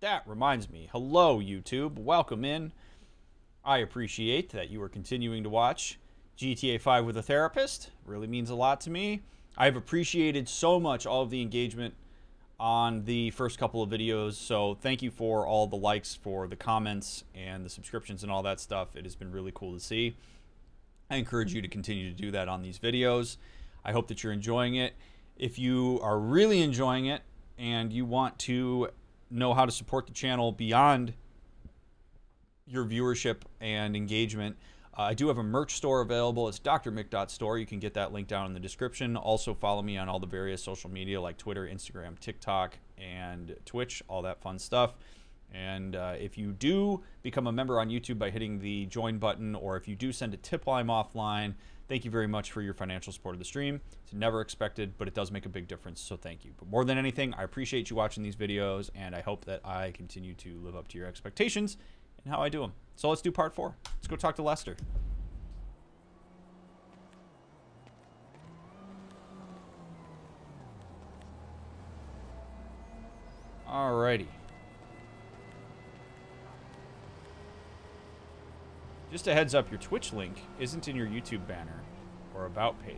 That reminds me. Hello, YouTube. Welcome in. I appreciate that you are continuing to watch GTA 5 with a therapist. Really means a lot to me. I've appreciated so much all of the engagement on the first couple of videos. So thank you for all the likes, for the comments, and the subscriptions and all that stuff. It has been really cool to see. I encourage you to continue to do that on these videos. I hope that you're enjoying it. If you are really enjoying it and you want to know how to support the channel beyond your viewership and engagement, uh, I do have a merch store available. It's drmick.store. You can get that link down in the description. Also, follow me on all the various social media like Twitter, Instagram, TikTok, and Twitch, all that fun stuff. And uh, if you do become a member on YouTube by hitting the join button, or if you do send a tip I'm offline, thank you very much for your financial support of the stream. It's never expected, but it does make a big difference, so thank you. But more than anything, I appreciate you watching these videos, and I hope that I continue to live up to your expectations and how I do them. So let's do part four. Let's go talk to Lester. Alrighty. Just a heads up, your Twitch link isn't in your YouTube banner or about page.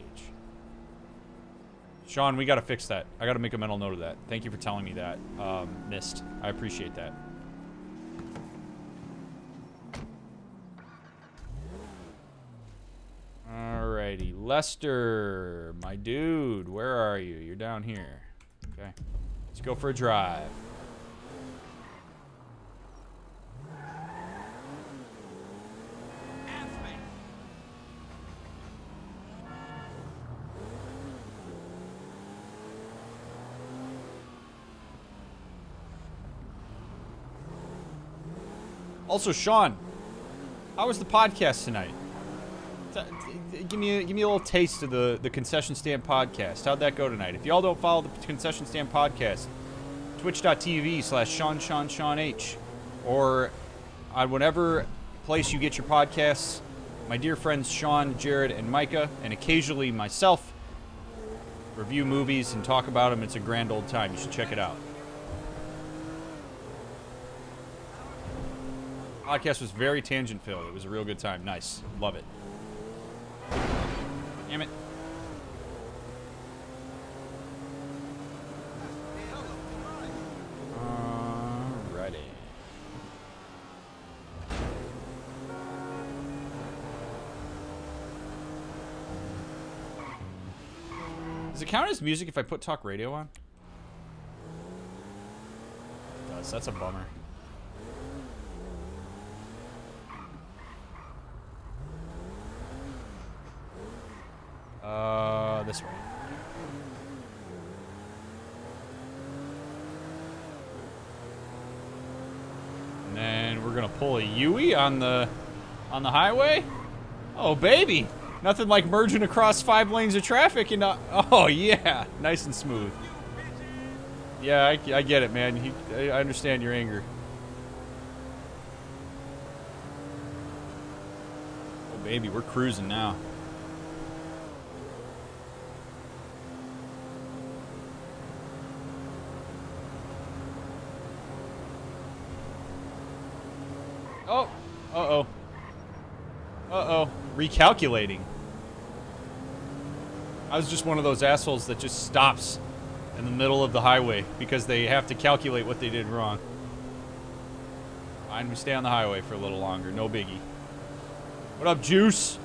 Sean, we got to fix that. I got to make a mental note of that. Thank you for telling me that. Um, missed. I appreciate that. Alrighty. Lester, my dude, where are you? You're down here. Okay. Let's go for a drive. Also, Sean, how was the podcast tonight? Give me a, give me a little taste of the, the concession stand podcast. How'd that go tonight? If y'all don't follow the concession stand podcast, twitch.tv slash Sean Sean Sean H, or on whatever place you get your podcasts. My dear friends Sean, Jared, and Micah, and occasionally myself, review movies and talk about them. It's a grand old time. You should check it out. Podcast was very tangent filled. It was a real good time. Nice. Love it. Damn it. Alrighty. Does it count as music if I put talk radio on? It does. That's a bummer. Uh, this way. And then we're gonna pull a Yui on the on the highway. Oh baby, nothing like merging across five lanes of traffic and uh, oh yeah, nice and smooth. Yeah, I, I get it, man. I understand your anger. Oh baby, we're cruising now. Oh. Uh-oh. Uh-oh. Recalculating. I was just one of those assholes that just stops in the middle of the highway because they have to calculate what they did wrong. Fine, we stay on the highway for a little longer. No biggie. What up, Juice?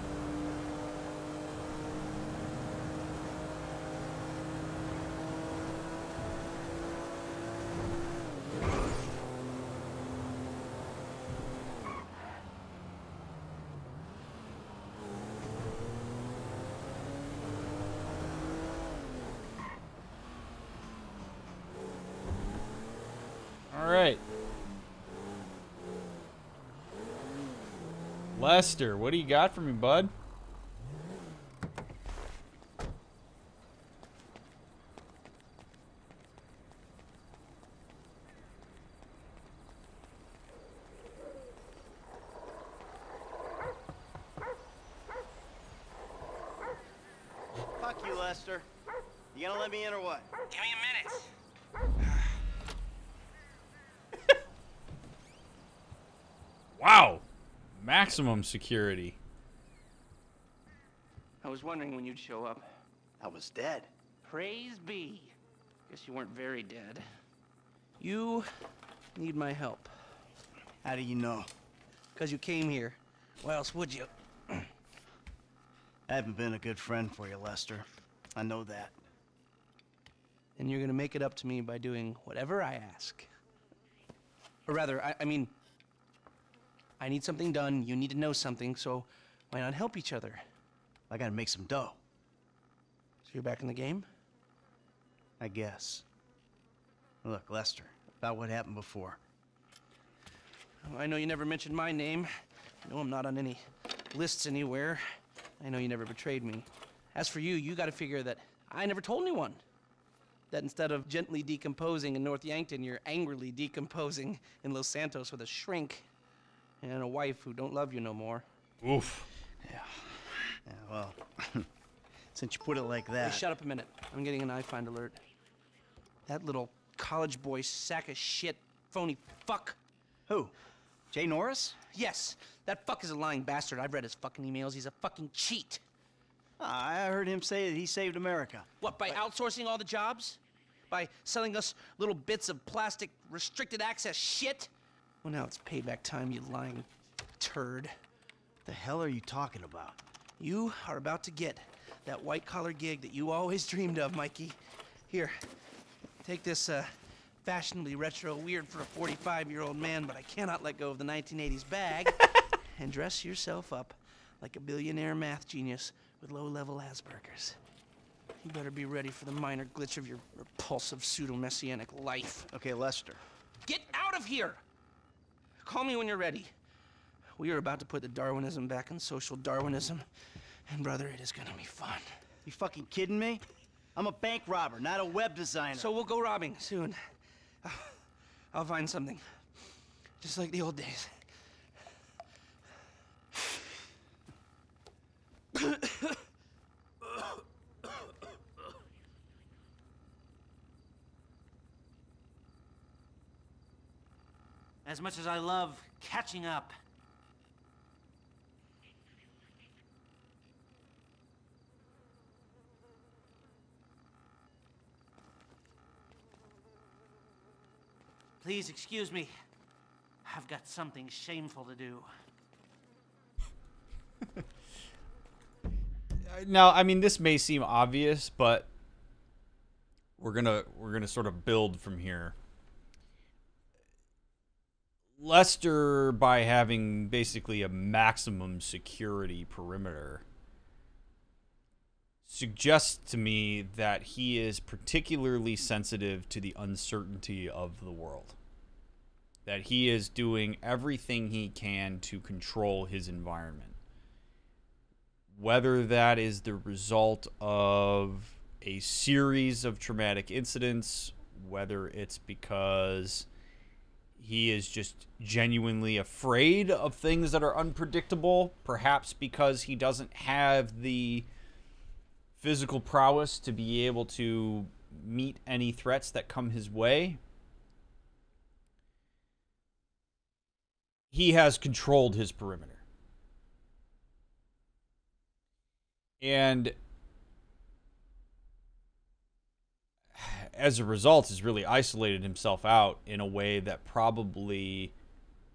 All right. Lester, what do you got for me, bud? Fuck you, Lester. You gonna let me in or what? Give me a minute. Maximum security. I was wondering when you'd show up. I was dead. Praise be. Guess you weren't very dead. You need my help. How do you know? Because you came here. Why else would you? I haven't been a good friend for you, Lester. I know that. And you're gonna make it up to me by doing whatever I ask. Or rather, I, I mean, I need something done, you need to know something, so why not help each other? I gotta make some dough, So you're back in the game? I guess. Look, Lester, about what happened before. Oh, I know you never mentioned my name. I know I'm not on any lists anywhere. I know you never betrayed me. As for you, you gotta figure that I never told anyone. That instead of gently decomposing in North Yankton, you're angrily decomposing in Los Santos with a shrink and a wife who don't love you no more. Oof. Yeah, well, since you put it like Hey, that. shut up a minute. I'm getting an iFind alert. That little college boy sack of shit, phony fuck. Who? Jay Norris? Yes, that fuck is a lying bastard. I've read his fucking emails. He's a fucking cheat. Ah, I heard him say that he saved America. What, by outsourcing all the jobs? By selling us little bits of plastic restricted access shit? Well, now it's payback time, you lying turd. The hell are you talking about? You are about to get that white collar gig that you always dreamed of, Mikey. Here, take this uh, fashionably retro weird for a 45 year old man, but I cannot let go of the 1980s bag, and dress yourself up like a billionaire math genius with low level Asperger's. You better be ready for the minor glitch of your repulsive pseudo messianic life. Okay, Lester. Get out of here! Call me when you're ready. We are about to put the Darwinism back in social Darwinism, and brother, it is gonna be fun. You fucking kidding me? I'm a bank robber, not a web designer. So we'll go robbing soon. I'll find something. Just like the old days. As much as I love catching up. Please excuse me. I've got something shameful to do. Now, I mean, this may seem obvious, but we're gonna we're gonna sort of build from here. Lester, by having basically a maximum security perimeter, suggests to me that he is particularly sensitive to the uncertainty of the world. That he is doing everything he can to control his environment. Whether that is the result of a series of traumatic incidents, whether it's because he is just genuinely afraid of things that are unpredictable, perhaps because he doesn't have the physical prowess to be able to meet any threats that come his way. He has controlled his perimeter. And as a result, has really isolated himself out in a way that probably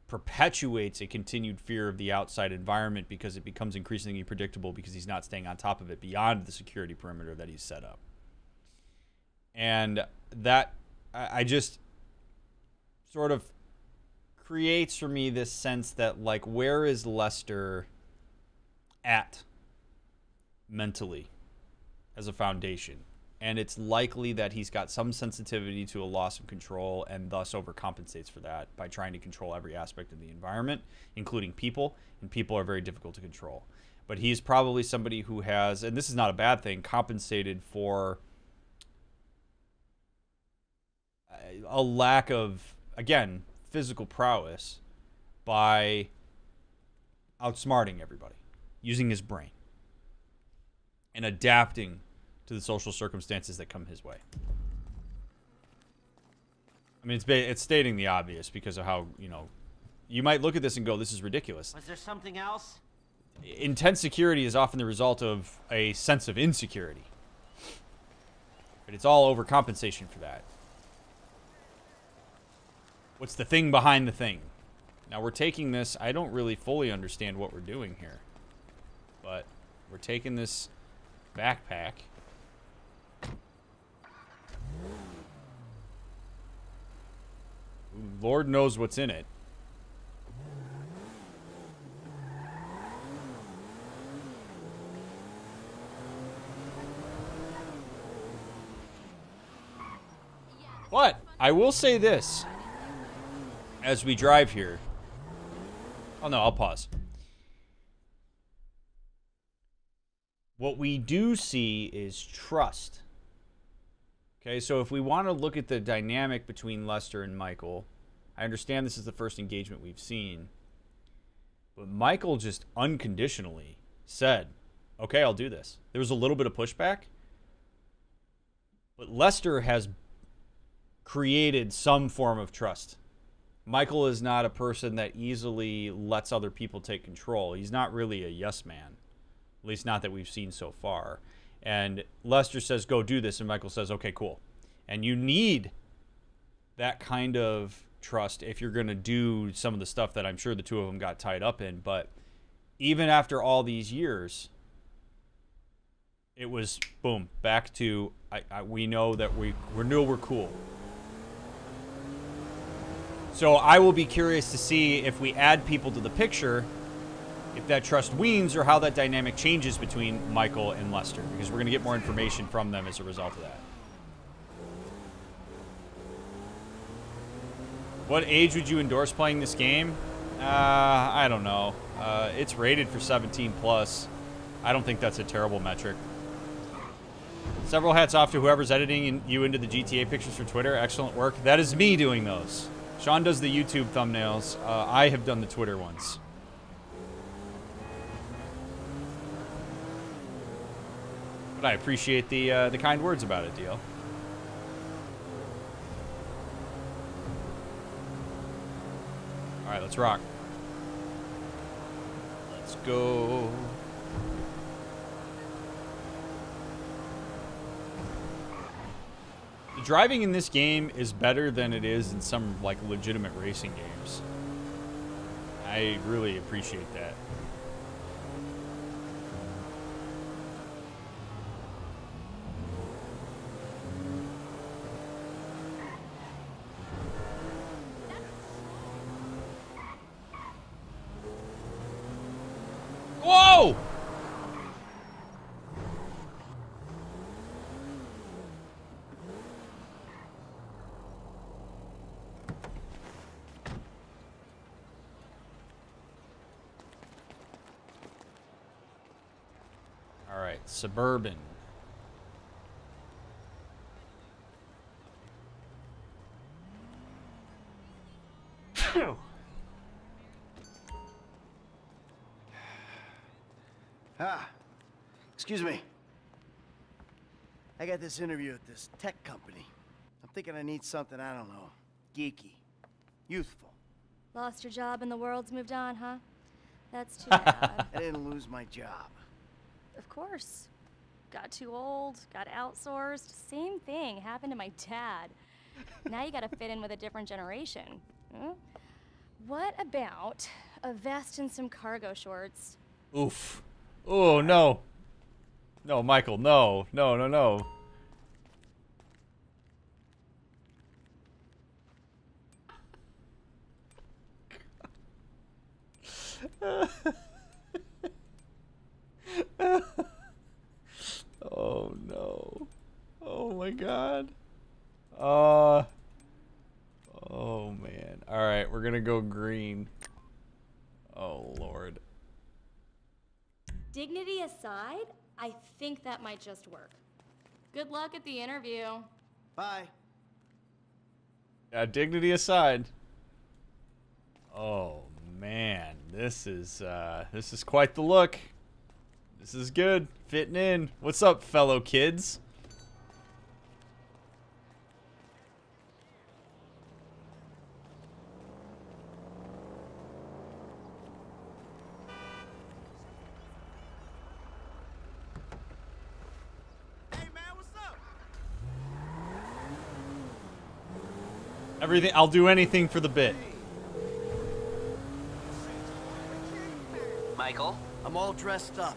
perpetuates a continued fear of the outside environment because it becomes increasingly predictable because he's not staying on top of it beyond the security perimeter that he's set up. And that, I just sort of creates for me this sense that, like, where is Lester at mentally as a foundation? And it's likely that he's got some sensitivity to a loss of control and thus overcompensates for that by trying to control every aspect of the environment, including people, and people are very difficult to control. But he's probably somebody who has, and this is not a bad thing, compensated for a lack of, again, physical prowess by outsmarting everybody, using his brain, and adapting to the social circumstances that come his way. I mean, it's ba- it's stating the obvious because of how you know you might look at this and go, "This is ridiculous." Was there something else? Intense security is often the result of a sense of insecurity. But it's all overcompensation for that. What's the thing behind the thing? Now we're taking this. I don't really fully understand what we're doing here, but we're taking this backpack. Lord knows what's in it. But I will say this as we drive here. Oh no, I'll pause. What we do see is trust. Okay, so if we want to look at the dynamic between Lester and Michael, I understand this is the first engagement we've seen, but Michael just unconditionally said, Okay, I'll do this. There was a little bit of pushback, but Lester has created some form of trust. Michael is not a person that easily lets other people take control. He's not really a yes man, at least not that we've seen so far. And Lester says, go do this. And Michael says, okay, cool. And you need that kind of trust if you're going to do some of the stuff that I'm sure the two of them got tied up in. But even after all these years, it was boom, back to I, I, we know that we, we know we're cool. So I will be curious to see if we add people to the picture, if that trust weans or how that dynamic changes between Michael and Lester, because we're going to get more information from them as a result of that. What age would you endorse playing this game? Uh, I don't know. Uh, it's rated for 17 plus. I don't think that's a terrible metric. Several hats off to whoever's editing you into the GTA pictures for Twitter. Excellent work. That is me doing those. Sean does the YouTube thumbnails. Uh, I have done the Twitter ones. But I appreciate the uh, the kind words about it, deal. All right, let's rock. Let's go. The driving in this game is better than it is in some like legitimate racing games. I really appreciate that. Whoa! All right, suburban. Ah, excuse me. I got this interview at this tech company. I'm thinking I need something, I don't know, geeky, youthful. Lost your job and the world's moved on, huh? That's too bad. I didn't lose my job. Of course. Got too old, got outsourced. Same thing happened to my dad. now you gotta fit in with a different generation. Hmm? What about a vest and some cargo shorts? Oof. Oh no. No, Michael, no. No, no, no. oh no. Oh my god. Uh Oh man. All right, we're going to go green. Oh lord. Dignity aside, I think that might just work. Good luck at the interview. Bye. Yeah, dignity aside. Oh man, this is uh this is quite the look. This is good. Fitting in. What's up, fellow kids? Everything. I'll do anything for the bit. Michael, I'm all dressed up.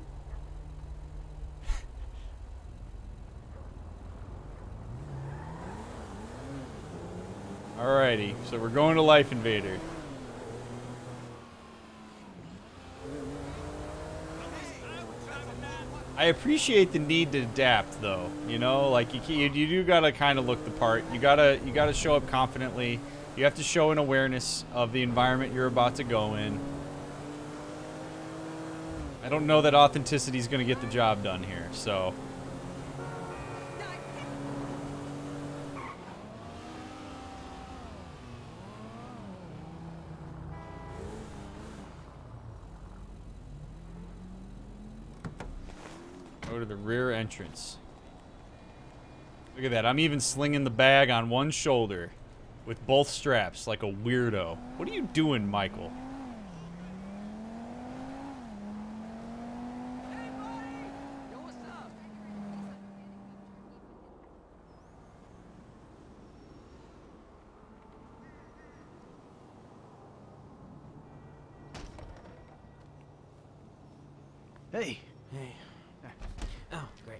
Alrighty, so we're going to Life Invader. I appreciate the need to adapt, though. You know, like you, you, you do gotta kind of look the part. You gotta, you gotta show up confidently. You have to show an awareness of the environment you're about to go in. I don't know that authenticity is gonna get the job done here, so. Rear entrance. Look at that. I'm even slinging the bag on one shoulder with both straps like a weirdo. What are you doing, Michael? Hey, Oh, great.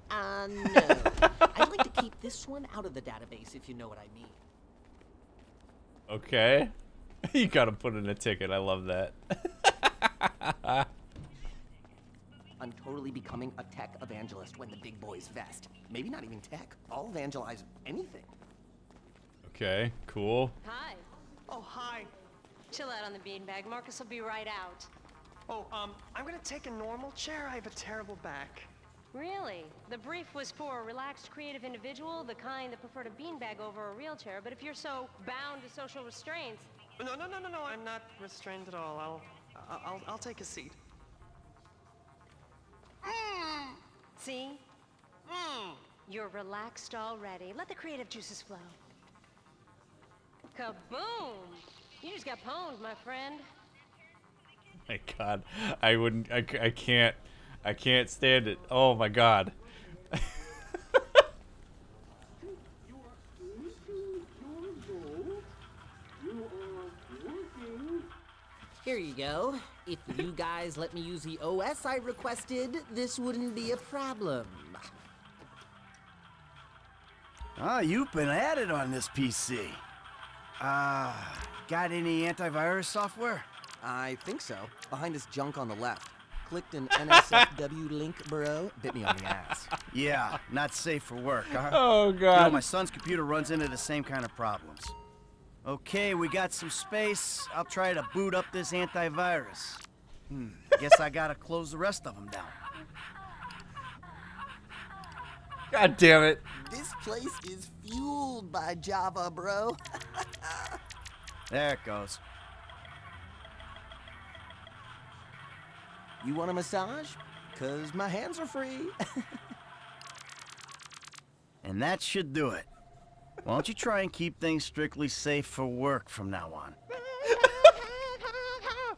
Uh, no. I'd like to keep this one out of the database, if you know what I mean. Okay. you gotta put in a ticket. I love that. I'm totally becoming a tech evangelist when the big boys vest. Maybe not even tech. I'll evangelize anything. Okay, cool. Hi. Oh, hi. Chill out on the beanbag. Marcus will be right out. Oh, um, I'm gonna take a normal chair. I have a terrible back. Really? The brief was for a relaxed, creative individual, the kind that preferred a beanbag over a real chair. But if you're so bound to social restraints, No, no, no, no, no. I'm not restrained at all. I'll, I'll, I'll, I'll take a seat. Hmm. see? Hmm. You're relaxed already. Let the creative juices flow. Kaboom! You just got pwned, my friend. My God, I wouldn't. I, I can't. I can't stand it. Oh my God. Here you go. If you guys let me use the OS I requested, this wouldn't be a problem. Ah, you've been at it on this PC. Ah, got any antivirus software? I think so. Behind this junk on the left. Clicked an NSFW link, bro. Bit me on the ass. Yeah, not safe for work, huh? Oh You know, God. my son's computer runs into the same kind of problems. Okay, we got some space. I'll try to boot up this antivirus. Hmm, guess I gotta close the rest of them down. God damn it. This place is fueled by Java, bro. There it goes. You want a massage? Cause my hands are free. And that should do it. Why don't you try and keep things strictly safe for work from now on?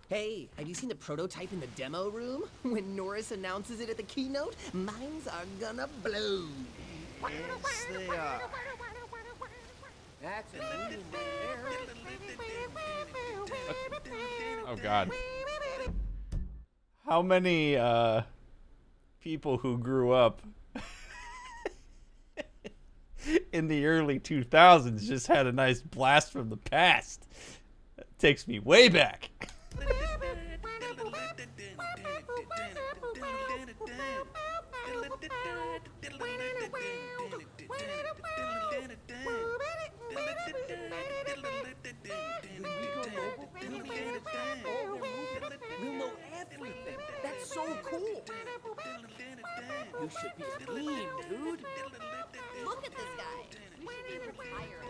hey, have you seen the prototype in the demo room? When Norris announces it at the keynote, minds are gonna blow. Yes, they are. That's Oh God. How many uh, people who grew up in the early 2000s just had a nice blast from the past. That takes me way back. That's so cool. You should be a team, dude. Look at this guy. We should be retired.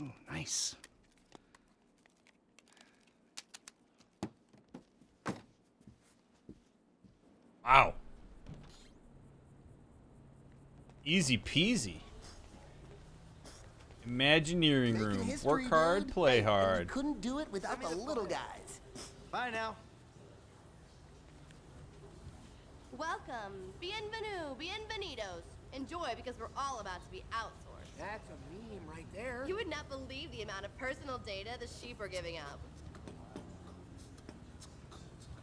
Oh, nice. Wow. Easy peasy. Imagineering Making room. history, Work hard, dude. play Hey, and hard. couldn't do it without the little guys. Bye now. Welcome. Bienvenue. Bienvenidos. Enjoy because we're all about to be outsourced. That's a meme right there. You would not believe the amount of personal data the sheep are giving up.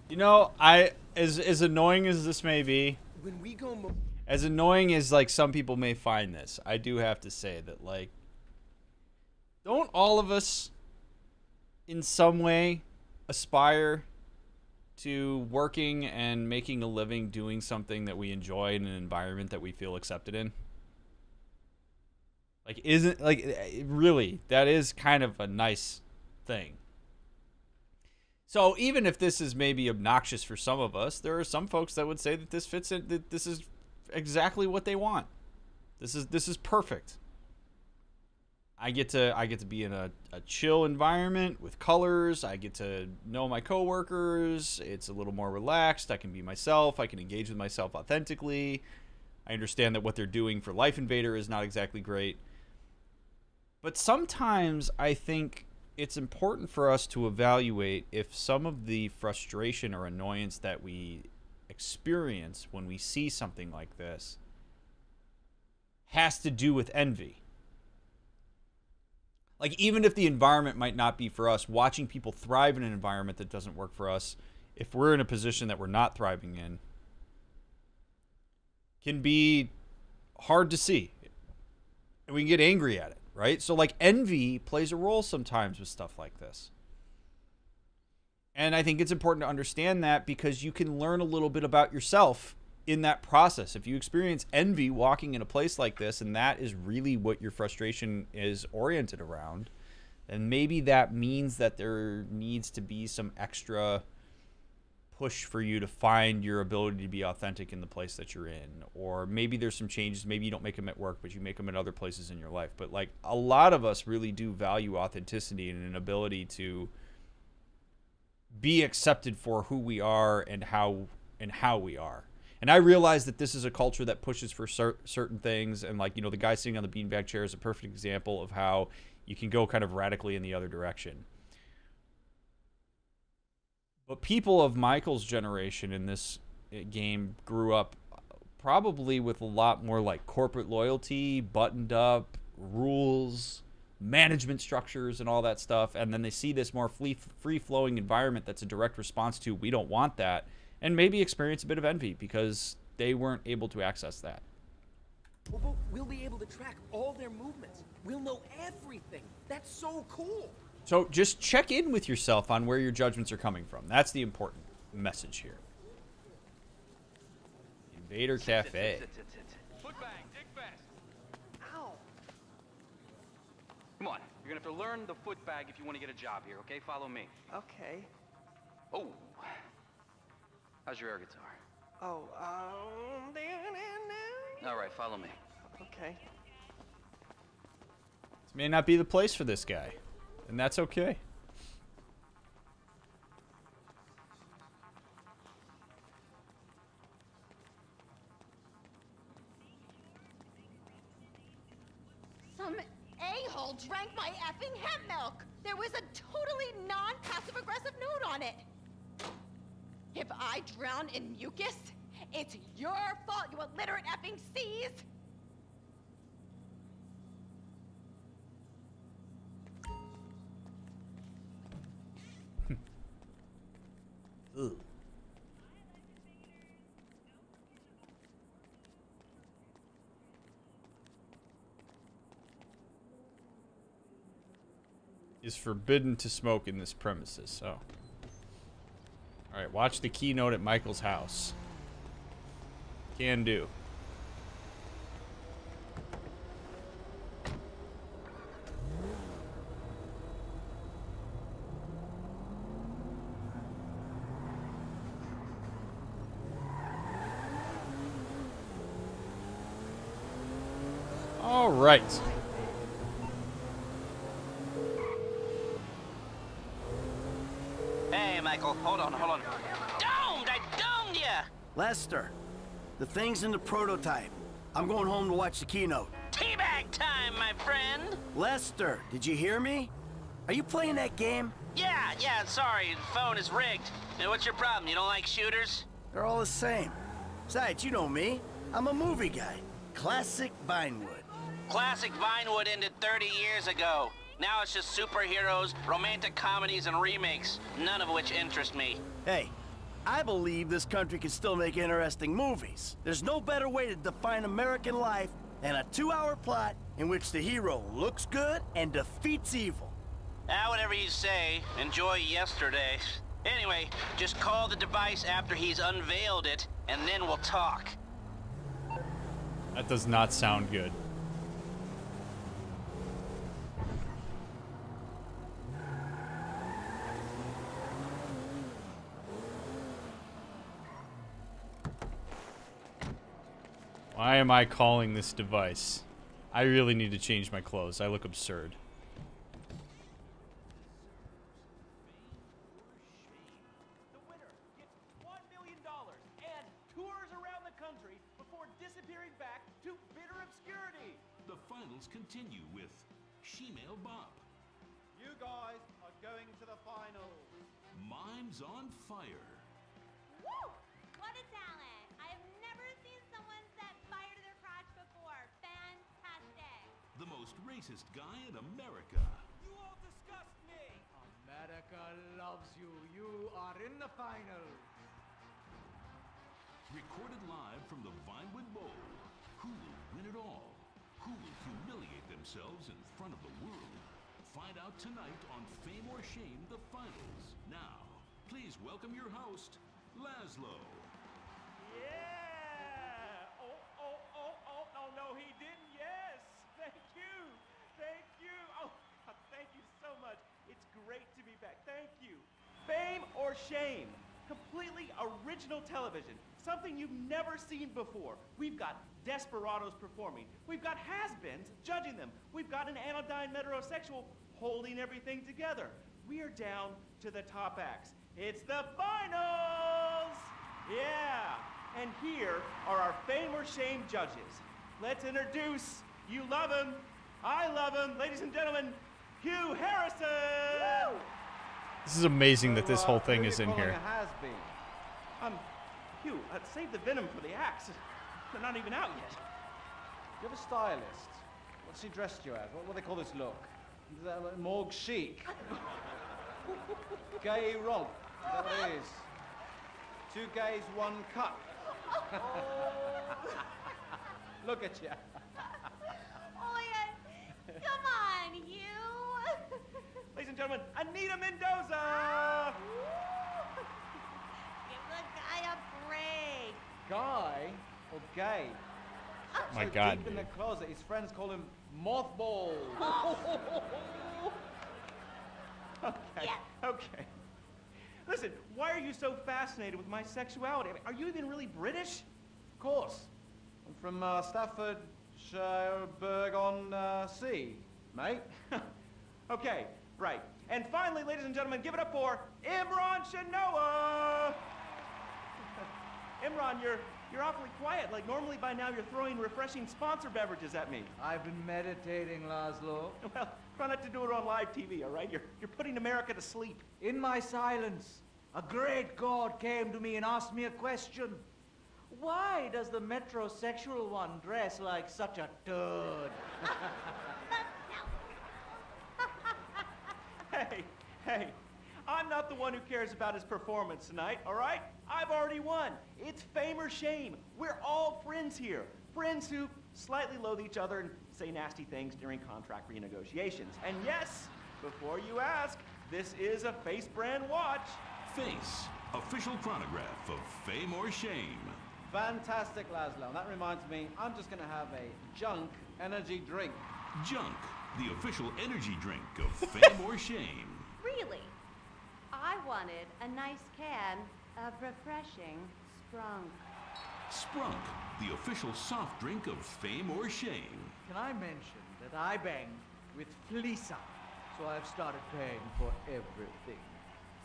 You know, I as as annoying as this may be, When we go mo- as annoying as like some people may find this, I do have to say that like don't all of us in some way aspire to working and making a living doing something that we enjoy in an environment that we feel accepted in? Like isn't like eh, really that is kind of a nice thing. So even if this is maybe obnoxious for some of us, there are some folks that would say that this fits in that this is exactly what they want. This is this is perfect. I get to I get to be in a, a chill environment with colors. I get to know my coworkers. It's a little more relaxed. I can be myself. I can engage with myself authentically. I understand that what they're doing for Life Invader is not exactly great. But sometimes I think it's important for us to evaluate if some of the frustration or annoyance that we experience when we see something like this has to do with envy. Like, even if the environment might not be for us, watching people thrive in an environment that doesn't work for us, if we're in a position that we're not thriving in, can be hard to see. And we can get angry at it, right? So, like, envy plays a role sometimes with stuff like this. And I think it's important to understand that because you can learn a little bit about yourself in that process. If you experience envy walking in a place like this, and that is really what your frustration is oriented around, then maybe that means that there needs to be some extra push for you to find your ability to be authentic in the place that you're in. Or maybe there's some changes. Maybe you don't make them at work, but you make them at other places in your life. But like a lot of us really do value authenticity and an ability to be accepted for who we are and how and how we are. And I realize that this is a culture that pushes for cer- certain things, and like you know, the guy sitting on the beanbag chair is a perfect example of how you can go kind of radically in the other direction. But people of Michael's generation in this uh, game grew up probably with a lot more like corporate loyalty, buttoned up, rules, management structures, and all that stuff. And then they see this more free flowing environment that's a direct response to, we don't want that. And maybe experience a bit of envy because they weren't able to access that. We'll be able to track all their movements. We'll know everything. That's so cool. So just check in with yourself on where your judgments are coming from. That's the important message here. Invader Cafe. Foot bang, dig fast. Ow. Come on, you're gonna have to learn the foot bag if you want to get a job here, okay? Follow me. Okay. Oh. How's your air guitar? Oh, um. All right, follow me. Okay. This may not be the place for this guy, and that's okay. Some a-hole drank my effing hemp milk. There was a totally non-passive aggressive note on it. If I drown in mucus, it's your fault, you illiterate effing seas. Is forbidden to smoke in this premises. Oh. Alright, watch the keynote at Michael's house. Can do. In the prototype. I'm going home to watch the keynote. Teabag time, my friend! Lester, did you hear me? Are you playing that game? Yeah, yeah, sorry, the phone is rigged. Now, what's your problem? You don't like shooters? They're all the same. Besides, you know me. I'm a movie guy. Classic Vinewood. Classic Vinewood ended 30 years ago. Now it's just superheroes, romantic comedies, and remakes, none of which interest me. Hey, I believe this country can still make interesting movies. There's no better way to define American life than a two-hour plot in which the hero looks good and defeats evil. Ah, whatever you say. Enjoy yesterday. Anyway, just call the device after he's unveiled it, and then we'll talk. That does not sound good. Why am I calling this device? I really need to change my clothes. I look absurd. The winner gets $1 million and tours around the country before disappearing back to bitter obscurity. The finals continue with Shemale Bop, You guys are going to the finals. Mimes on Fire, racist guy in America, You all disgust me. America loves you. You are in the finals. recorded live from the Vinewood Bowl. Who will win it all? Who will humiliate themselves in front of the world? Find out tonight on Fame or Shame, the finals. Now, please welcome your host, Lazlow. Yeah! Oh, oh, oh, oh, no, no, he didn't. Yes! Thank you! Thank you! Oh, thank you so much. It's Thank you. Fame or shame? Completely original television. Something you've never seen before. We've got desperados performing. We've got has-beens judging them. We've got an anodyne metrosexual holding everything together. We are down to the top acts. It's the finals! Yeah! And here are our fame or shame judges. Let's introduce, you love him, I love him, ladies and gentlemen, Hugh Harrison! This is amazing that this whole thing is in here. has been. Um, Hugh, uh, save the venom for the axe. They're not even out yet. You have a stylist. What's she dressed you as? What, what do they call this look? Is that like morgue chic? Gay romp. Is that it is? Two gays, one cup. look at you. Oh my god! Come on, you! Ladies and gentlemen, Anita Mendoza! Give the guy a break. Guy or gay? My so God, Deep in the closet, his friends call him mothball. Okay. Okay. Listen, why are you so fascinated with my sexuality? I mean, are you even really British? Of course. I'm from uh, Staffordshire on uh, Sea, mate. Okay, right. And finally, ladies and gentlemen, give it up for Imran Shinowa! Imran, you're you're awfully quiet. Like normally by now you're throwing refreshing sponsor beverages at me. I've been meditating, Lazlow. Well, try not to do it on live TV, all right? You're you're putting America to sleep. In my silence, a great god came to me and asked me a question. Why does the metrosexual one dress like such a turd? Hey, hey, I'm not the one who cares about his performance tonight, all right? I've already won. It's fame or shame. We're all friends here. Friends who slightly loathe each other and say nasty things during contract renegotiations. And yes, Before you ask, this is a Face brand watch. Face, official chronograph of fame or shame. Fantastic, Lazlow. That reminds me, I'm just gonna have a junk energy drink. Junk, the official energy drink of fame or shame. Really? I wanted a nice can of refreshing sprunk. Sprunk, the official soft drink of fame or shame. Can I mention that I banged with Fleeca, so I've started paying for everything.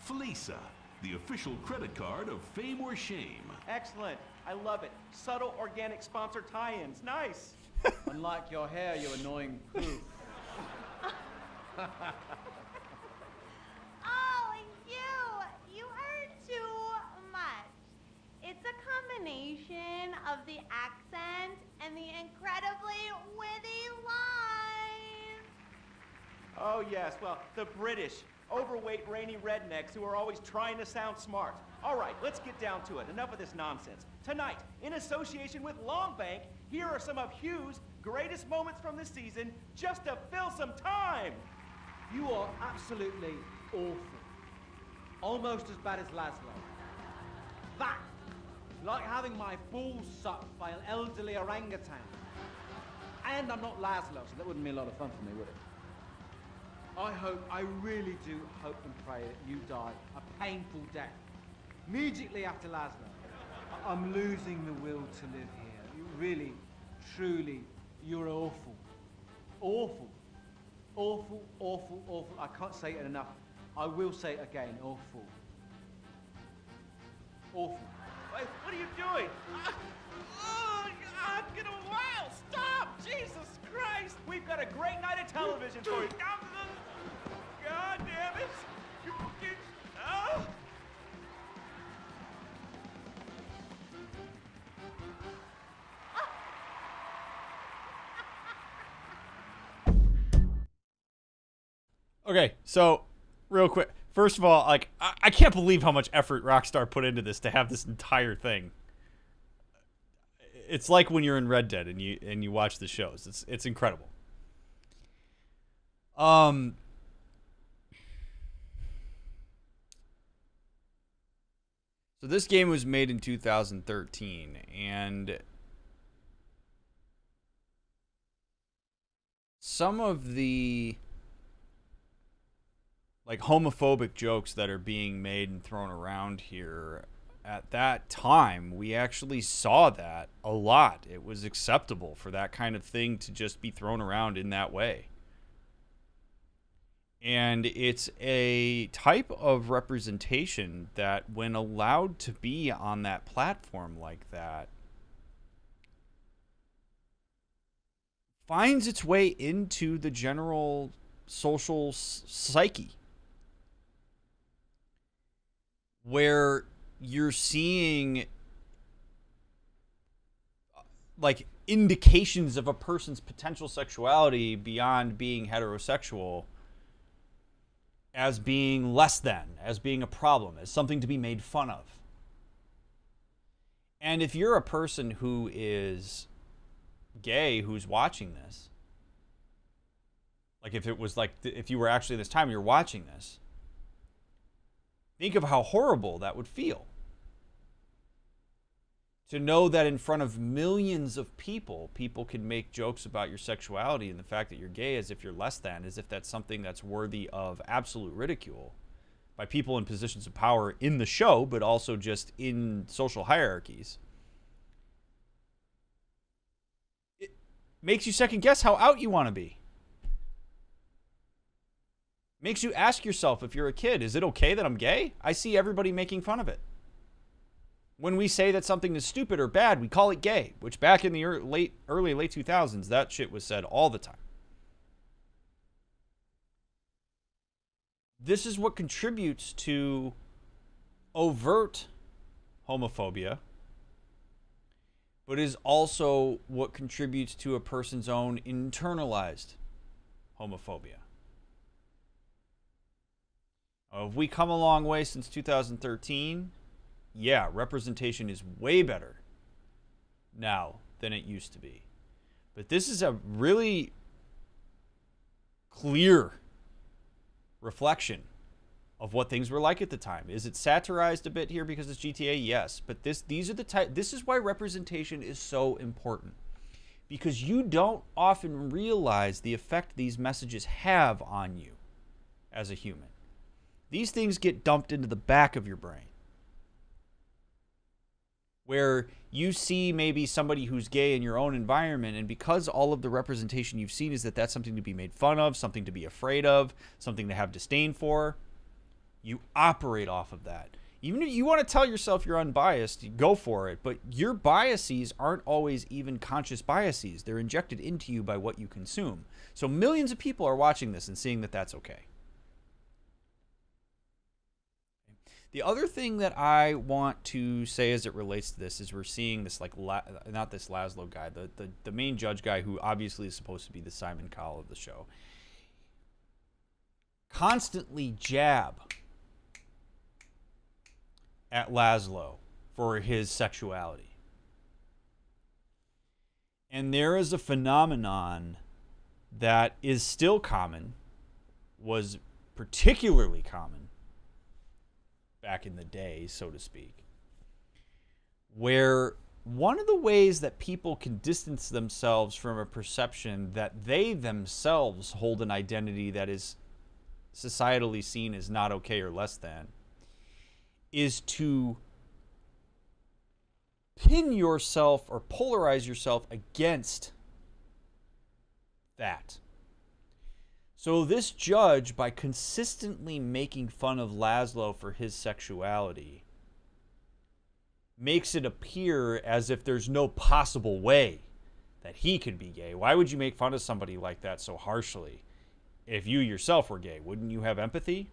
Fleeca, the official credit card of fame or shame. Excellent. I love it. Subtle organic sponsor tie-ins. Nice. Unlike your hair, you annoying poof. Oh, you! You too much. It's a combination of the accent and the incredibly witty lines. Oh, yes. Well, the British, overweight, rainy rednecks who are always trying to sound smart. All right, let's get down to it. Enough of this nonsense. Tonight, in association with Longbank, here are some of Hugh's greatest moments from the season just to fill some time. You are absolutely awful. Almost as bad as Lazlow. That, like having my balls sucked by an elderly orangutan. And I'm not Lazlow, so that wouldn't be a lot of fun for me, would it? I hope, I really do hope and pray that you die a painful death. Immediately after Lazlow. I'm losing the will to live here. You really, truly, you're awful. Awful. Awful, awful, awful. I can't say it enough. I will say it again. Awful. Awful. Wait, what are you doing? Oh, God, get a while. Stop! Jesus Christ! We've got a great night of television for you. God damn it! Okay, so real quick. First of all, like I, I can't believe how much effort Rockstar put into this to have this entire thing. It's like when you're in Red Dead and you and you watch the shows. It's it's incredible. Um So this game was made in 2013 and some of the like homophobic jokes that are being made and thrown around here at that time we actually saw that a lot. It was acceptable for that kind of thing to just be thrown around in that way. And it's a type of representation that when allowed to be on that platform like that finds its way into the general social psyche where you're seeing like indications of a person's potential sexuality beyond being heterosexual as being less than, as being a problem, as something to be made fun of. And if you're a person who is gay who's watching this, like if it was like th- if you were actually this time you're watching this, think of how horrible that would feel. To know that in front of millions of people, people can make jokes about your sexuality and the fact that you're gay as if you're less than, as if that's something that's worthy of absolute ridicule by people in positions of power in the show, but also just in social hierarchies. It makes you second guess how out you want to be. Makes you ask yourself if you're a kid, is it okay that I'm gay? I see everybody making fun of it. When we say that something is stupid or bad, we call it gay, which back in the ear- late early late 2000s, that shit was said all the time. This is what contributes to overt homophobia, but is also what contributes to a person's own internalized homophobia. Uh, have we come a long way since 2013? Yeah, representation is way better now than it used to be. But this is a really clear reflection of what things were like at the time. Is it satirized a bit here because it's GTA? Yes, but this these are the type this is why representation is so important. Because you don't often realize the effect these messages have on you as a human. These things get dumped into the back of your brain. Where you see maybe somebody who's gay in your own environment, and because all of the representation you've seen is that that's something to be made fun of, something to be afraid of, something to have disdain for, you operate off of that. Even if you want to tell yourself you're unbiased, go for it. But your biases aren't always even conscious biases. They're injected into you by what you consume. So millions of people are watching this and seeing that that's okay. The other thing that I want to say as it relates to this is we're seeing this like La- not this Lazlow guy, the, the the main judge guy who obviously is supposed to be the Simon Cowell of the show. Constantly jab at Lazlow for his sexuality. And there is a phenomenon that is still common, was particularly common back in the day, so to speak, where one of the ways that people can distance themselves from a perception that they themselves hold an identity that is societally seen as not okay or less than is to pin yourself or polarize yourself against that. So, this judge, by consistently making fun of Lazlow for his sexuality, makes it appear as if there's no possible way that he could be gay. Why would you make fun of somebody like that so harshly? If you yourself were gay, wouldn't you have empathy?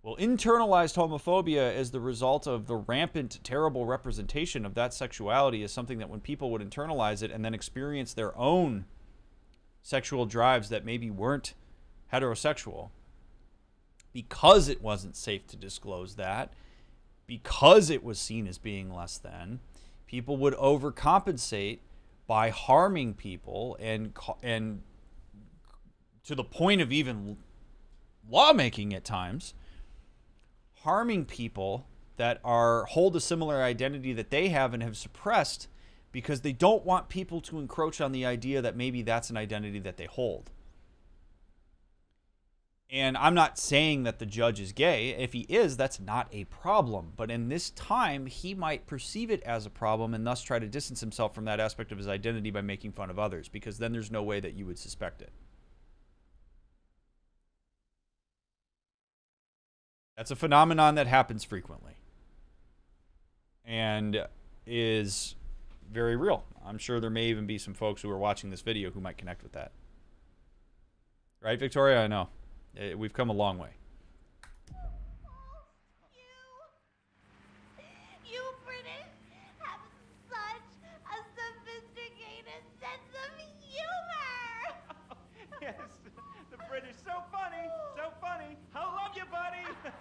Well, internalized homophobia as the result of the rampant, terrible representation of that sexuality is something that when people would internalize it and then experience their own sexual drives that maybe weren't heterosexual, because it wasn't safe to disclose that, because it was seen as being less than, people would overcompensate by harming people and and to the point of even lawmaking at times harming people that are hold a similar identity that they have and have suppressed because they don't want people to encroach on the idea that maybe that's an identity that they hold. And I'm not saying that the judge is gay. If he is, that's not a problem. But in this time, he might perceive it as a problem and thus try to distance himself from that aspect of his identity by making fun of others, because then there's no way that you would suspect it. That's a phenomenon that happens frequently and is very real. I'm sure there may even be some folks who are watching this video who might connect with that. Right, Victoria? I know. Eh, we've come a long way. You British have such a sophisticated sense of humor. yes, the British, so funny, so funny. I love you, buddy.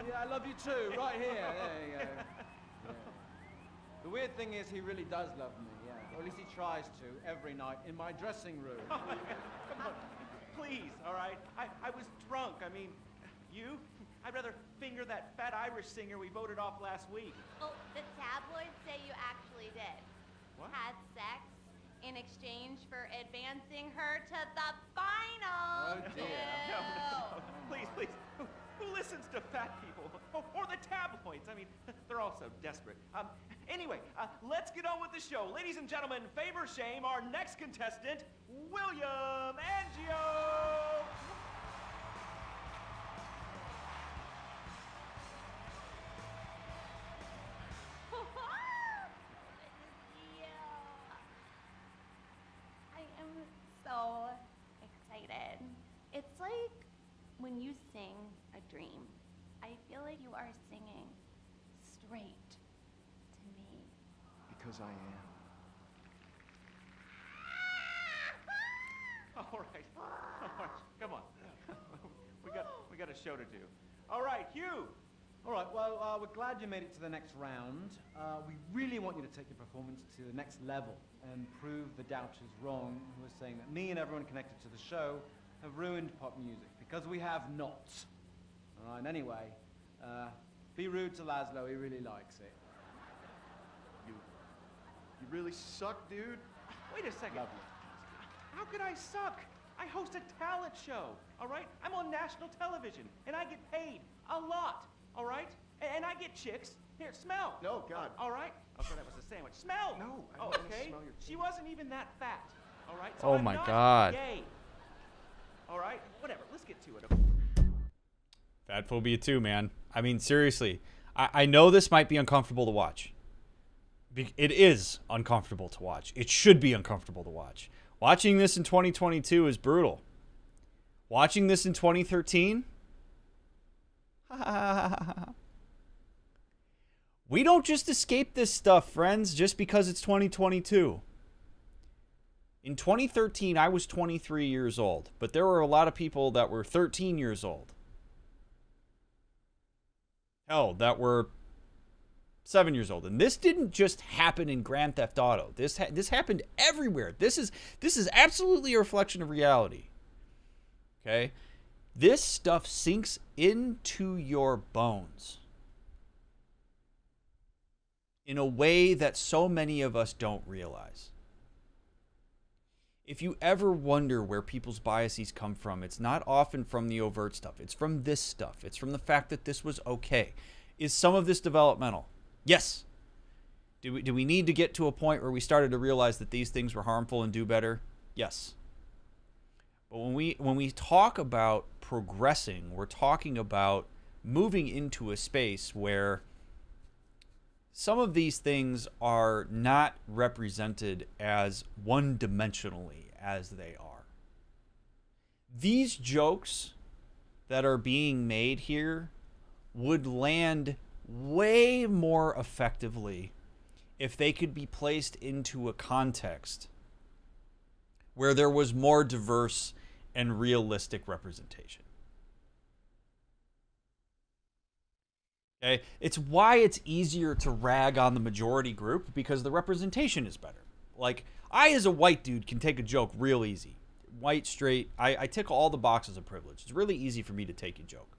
Oh, yeah, I love you too, right here. There you go. Yeah. The weird thing is, he really does love me, yeah. Or at least he tries to, every night, in my dressing room. Come on, please, all right? I, I was drunk. I mean, you? I'd rather finger that fat Irish singer we voted off last week. Oh, the tabloids say you actually did. What? Had sex in exchange for advancing her to the final. Oh, dear. No, no, no. Please, please. Who, listens to fat people? Or, or the tabloids? I mean, they're all so desperate. Um, anyway, uh, let's get on with the show. Ladies and gentlemen, favor shame, our next contestant, William Angio. I am so excited. It's like when you sing dream. I feel like you are singing straight to me. Because I am. All right. All right. Come on. we got we got a show to do. All right, Hugh. All right, well, uh, we're glad you made it to the next round. Uh, we really want you to take your performance to the next level and prove the doubters wrong who are saying that me and everyone connected to the show have ruined pop music because we have not. All right, anyway, uh, be rude to Lazlow, he really likes it. You, you really suck, dude. Wait a second. Lovely. How could I suck? I host a talent show, all right? I'm on national television, and I get paid a lot, all right? And, and I get chicks. Here, smell. No, God. All right? Oh, so that was a sandwich. Smell. No, I Oh, okay. smell your She wasn't even that fat, all right? Oh I'm my not God. Gay. All right. Whatever. Let's get to it. Fat phobia too, man. I mean, seriously. I, I know this might be uncomfortable to watch. Be- It is uncomfortable to watch. It should be uncomfortable to watch. Watching this in 2022 is brutal. Watching this in 2013, we don't just escape this stuff, friends, just because it's 2022. In 2013, I was 23 years old, but there were a lot of people that were 13 years old. Hell, that were seven years old, and this didn't just happen in Grand Theft Auto. This ha- this happened everywhere. This is this is absolutely a reflection of reality. Okay, this stuff sinks into your bones in a way that so many of us don't realize. If you ever wonder where people's biases come from, it's not often from the overt stuff. It's from this stuff. It's from the fact that this was okay. Is some of this developmental? Yes. Do we, do we need to get to a point where we started to realize that these things were harmful and do better? Yes. But when we when we talk about progressing, we're talking about moving into a space where some of these things are not represented as one dimensionally as they are. These jokes that are being made here would land way more effectively if they could be placed into a context where there was more diverse and realistic representation. Okay? It's why it's easier to rag on the majority group because the representation is better. Like, I, as a white dude, can take a joke real easy. White, straight, I, I tick all the boxes of privilege. It's really easy for me to take a joke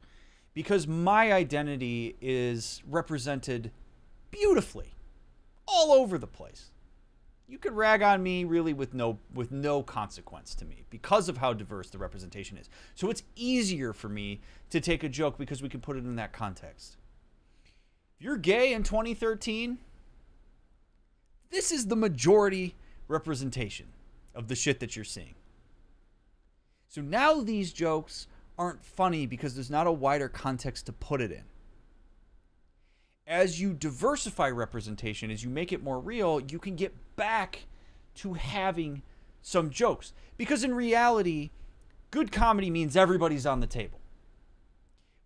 because my identity is represented beautifully all over the place. You could rag on me really with no with no consequence to me because of how diverse the representation is. So it's easier for me to take a joke because we can put it in that context. If you're gay in 2013, this is the majority representation of the shit that you're seeing. So now these jokes aren't funny because there's not a wider context to put it in. As you diversify representation, as you make it more real, you can get back to having some jokes. Because in reality, good comedy means everybody's on the table.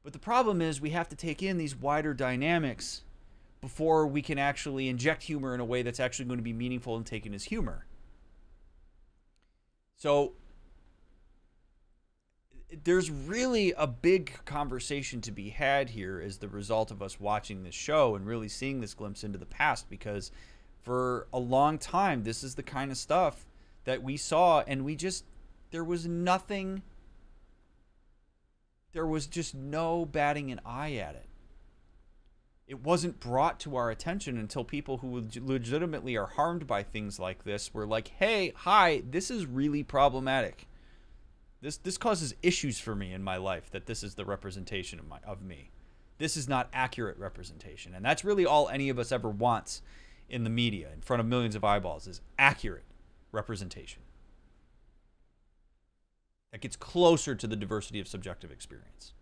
But the problem is we have to take in these wider dynamics before we can actually inject humor in a way that's actually going to be meaningful and taken as humor. So there's really a big conversation to be had here as the result of us watching this show and really seeing this glimpse into the past because for a long time this is the kind of stuff that we saw and we just there was nothing there was just no batting an eye at it it wasn't brought to our attention until people who legitimately are harmed by things like this were like hey hi this is really problematic this this causes issues for me in my life that this is the representation of my of me. This is not accurate representation. And that's really all any of us ever wants in the media in front of millions of eyeballs is accurate representation. That gets closer to the diversity of subjective experience.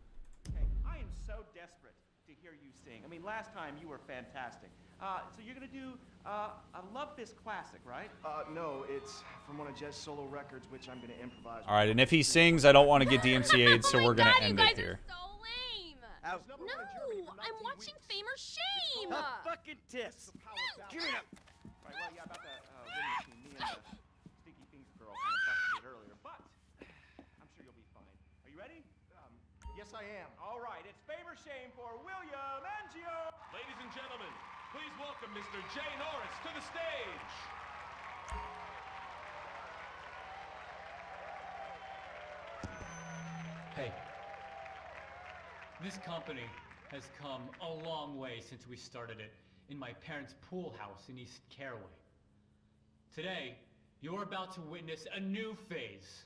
Okay, I am so desperate to hear you sing. I mean, last time you were fantastic. Uh, so you're gonna do uh, a Love This classic, right? Uh, no, it's from one of Jez's solo records, which I'm gonna improvise. All right, and if he sings, I don't want to get DMCA'd, so we're going to end it here. No, I'm watching Fame or Shame. A fucking tis. Give me that. Right, well, yeah, about the uh, machine. Me and the Stinky Finger girl kind of busted it earlier, but I'm sure you'll be fine. Are you ready? Um, yes, I am. All right, it's Fame or Shame for William Angio. Ladies and gentlemen, please welcome Mr. Jay Norris to the stage. Hey, this company has come a long way since we started it in my parents' pool house in East Caraway. Today, you're about to witness a new phase.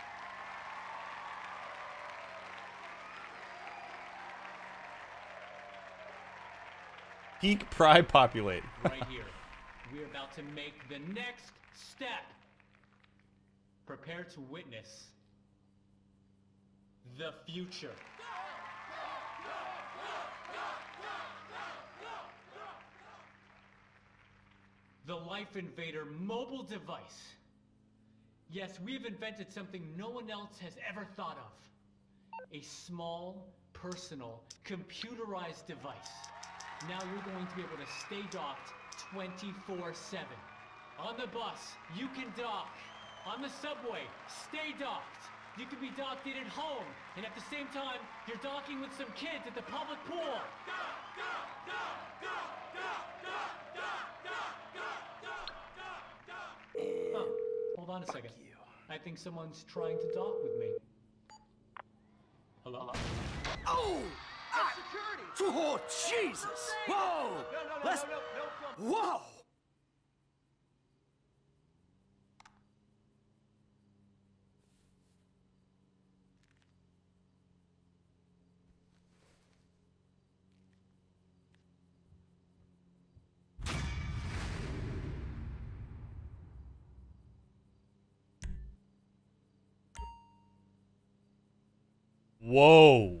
Peak pride populate. right here. We're about to make the next step. Prepare to witness the future. The Life Invader mobile device. Yes, we've invented something no one else has ever thought of. A small, personal, computerized device. Now you're going to be able to stay docked 24 7. On the bus, you can dock. On the subway, stay docked. You can be docked in at home, and at the same time, you're docking with some kids at the public pool. Hold on a second. I think someone's trying to dock with me. Hello? Oh! Oh, Jesus! Whoa! Let's... Whoa! Whoa.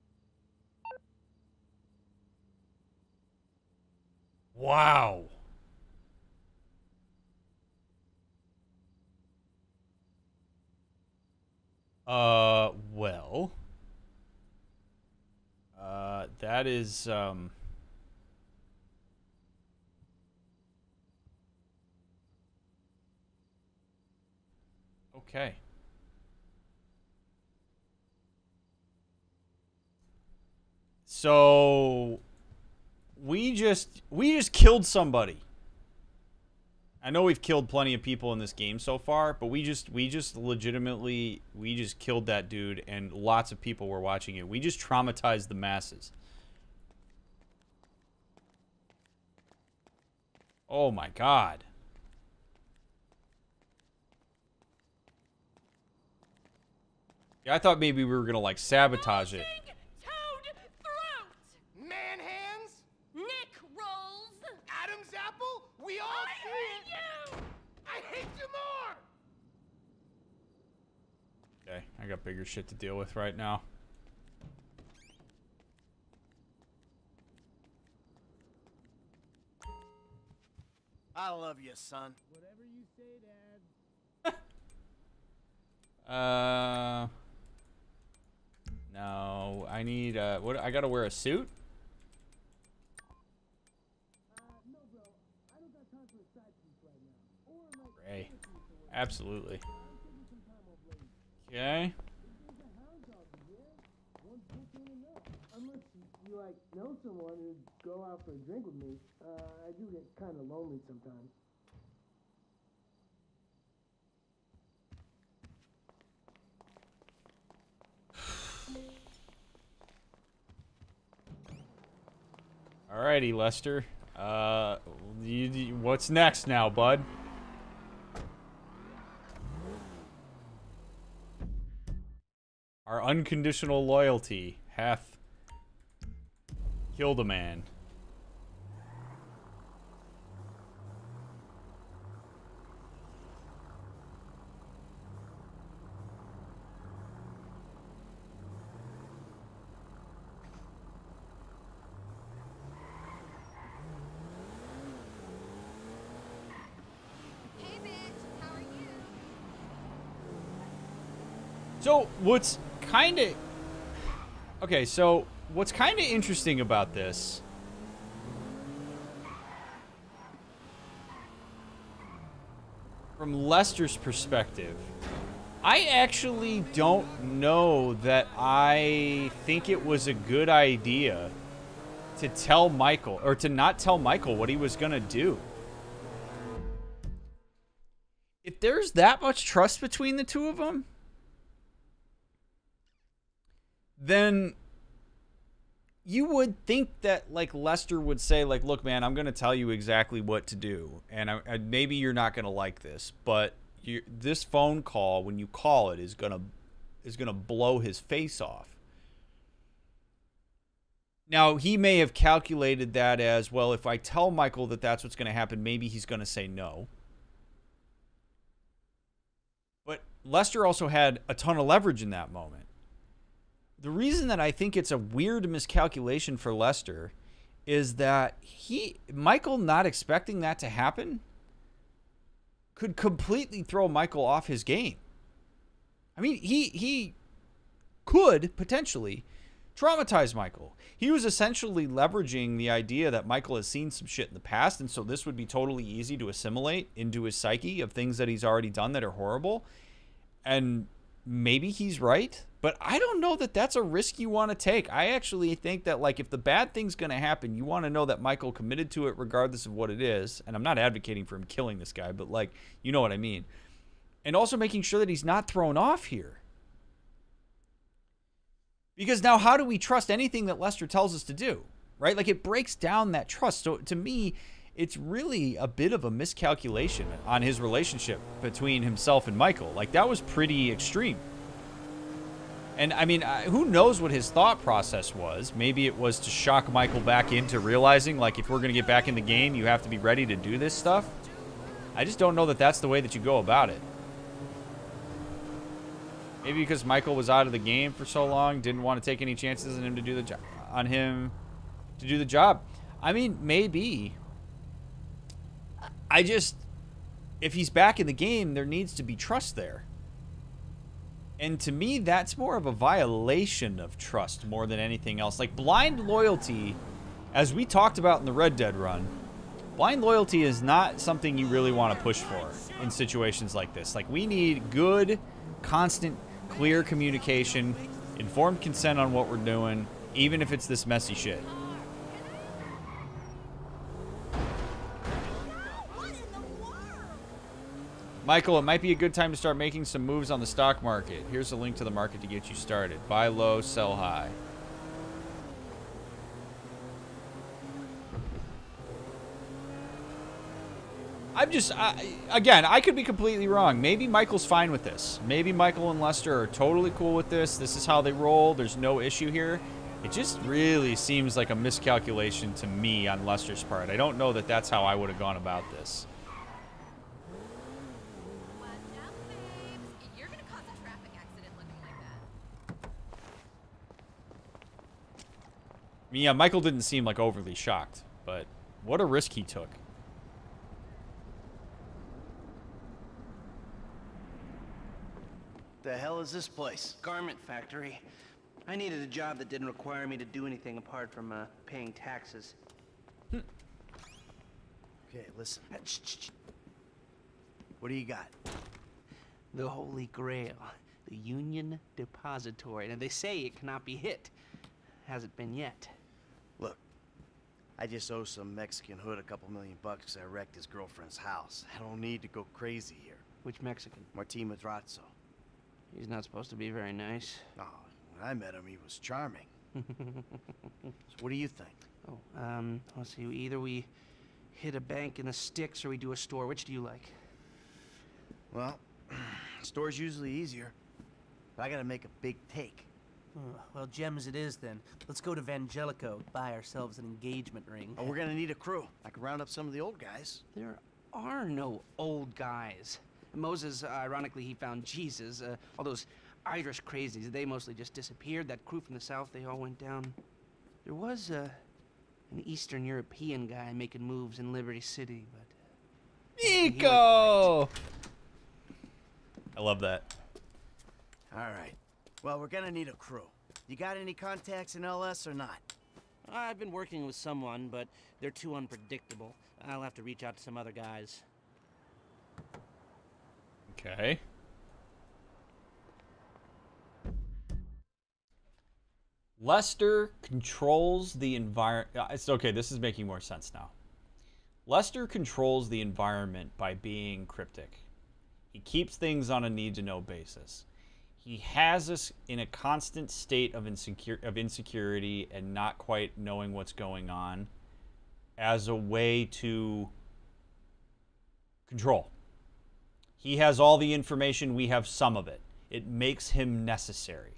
Wow. Uh, well. Uh, that is, um... Okay. So we just we just killed somebody. I know we've killed plenty of people in this game so far, but we just we just legitimately we just killed that dude and lots of people were watching it. We just traumatized the masses. Oh my god. Yeah, I thought maybe we were going to like sabotage it. Man hands? Nick rolls? Adam's apple? We all I hate you! I hate you more! Okay, I got bigger shit to deal with right now. I love you, son. Whatever you say, Dad. Uh No, I need uh what I got to wear a suit? Absolutely. Okay. You like know someone who'd go out for a drink with me, uh, I do get kind of lonely sometimes. Alrighty, Lester. Uh, you, you- what's next now, bud? Our unconditional loyalty hath killed a man. So what's kind of okay? So what's kind of interesting about this? From Lester's perspective, I actually don't know that I think it was a good idea to tell Michael or to not tell Michael what he was going to do. If there's that much trust between the two of them, then you would think that like Lester would say like, "Look, man, I'm going to tell you exactly what to do, and I, maybe you're not going to like this, but you, this phone call when you call it is gonna is gonna blow his face off." Now he may have calculated that as well. If I tell Michael that that's what's going to happen, maybe he's going to say no. But Lester also had a ton of leverage in that moment the reason that I think it's a weird miscalculation for Lester is that he Michael not expecting that to happen could completely throw Michael off his game. I mean, he he could potentially traumatize Michael. He was essentially leveraging the idea that Michael has seen some shit in the past and so this would be totally easy to assimilate into his psyche of things that he's already done that are horrible. And maybe he's right but I don't know that that's a risk you want to take. I actually think that like if the bad thing's going to happen, you want to know that Michael committed to it regardless of what it is. And I'm not advocating for him killing this guy, but like you know what I mean. And also making sure that he's not thrown off here. Because now how do we trust anything that Lester tells us to do? Right? Like it breaks down that trust. So to me, it's really a bit of a miscalculation on his relationship between himself and Michael. Like that was pretty extreme. And I mean, who knows what his thought process was? Maybe it was to shock Michael back into realizing, like, if we're going to get back in the game, you have to be ready to do this stuff. I just don't know that that's the way that you go about it. Maybe because Michael was out of the game for so long, didn't want to take any chances on him to do the job, on him to do the job. I mean, maybe. I just, if he's back in the game, there needs to be trust there. And to me, that's more of a violation of trust more than anything else. Like blind loyalty, as we talked about in the Red Dead run, blind loyalty is not something you really want to push for in situations like this. Like we need good, constant, clear communication, informed consent on what we're doing, even if it's this messy shit. Michael, it might be a good time to start making some moves on the stock market. Here's a link to the market to get you started. Buy low, sell high. I'm just, I, again, I could be completely wrong. Maybe Michael's fine with this. Maybe Michael and Lester are totally cool with this. This is how they roll. There's no issue here. It just really seems like a miscalculation to me on Lester's part. I don't know that that's how I would have gone about this. I mean, yeah, Michael didn't seem like overly shocked, but what a risk he took. The hell is this place? Garment factory. I needed a job that didn't require me to do anything apart from uh, paying taxes. Okay, listen. What do you got? The Holy Grail. The Union Depository. Now, they say it cannot be hit. Hasn't been yet. I just owe some Mexican hood a couple million bucks because I wrecked his girlfriend's house. I don't need to go crazy here. Which Mexican? Martin Madrazo. He's not supposed to be very nice. Oh, when I met him, he was charming. so what do you think? Oh, um, let's see. Either we hit a bank in the sticks or we do a store. Which do you like? Well, store's usually easier. but I gotta make a big take. Uh, well, gems it is then. Let's go to Vangelico, buy ourselves an engagement ring. Oh, we're gonna need a crew. I can round up some of the old guys. There are no old guys. Moses, uh, ironically, he found Jesus. Uh, all those Irish crazies, they mostly just disappeared. That crew from the south, they all went down. There was uh, an Eastern European guy making moves in Liberty City, but. Nico! I love that. All right. Well, we're gonna need a crew. You got any contacts in LS or not? I've been working with someone, but they're too unpredictable. I'll have to reach out to some other guys. Okay. Lester controls the environment. Uh, it's okay. This is making more sense now. Lester controls the environment by being cryptic. He keeps things on a need to know basis. He has us in a constant state of, insecure, of insecurity and not quite knowing what's going on as a way to control. He has all the information, we have some of it. It makes him necessary.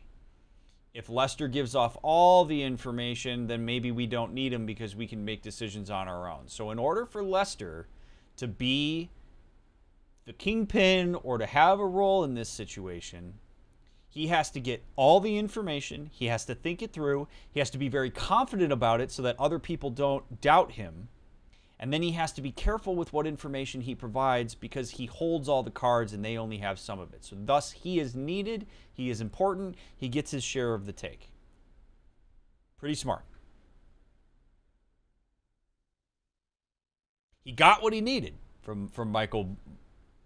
If Lester gives off all the information, then maybe we don't need him because we can make decisions on our own. So, in order for Lester to be the kingpin or to have a role in this situation, he has to get all the information, he has to think it through, he has to be very confident about it so that other people don't doubt him. And then he has to be careful with what information he provides because he holds all the cards and they only have some of it. So, thus, he is needed, he is important, he gets his share of the take. Pretty smart. He got what he needed from, from Michael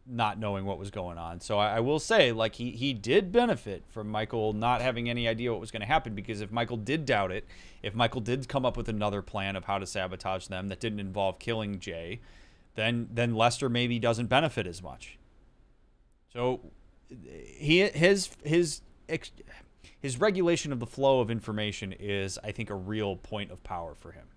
not knowing what was going on. So I, I, will say, like he he did benefit from Michael not having any idea what was going to happen because if Michael did doubt it, if Michael did come up with another plan of how to sabotage them that didn't involve killing Jay, then then Lester maybe doesn't benefit as much. So he his his his regulation of the flow of information is, I think, a real point of power for him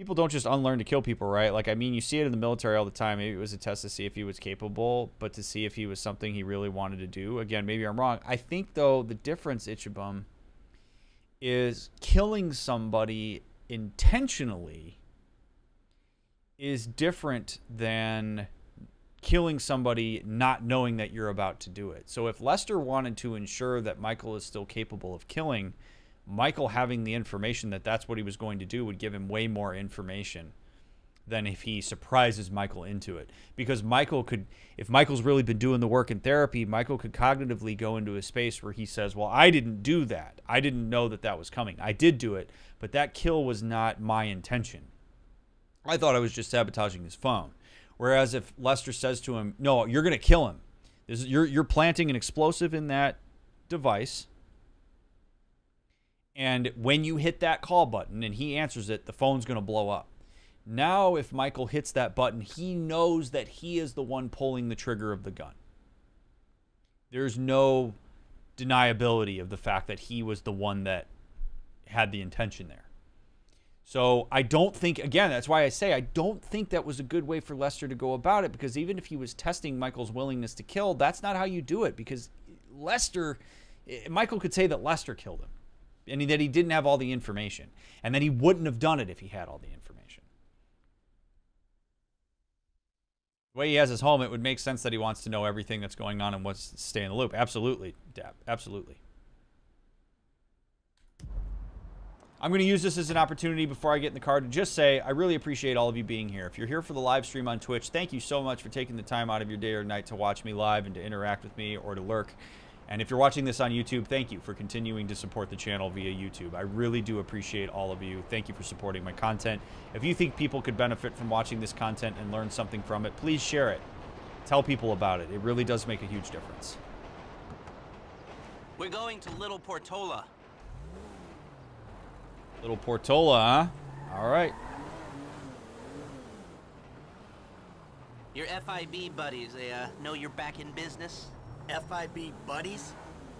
people don't just unlearn to kill people, right? Like, I mean, you see it in the military all the time. Maybe it was a test to see if he was capable, but to see if he was something he really wanted to do. Again, maybe I'm wrong. I think, though, the difference, Ichibum, is killing somebody intentionally is different than killing somebody not knowing that you're about to do it. So if Lester wanted to ensure that Michael is still capable of killing – Michael having the information that that's what he was going to do would give him way more information than if he surprises Michael into it. Because Michael could, if Michael's really been doing the work in therapy, Michael could cognitively go into a space where he says, Well, I didn't do that. I didn't know that that was coming. I did do it, but that kill was not my intention. I thought I was just sabotaging his phone. Whereas if Lester says to him, No, you're going to kill him, this is, you're, you're planting an explosive in that device and when you hit that call button and he answers it, the phone's going to blow up. Now, if Michael hits that button, he knows that he is the one pulling the trigger of the gun. There's no deniability of the fact that he was the one that had the intention there. So I don't think, again, that's why I say I don't think that was a good way for Lester to go about it because even if he was testing Michael's willingness to kill, that's not how you do it because Lester, eh, Michael could say that Lester killed him and that he didn't have all the information, and that he wouldn't have done it if he had all the information. The way he has his home, it would make sense that he wants to know everything that's going on and wants to stay in the loop. Absolutely, Dab. Absolutely. I'm going to use this as an opportunity before I get in the car to just say I really appreciate all of you being here. If you're here for the live stream on Twitch, thank you so much for taking the time out of your day or night to watch me live and to interact with me or to lurk. And if you're watching this on YouTube, thank you for continuing to support the channel via YouTube. I really do appreciate all of you. Thank you for supporting my content. If you think people could benefit from watching this content and learn something from it, please share it. Tell people about it. It really does make a huge difference. We're going to Little Portola. Little Portola, huh? All right. Your FIB buddies, they uh, know you're back in business? FIB buddies?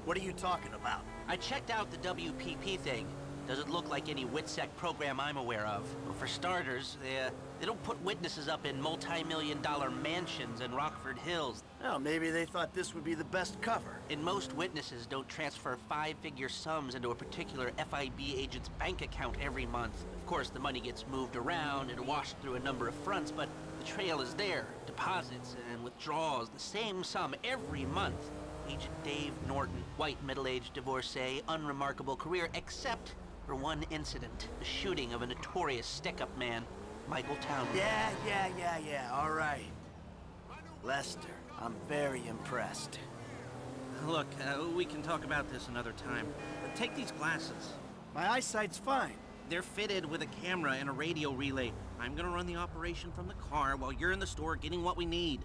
What are you talking about? I checked out the WPP thing. Doesn't look like any WITSEC program I'm aware of. But for starters, they, uh, They don't put witnesses up in multi-million dollar mansions in Rockford Hills. Well, maybe they thought this would be the best cover. And most witnesses don't transfer five-figure sums into a particular FIB agent's bank account every month. Of course, the money gets moved around and washed through a number of fronts, but the trail is there. Deposits and withdrawals, the same sum every month. Agent Dave Norton, white middle-aged divorcee, unremarkable career, except for one incident, the shooting of a notorious stick-up man, Michael Townley. Yeah, yeah, yeah, yeah, all right. Lester, I'm very impressed. Look, uh, we can talk about this another time. Uh, take these glasses. My eyesight's fine. They're fitted with a camera and a radio relay. I'm gonna run the operation from the car while you're in the store getting what we need.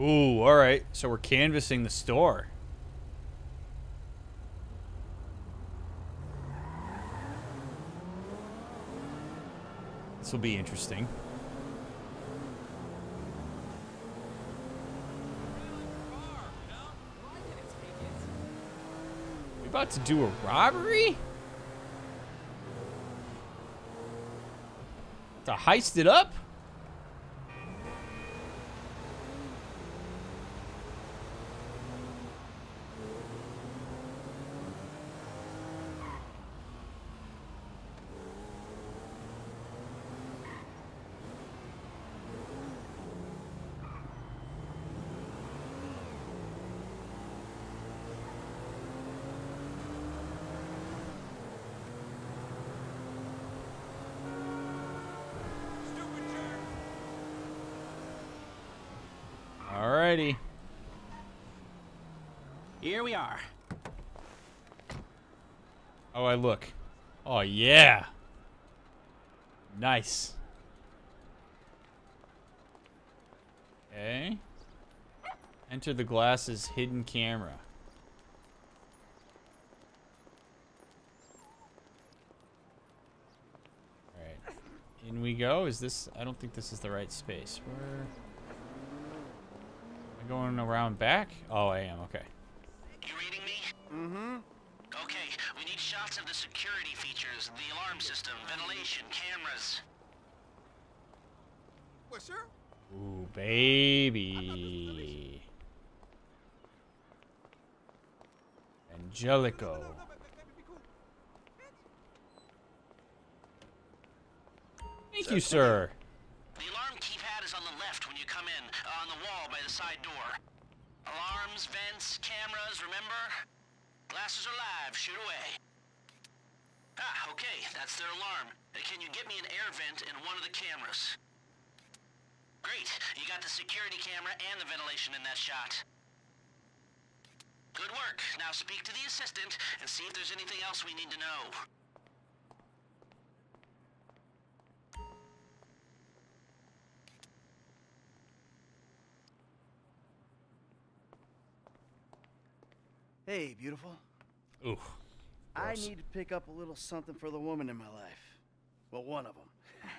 Ooh, all right. So we're canvassing the store. This will be interesting. We about to do a robbery? To heist it up? Here we are. Oh, I look. Oh, yeah. Nice. Okay. Enter the glass's hidden camera. Alright. In we go. Is this... I don't think this is the right space. Where... Am I going around back? Oh, I am. Okay. You reading me? Mm-hmm. Okay, we need shots of the security features, the alarm system, ventilation, cameras. What, sir? Ooh, baby. Vangelico. Thank you, sir. The alarm keypad is on the left when you come in, uh, on the wall by the side door. Alarms, vents, cameras, remember? Glasses are live, shoot away. Ah, okay, that's their alarm. Can you get me an air vent in one of the cameras? Great, you got the security camera and the ventilation in that shot. Good work. Now speak to the assistant and see if there's anything else we need to know. Hey, beautiful. Ooh. I need to pick up a little something for the woman in my life. Well, one of them.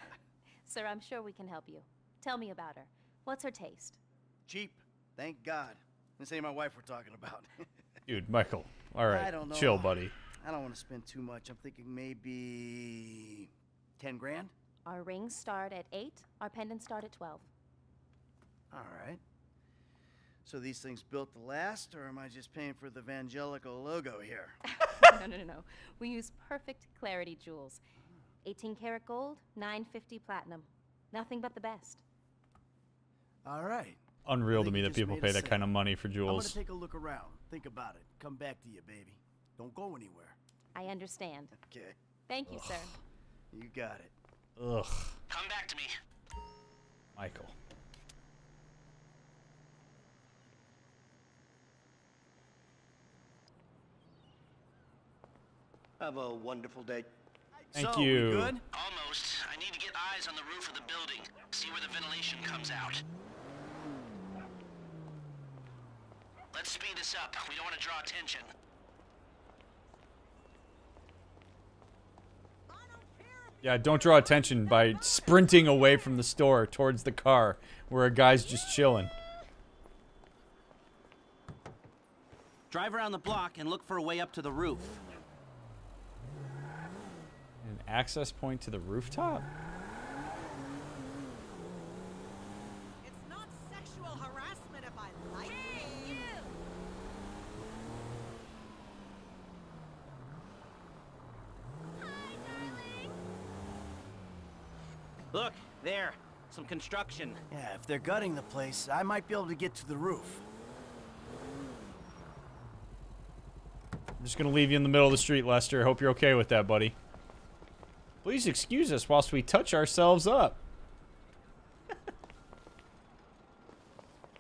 Sir, I'm sure we can help you. Tell me about her. What's her taste? Cheap. Thank God. This ain't my wife we're talking about. Dude, Michael. All right. I don't know. Chill, buddy. I don't want to spend too much. I'm thinking maybe 10 grand? Our rings start at 8, our pendants start at 12. All right. So these things built to last, or am I just paying for the Vangelico logo here? no, no, no, no. We use perfect clarity jewels. 18 karat gold, 950 platinum. Nothing but the best. All right. Unreal to me that people pay that kind of money for jewels. I'm jewels. gonna take a look around. Think about it. Come back to you, baby. Don't go anywhere. I understand. Okay. Thank you, sir. You got it. Ugh. Come back to me. Michael. Have a wonderful day. Thank so, you. good? Almost. I need to get eyes on the roof of the building. See where the ventilation comes out. Let's speed this up. We don't want to draw attention. Yeah, don't draw attention by sprinting away from the store towards the car where a guy's just chilling. Drive around the block and look for a way up to the roof access point to the rooftop? Like hey, Hi, Look, there. Some construction. Yeah, if they're gutting the place, I might be able to get to the roof. I'm just going to leave you in the middle of the street, Lester. Hope you're okay with that, buddy. Please excuse us whilst we touch ourselves up.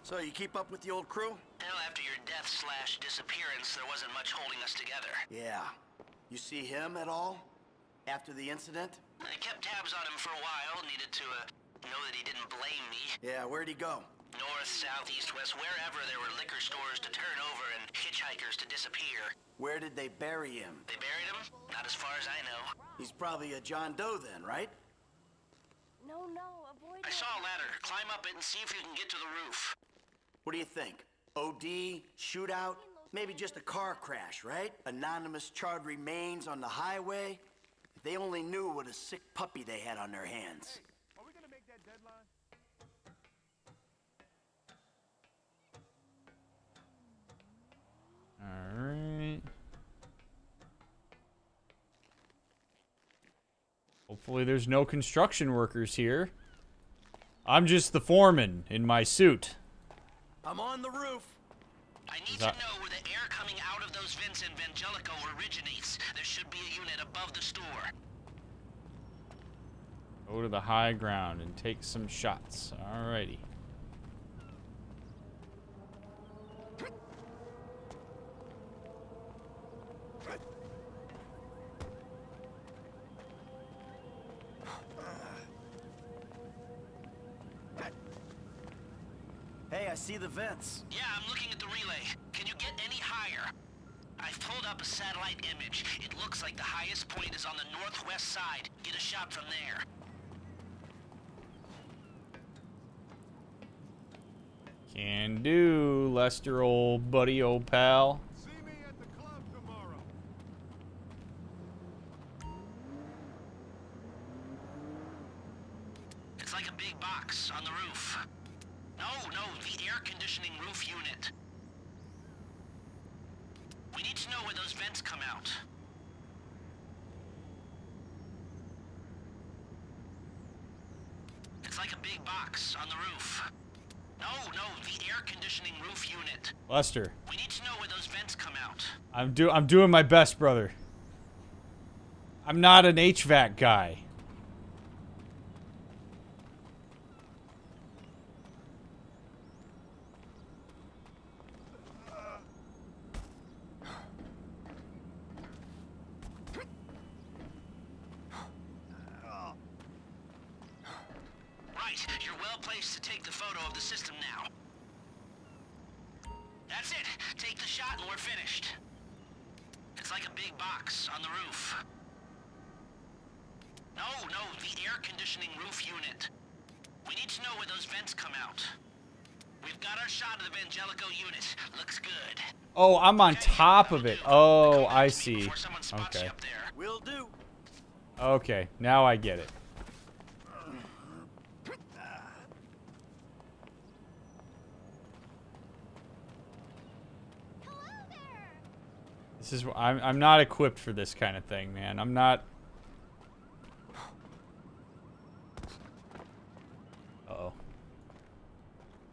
So, you keep up with the old crew? Hell, after your death slash disappearance, there wasn't much holding us together. Yeah. You see him at all? After the incident? I kept tabs on him for a while. Needed to uh, know that he didn't blame me. Yeah, where'd he go? North, south, east, west, wherever there were liquor stores to turn over and hitchhikers to disappear. Where did they bury him? They buried him? Not as far as I know. He's probably a John Doe then, right? No, no, avoid I saw a ladder. Climb up it and see if you can get to the roof. What do you think? OD? Shootout? Maybe just a car crash, right? Anonymous charred remains on the highway? If they only knew what a sick puppy they had on their hands. Alright. Hopefully there's no construction workers here. I'm just the foreman in my suit. I'm on the roof. I need that- to know where the air coming out of those vents in Vangelico originates. There should be a unit above the store. Go to the high ground and take some shots. Alrighty. Hey, I see the vents. Yeah, I'm looking at the relay. Can you get any higher? I've pulled up a satellite image. It looks like the highest point is on the northwest side. Get a shot from there. Can do, Lester, old buddy, old pal. It's like a big box on the roof. No, no, the air conditioning roof unit. We need to where come out. It's like a big box on the roof. No, no, the air conditioning roof unit. Lester, We need to know where those vents come out. I'm do I'm doing my best, brother. I'm not an HVAC guy. Right, you're well placed to take the photo of the system now. That's it. Take the shot and we're finished. It's like a big box on the roof. No, no, the air conditioning roof unit. We need to know where those vents come out. We've got our shot of the Vangelico unit. Looks good. Oh, I'm on top of it. Oh, I see. Okay. Will do. Okay, now I get it. This is I'm I'm not equipped for this kind of thing, man. I'm not. Uh oh.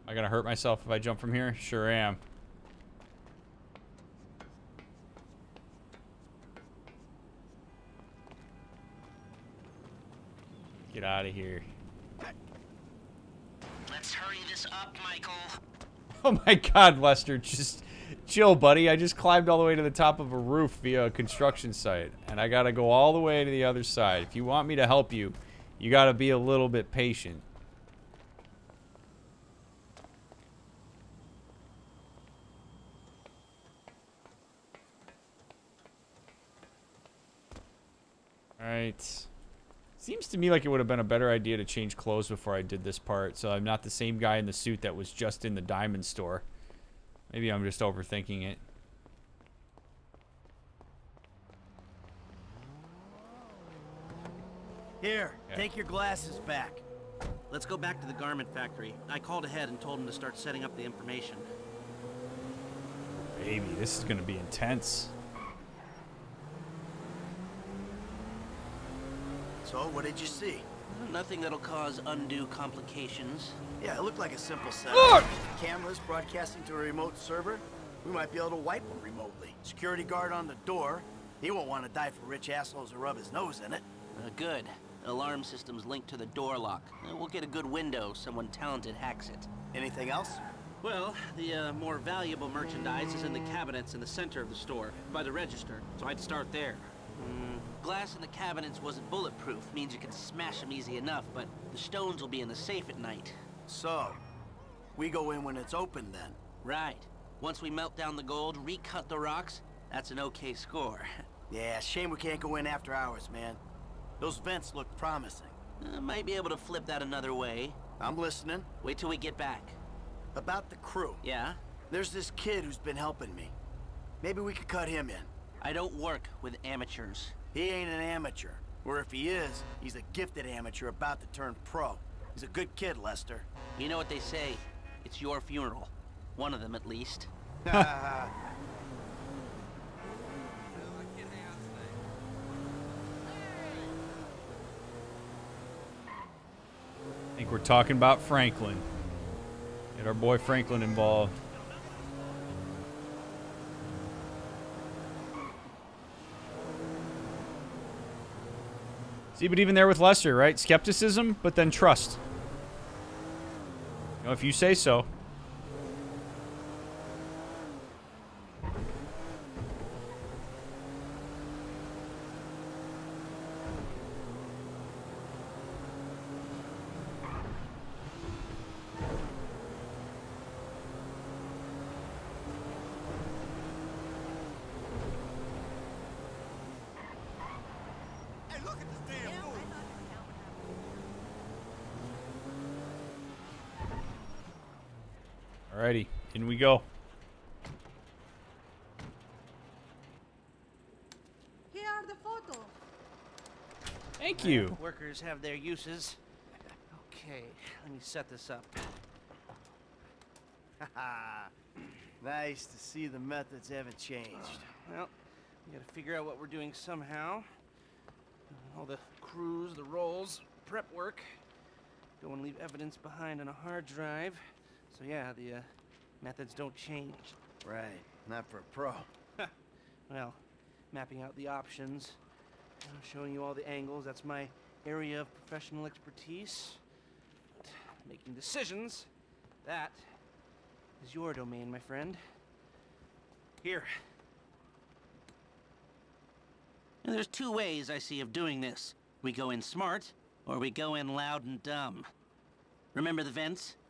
Am I gonna hurt myself if I jump from here? Sure am. Get out of here. Let's hurry this up, Michael. Oh my god, Lester, just chill, buddy. I just climbed all the way to the top of a roof via a construction site, and I gotta go all the way to the other side. If you want me to help you, you gotta be a little bit patient. Alright. Seems to me like it would have been a better idea to change clothes before I did this part, so I'm not the same guy in the suit that was just in the diamond store. Maybe I'm just overthinking it. Here, Yeah. take your glasses back. Let's go back to the garment factory. I called ahead and told him to start setting up the information. Baby, this is gonna be intense. So, what did you see? Nothing that'll cause undue complications. Yeah, it looked like a simple setup. Lord! Cameras broadcasting to a remote server. We might be able to wipe them remotely. Security guard on the door. He won't want to die for rich assholes who rub his nose in it. Uh, good. Alarm system's linked to the door lock. Uh, we'll get a good window. Someone talented hacks it. Anything else? Well, the uh, more valuable merchandise is in the cabinets in the center of the store, by the register, so I'd start there. Glass in the cabinets wasn't bulletproof. Means you can smash them easy enough, but the stones will be in the safe at night. So, we go in when it's open then? Right. Once we melt down the gold, recut the rocks, that's an okay score. Yeah, shame we can't go in after hours, man. Those vents look promising. Uh, might be able to flip that another way. I'm listening. Wait till we get back. About the crew. Yeah? There's this kid who's been helping me. Maybe we could cut him in. I don't work with amateurs. He ain't an amateur. Or if he is, he's a gifted amateur about to turn pro. He's a good kid, Lester. You know what they say. It's your funeral. One of them, at least. I think we're talking about Franklin. Get our boy Franklin involved. See, but even there with Lester, right? Skepticism, but then trust. You know, if you say so. Alrighty, in we go. Here are the photos. Thank you. Workers have their uses. Okay, let me set this up. nice to see the methods haven't changed. Well, we gotta figure out what we're doing somehow. All the crews, the rolls, prep work. Go and leave evidence behind on a hard drive. So yeah, the uh, methods don't change. Right, not for a pro. well, mapping out the options, uh, showing you all the angles. That's my area of professional expertise. But making decisions, that is your domain, my friend. Here. And there's two ways I see of doing this. We go in smart, or we go in loud and dumb. Remember the vents?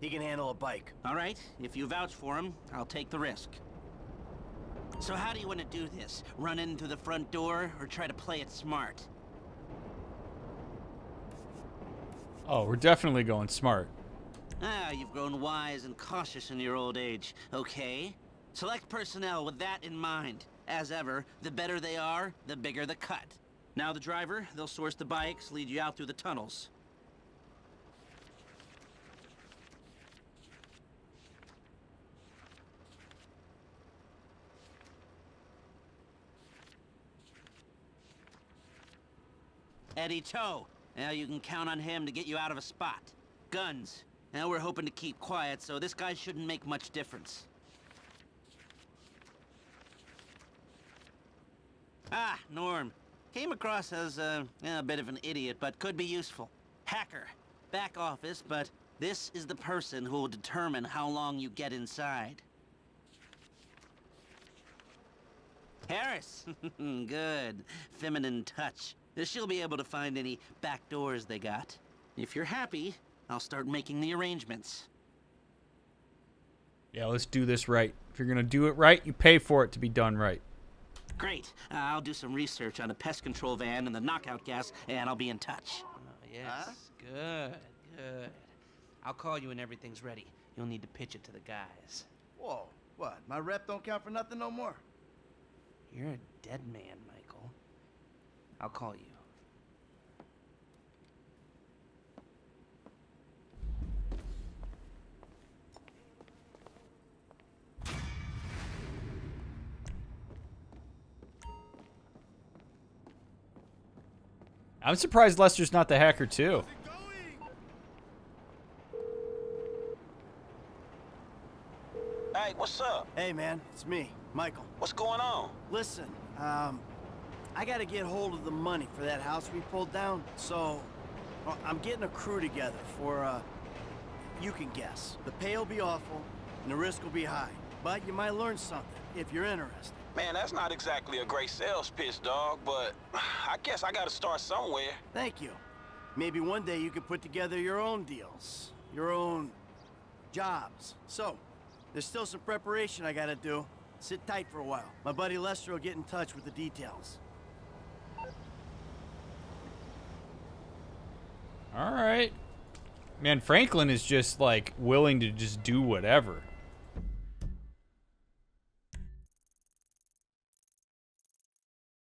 He can handle a bike. All right, if you vouch for him, I'll take the risk. So how do you want to do this? Run in through the front door, or try to play it smart? Oh, we're definitely going smart. Ah, you've grown wise and cautious in your old age. Okay. Select personnel with that in mind. As ever, the better they are, the bigger the cut. Now the driver, they'll source the bikes, lead you out through the tunnels. Eddie Toh. Now you can count on him to get you out of a spot. Guns. Now we're hoping to keep quiet, so this guy shouldn't make much difference. Ah, Norm. Came across as uh, a bit of an idiot, but could be useful. Hacker. Back office, but This is the person who will determine how long you get inside. Harris! Good. Feminine touch. She'll be able to find any back doors they got. If you're happy, I'll start making the arrangements. Yeah, let's do this right. If you're gonna do it right, you pay for it to be done right. Great. Uh, I'll do some research on a pest control van and the knockout gas, and I'll be in touch. Oh, yes. Good, good. I'll call you when everything's ready. You'll need to pitch it to the guys. Whoa, what? My rep don't count for nothing no more? You're a dead man, Michael. I'll call you. I'm surprised Lester's not the hacker too. Hey, what's up? Hey, man, it's me, Michael. What's going on? Listen, um, I gotta get hold of the money for that house we pulled down, so well, I'm getting a crew together for, uh, you can guess. The pay will be awful, and the risk will be high, but you might learn something if you're interested. Man, that's not exactly a great sales pitch, dog, but I guess I gotta start somewhere. Thank you. Maybe one day you can put together your own deals, your own jobs. So, there's still some preparation I gotta do. Sit tight for a while. My buddy Lester will get in touch with the details. All right. Man, Franklin is just like willing to just do whatever.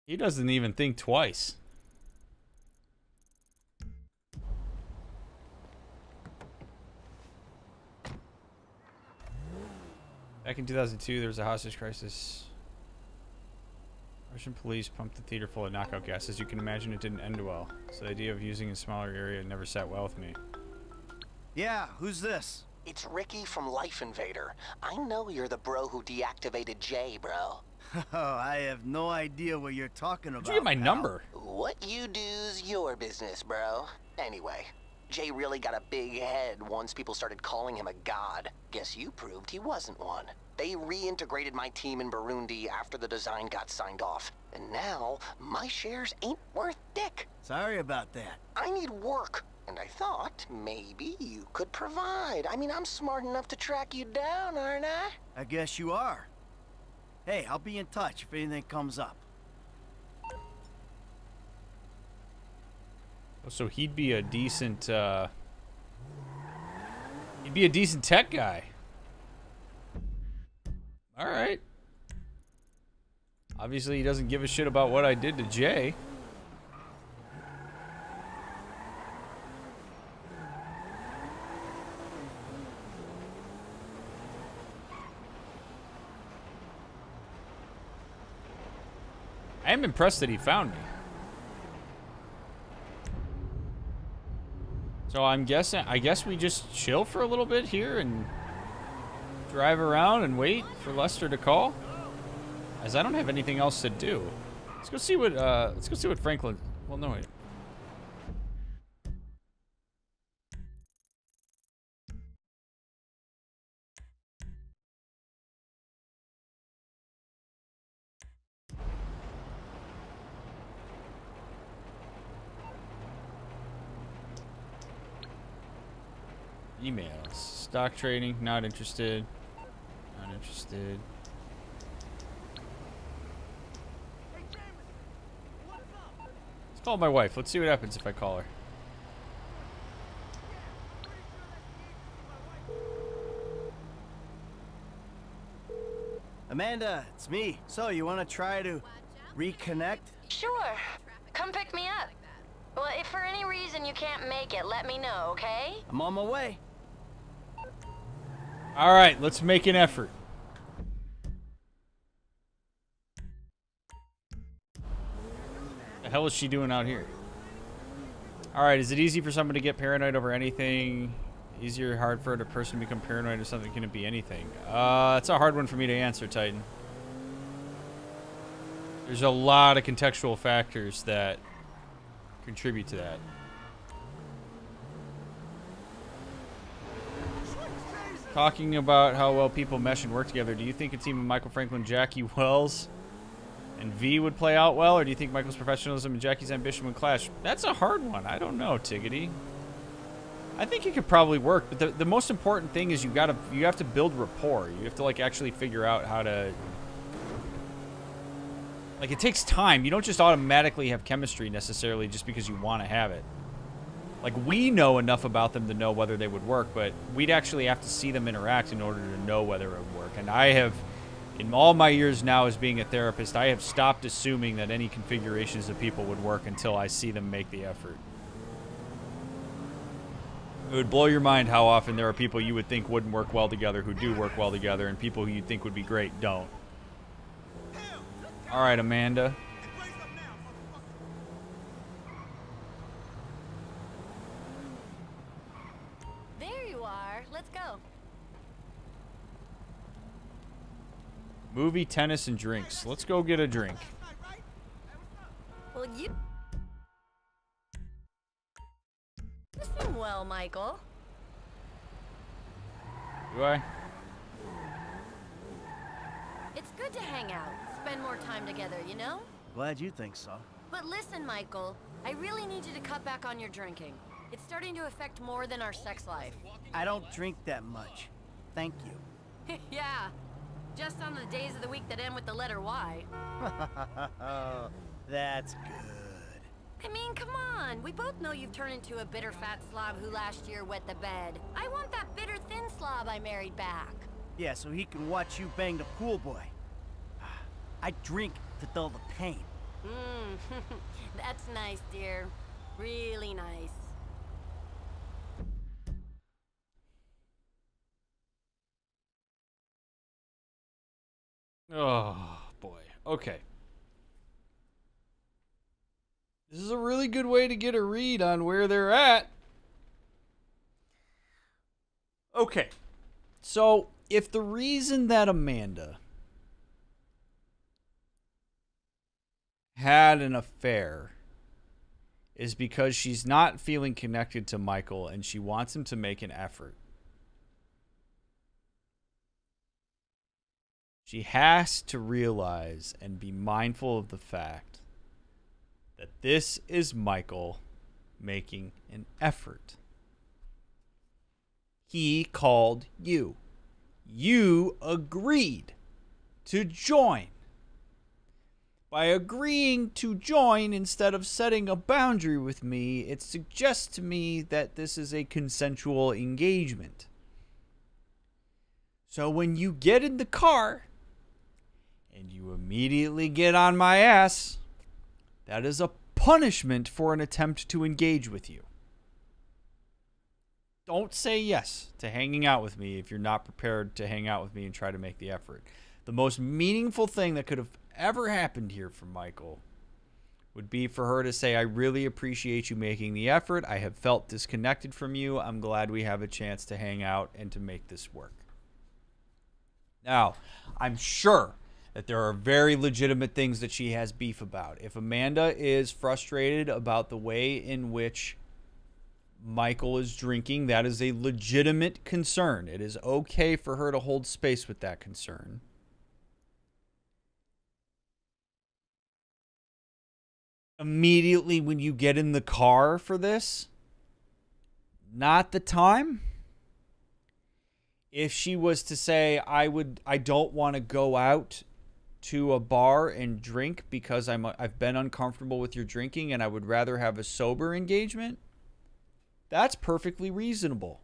He doesn't even think twice. Back in 2002, there was a hostage crisis. Russian police pumped the theater full of knockout gas. As you can imagine, it didn't end well. So the idea of using a smaller area never sat well with me. Yeah, who's this? It's Rickie from Life Invader. I know you're the bro who deactivated Jay, bro. Oh, I have no idea what you're talking about. Did you get my pal. number? What you do's your business, bro. Anyway, Jay really got a big head once people started calling him a god. Guess you proved he wasn't one. They reintegrated my team in Burundi after the design got signed off. And now, my shares ain't worth dick. Sorry about that. I need work. And I thought maybe you could provide. I mean, I'm smart enough to track you down, aren't I? I guess you are. Hey, I'll be in touch if anything comes up. Oh, So he'd be a decent, uh... He'd be a decent tech guy. Alright. Obviously, he doesn't give a shit about what I did to Jay. I am impressed that he found me. So I'm guessing, I guess we just chill for a little bit here and drive around and wait for Lester to call. As I don't have anything else to do. Let's go see what, uh, let's go see what Franklin, well, no, wait. Stock trading, not interested. Not interested. Let's call my wife. Let's see what happens if I call her. Amanda, it's me. So, you want to try to reconnect? Sure. Come pick me up. Well, if for any reason you can't make it, let me know, okay? I'm on my way. All right, let's make an effort. The hell is she doing out here? All right, is it easy for someone to get paranoid over anything? Easier or hard for a person to become paranoid or something? Can it be anything? Uh, that's a hard one for me to answer, Titan. There's a lot of contextual factors that contribute to that. Talking about how well people mesh and work together, do you think a team of Michael Franklin, Jackie Wells, and V would play out well, or do you think Michael's professionalism and Jackie's ambition would clash? That's a hard one. I don't know, Tiggity. I think it could probably work, but the, the most important thing is you gotta you have to build rapport. You have to like actually figure out how to like it takes time. You don't just automatically have chemistry necessarily just because you want to have it. Like we know enough about them to know whether they would work, but we'd actually have to see them interact in order to know whether it would work. And I have in all my years now as being a therapist, I have stopped assuming that any configurations of people would work until I see them make the effort. It would blow your mind how often there are people you would think wouldn't work well together who do work well together, and people who you think would be great don't. All right, Amanda. Movie, tennis, and drinks. Let's go get a drink. Well, you. You seem well, Michael. Do I? It's good to hang out, spend more time together, you know? Glad you think so. But listen, Michael, I really need you to cut back on your drinking. It's starting to affect more than our sex life. I don't drink that much. Thank you. yeah, just on the days of the week that end with the letter Y. That's good. I mean, come on. We both know you've turned into a bitter fat slob who last year wet the bed. I want that bitter thin slob I married back. Yeah, so he can watch you bang the pool boy. I drink to dull the pain. Mmm, that's nice, dear. Really nice. Oh, boy. Okay. This is a really good way to get a read on where they're at. Okay. So, if the reason that Amanda had an affair is because she's not feeling connected to Michael and she wants him to make an effort, she has to realize and be mindful of the fact that this is Michael making an effort. He called you. You agreed to join. By agreeing to join instead of setting a boundary with me, it suggests to me that this is a consensual engagement. So when you get in the car and you immediately get on my ass, that is a punishment for an attempt to engage with you. Don't say yes to hanging out with me if you're not prepared to hang out with me and try to make the effort. The most meaningful thing that could have ever happened here for Michael would be for her to say, I really appreciate you making the effort. I have felt disconnected from you. I'm glad we have a chance to hang out and to make this work. Now, I'm sure that there are very legitimate things that she has beef about. If Amanda is frustrated about the way in which Michael is drinking, that is a legitimate concern. It is okay for her to hold space with that concern. Immediately when you get in the car for this, not the time. If she was to say, I would, I don't want to go out to a bar and drink because I'm, uh, I've been uncomfortable with your drinking and I would rather have a sober engagement, that's perfectly reasonable.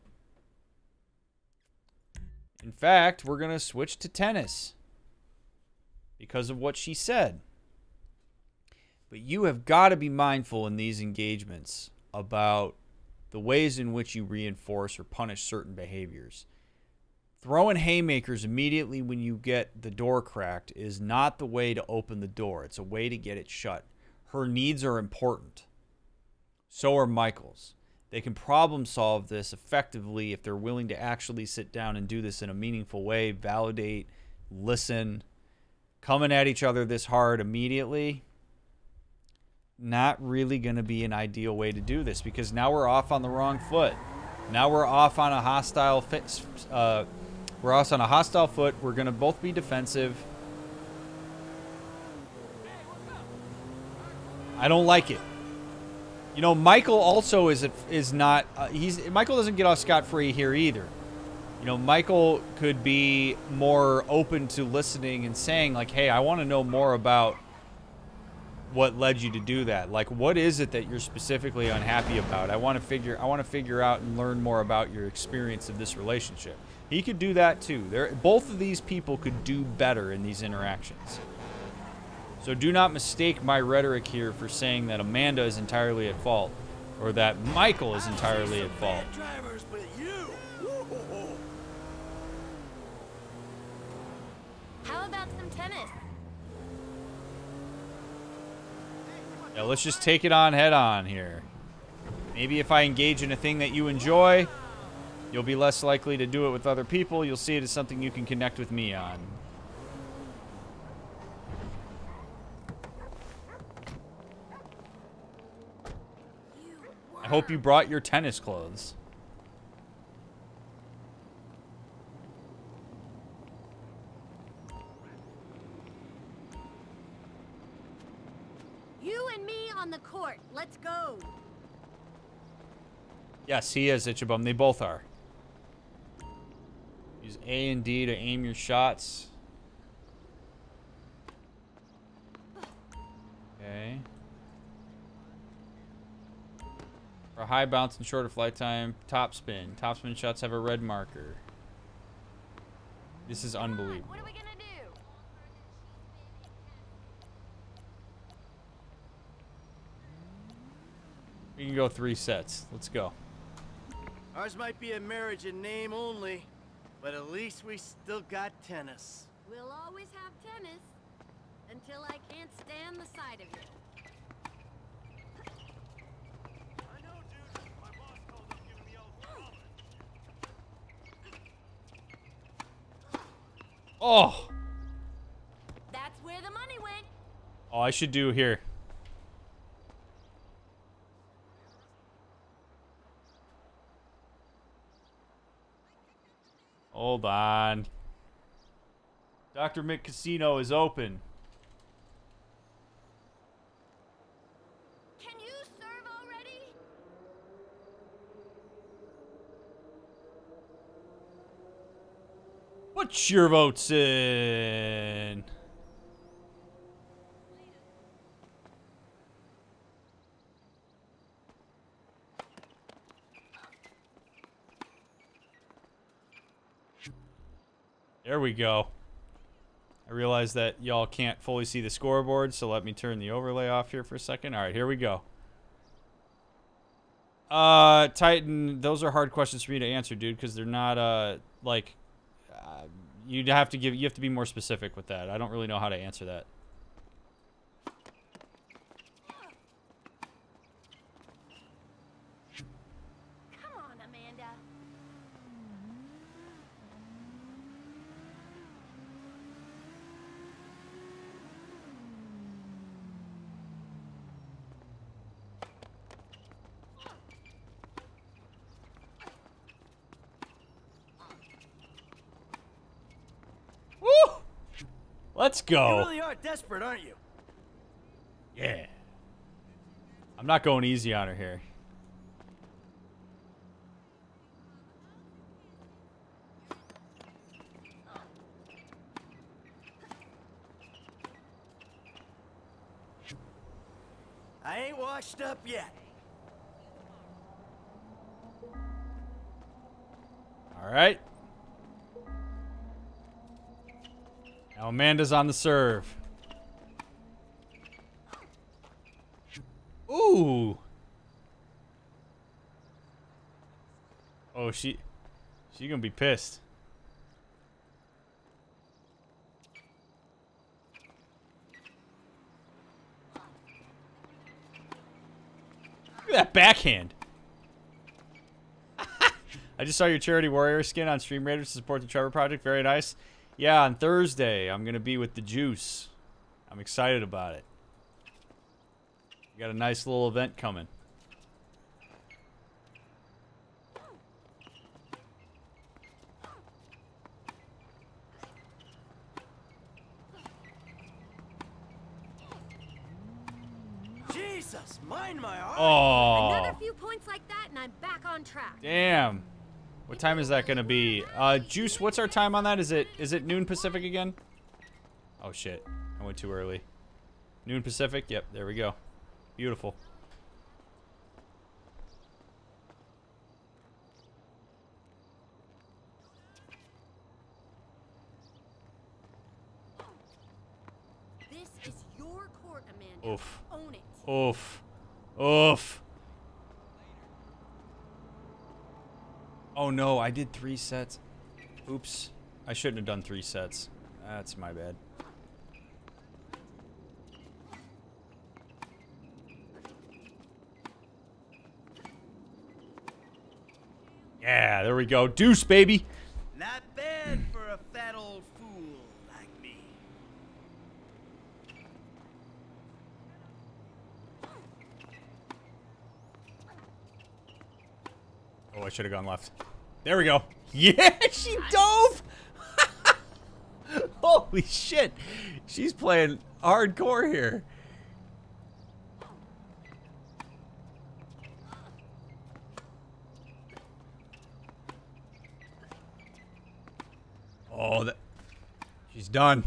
In fact, we're going to switch to tennis because of what she said. But you have got to be mindful in these engagements about the ways in which you reinforce or punish certain behaviors. Throwing haymakers immediately when you get the door cracked is not the way to open the door. It's a way to get it shut. Her needs are important. So are Michael's. They can problem solve this effectively if they're willing to actually sit down and do this in a meaningful way, validate, listen. Coming at each other this hard immediately, not really going to be an ideal way to do this because now we're off on the wrong foot. Now we're off on a hostile fit, uh, We're also on a hostile foot. We're going to both be defensive. I don't like it. You know, Michael also is is not. Uh, he's Michael doesn't get off scot free here either. You know, Michael could be more open to listening and saying like, "Hey, I want to know more about what led you to do that. Like, what is it that you're specifically unhappy about? I want to figure. I want to figure out and learn more about your experience of this relationship." He could do that too. There, both of these people could do better in these interactions. So do not mistake my rhetoric here for saying that Amanda is entirely at fault or that Michael is entirely at fault. Drivers, but you. How about some tennis? Yeah, let's just take it on head on here. Maybe if I engage in a thing that you enjoy, you'll be less likely to do it with other people. You'll see it as something you can connect with me on. I hope you brought your tennis clothes. You and me on the court. Let's go. Yes, he is, Ichibum. They both are. Use A and D to aim your shots. Okay. For a high bounce and shorter flight time, top spin. Top spin shots have a red marker. This is unbelievable. What are we gonna do? We can go three sets. Let's go. Ours might be a marriage in name only, but at least we still got tennis. We'll always have tennis until I can't stand the sight of you. Oh! That's where the money went. Oh, I should do here. Hold on. Dr. Mick Casino is open. Can you serve already? Put your votes in. There we go. I realize that y'all can't fully see the scoreboard, so let me turn the overlay off here for a second. All right, here we go. Uh, Titan, those are hard questions for me to answer, dude, because they're not, uh, like, uh, you'd have to give, you have to be more specific with that. I don't really know how to answer that. Come on, Amanda. Woo! Let's go. You really are desperate, aren't you? Yeah. I'm not going easy on her here. I ain't washed up yet. All right. Now Amanda's on the serve. Ooh. Oh, she she gonna be pissed. Look at that backhand. I just saw your Charity Warrior skin on Stream Raiders to support the Trevor Project. Very nice. Yeah, on Thursday, I'm going to be with the Juice. I'm excited about it. We got a nice little event coming. Jesus, mind my eye. Oh. Another few points like that and I'm back on track. Damn. What time is that gonna be? Uh, Juice, what's our time on that? Is it is it noon Pacific again? Oh shit, I went too early. Noon Pacific. Yep, there we go. Beautiful. This is your court, Amanda. Oof. Own it. Oof. Oof. Oh no, I did three sets. Oops. I shouldn't have done three sets. That's my bad. Yeah, there we go. Deuce, baby. Not bad for a fat old fool like me. Oh, I should have gone left. There we go. Yeah, she dove. Holy shit. She's playing hardcore here. Oh, that. She's done.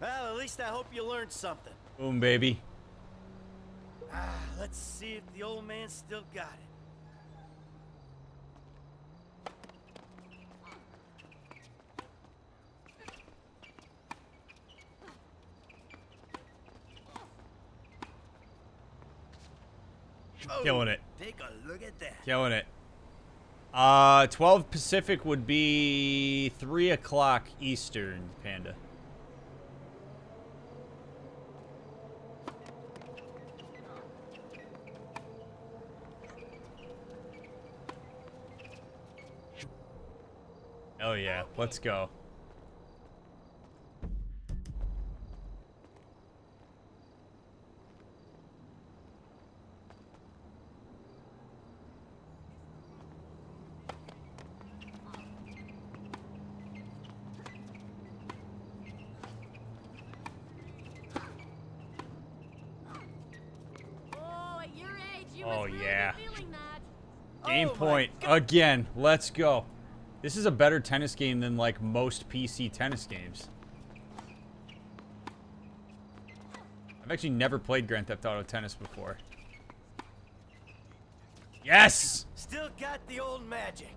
Well, at least I hope you learned something. Boom, baby. Ah, let's see if the old man still got it. Killing it. Take a look at that. Killing it. Uh, 12 Pacific would be 3 o'clock Eastern, Panda. Oh yeah, let's go. Oh, at your age, you Oh yeah. be feeling that. Game Oh, point again. Let's go. This is a better tennis game than like most PC tennis games. I've actually never played Grand Theft Auto Tennis before. Yes! Still got the old magic.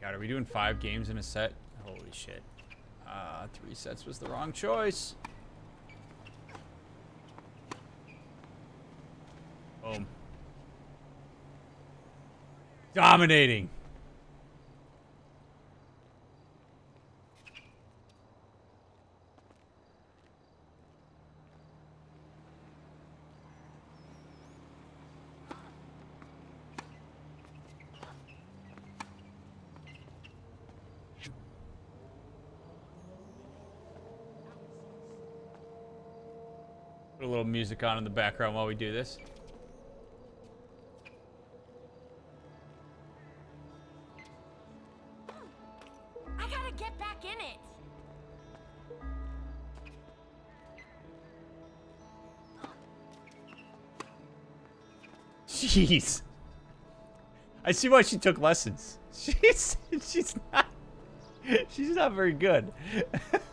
God, are we doing five games in a set? Holy shit. Uh, three sets was the wrong choice. Boom. Dominating. Put a little music on in the background while we do this. Jeez. I see why she took lessons. She's she's not she's not very good.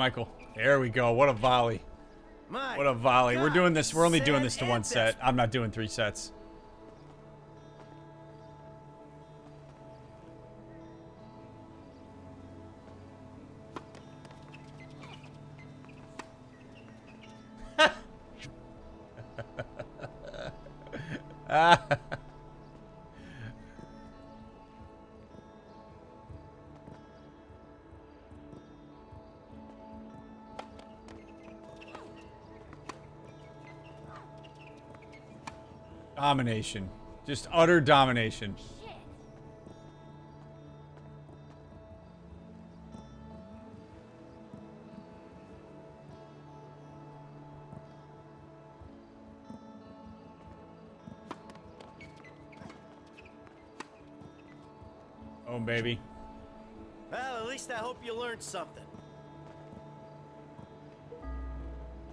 Michael. There we go. What a volley. My What a volley. We're doing this. We're only doing this to one set. I'm not doing three sets. Ah. Domination. Just utter domination.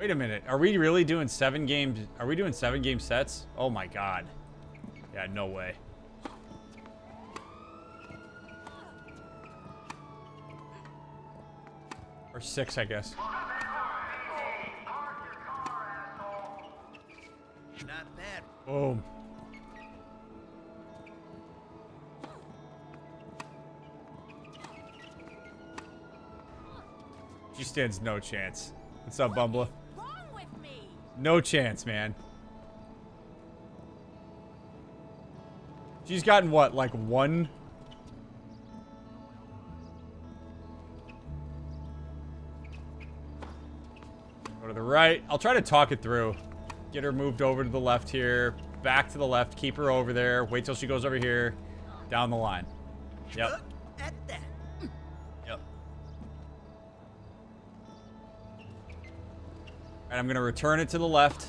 Wait a minute. Are we really doing seven games? Are we doing seven game sets? Oh my god. Yeah, no way. Or six, I guess. Boom. She stands no chance. What's up, Bumbla? No chance, man. She's gotten what, like one? Go to the right. I'll try to talk it through. Get her moved over to the left here. Back to the left. Keep her over there. Wait till she goes over here. Down the line. Yep. At that. And I'm going to return it to the left.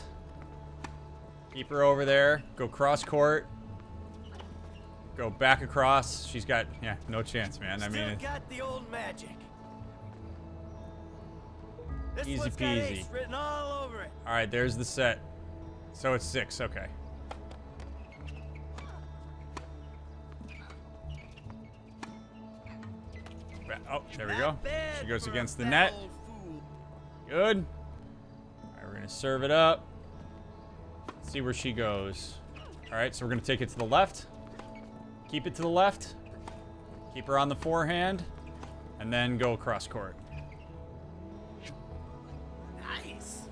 Keep her over there. Go cross court. Go back across. She's got, yeah, no chance, man. I mean, got the old magic. This Easy peasy. all all right, there's the set. So it's six, okay. Oh, there we go. She goes against the net. Good. All right, going to serve it up. See where she goes. All right, so we're going to take it to the left. Keep it to the left. Keep her on the forehand. And then go across court. Nice.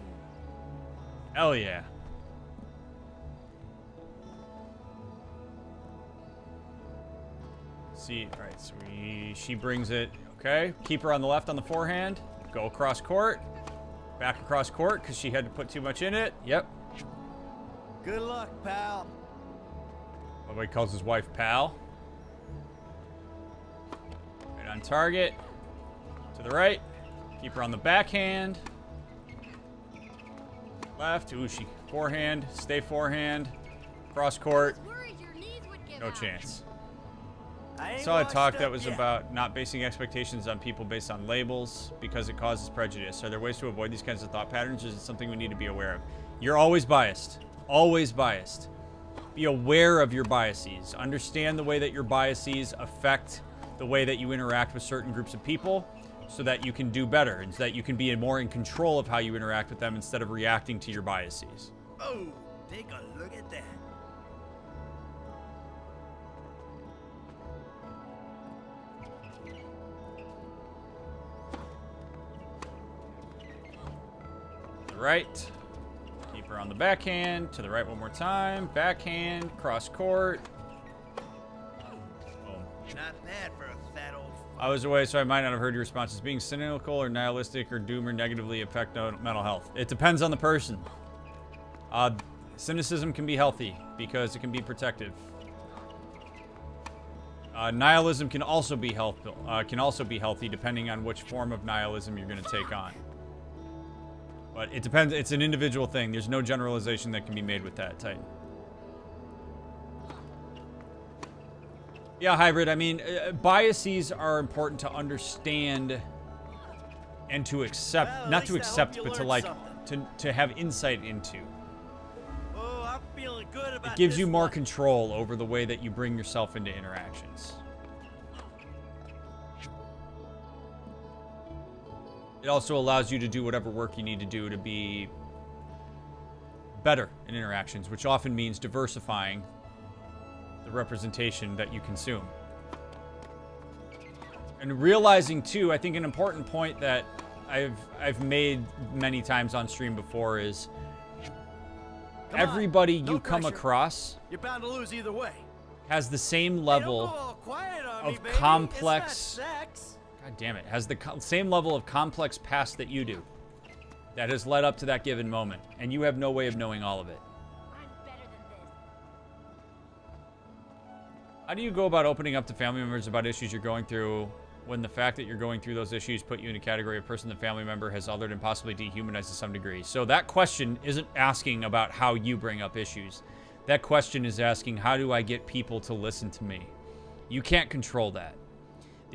Hell yeah. See, all right, so we, she brings it, okay. Keep her on the left on the forehand. Go across court. Back across court because she had to put too much in it. Yep. Good luck, pal. By the way, he calls his wife pal. Right on target. To the right. Keep her on the backhand. Left. Ooh, she forehand. Stay forehand. Cross court. No chance. I Saw a talk that was yet. about not basing expectations on people based on labels because it causes prejudice. Are there ways to avoid these kinds of thought patterns, or is it something we need to be aware of? You're always biased. Always biased. Be aware of your biases. Understand the way that your biases affect the way that you interact with certain groups of people so that you can do better and so that you can be more in control of how you interact with them instead of reacting to your biases. Oh, take a look at that. Right. Keep her on the backhand. To the right one more time. Backhand. Cross court. Boom. Not bad for a fat old. I was away, so I might not have heard your responses. Being cynical or nihilistic or doom or negatively affect mental health. It depends on the person. Uh, cynicism can be healthy because it can be protective. Uh, nihilism can also be health uh, can also be healthy depending on which form of nihilism you're going to take on. But it depends. It's an individual thing. There's no generalization that can be made with that, Titan. Yeah, hybrid. I mean, uh, biases are important to understand and to accept, well, not to least I hope accept, but to like something. to to have insight into. Oh, I'm feeling good about It gives you more one. control over the way that you bring yourself into interactions. It also allows you to do whatever work you need to do to be better in interactions, which often means diversifying the representation that you consume. And realizing too, I think an important point that I've I've made many times on stream before is Come on, everybody no you come pressure. across You're bound to lose either way. has the same level go all quiet on me, of complex sex. God damn it, has the same level of complex past that you do. That has led up to that given moment, and you have no way of knowing all of it. How do you go about opening up to family members about issues you're going through when the fact that you're going through those issues put you in a category of person the family member has othered and possibly dehumanized to some degree? So that question isn't asking about how you bring up issues. That question is asking how do I get people to listen to me? You can't control that.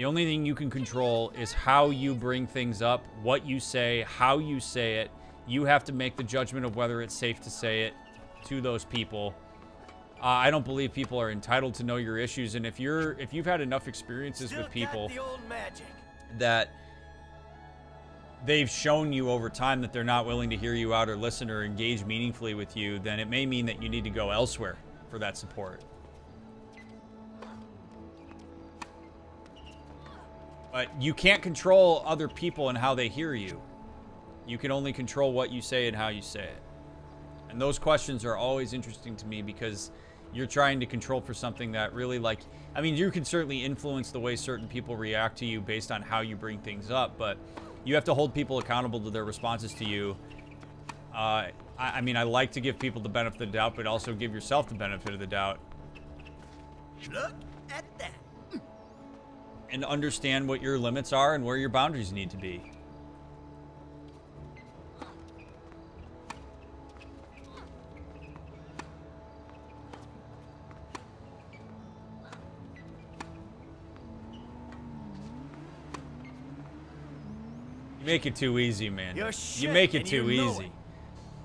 The only thing you can control is how you bring things up, what you say, how you say it. You have to make the judgment of whether it's safe to say it to those people. Uh, I don't believe people are entitled to know your issues, and if you're if you've had enough experiences Still with people got the old magic. that they've shown you over time that they're not willing to hear you out or listen or engage meaningfully with you, then it may mean that you need to go elsewhere for that support. But you can't control other people and how they hear you. You can only control what you say and how you say it. And those questions are always interesting to me because you're trying to control for something that really like I mean you can certainly influence the way certain people react to you based on how you bring things up, but you have to hold people accountable to their responses to you. Uh, I, I mean, I like to give people the benefit of the doubt, but also give yourself the benefit of the doubt Look at that. And understand what your limits are and where your boundaries need to be. You make it too easy, man. You make it too easy. it.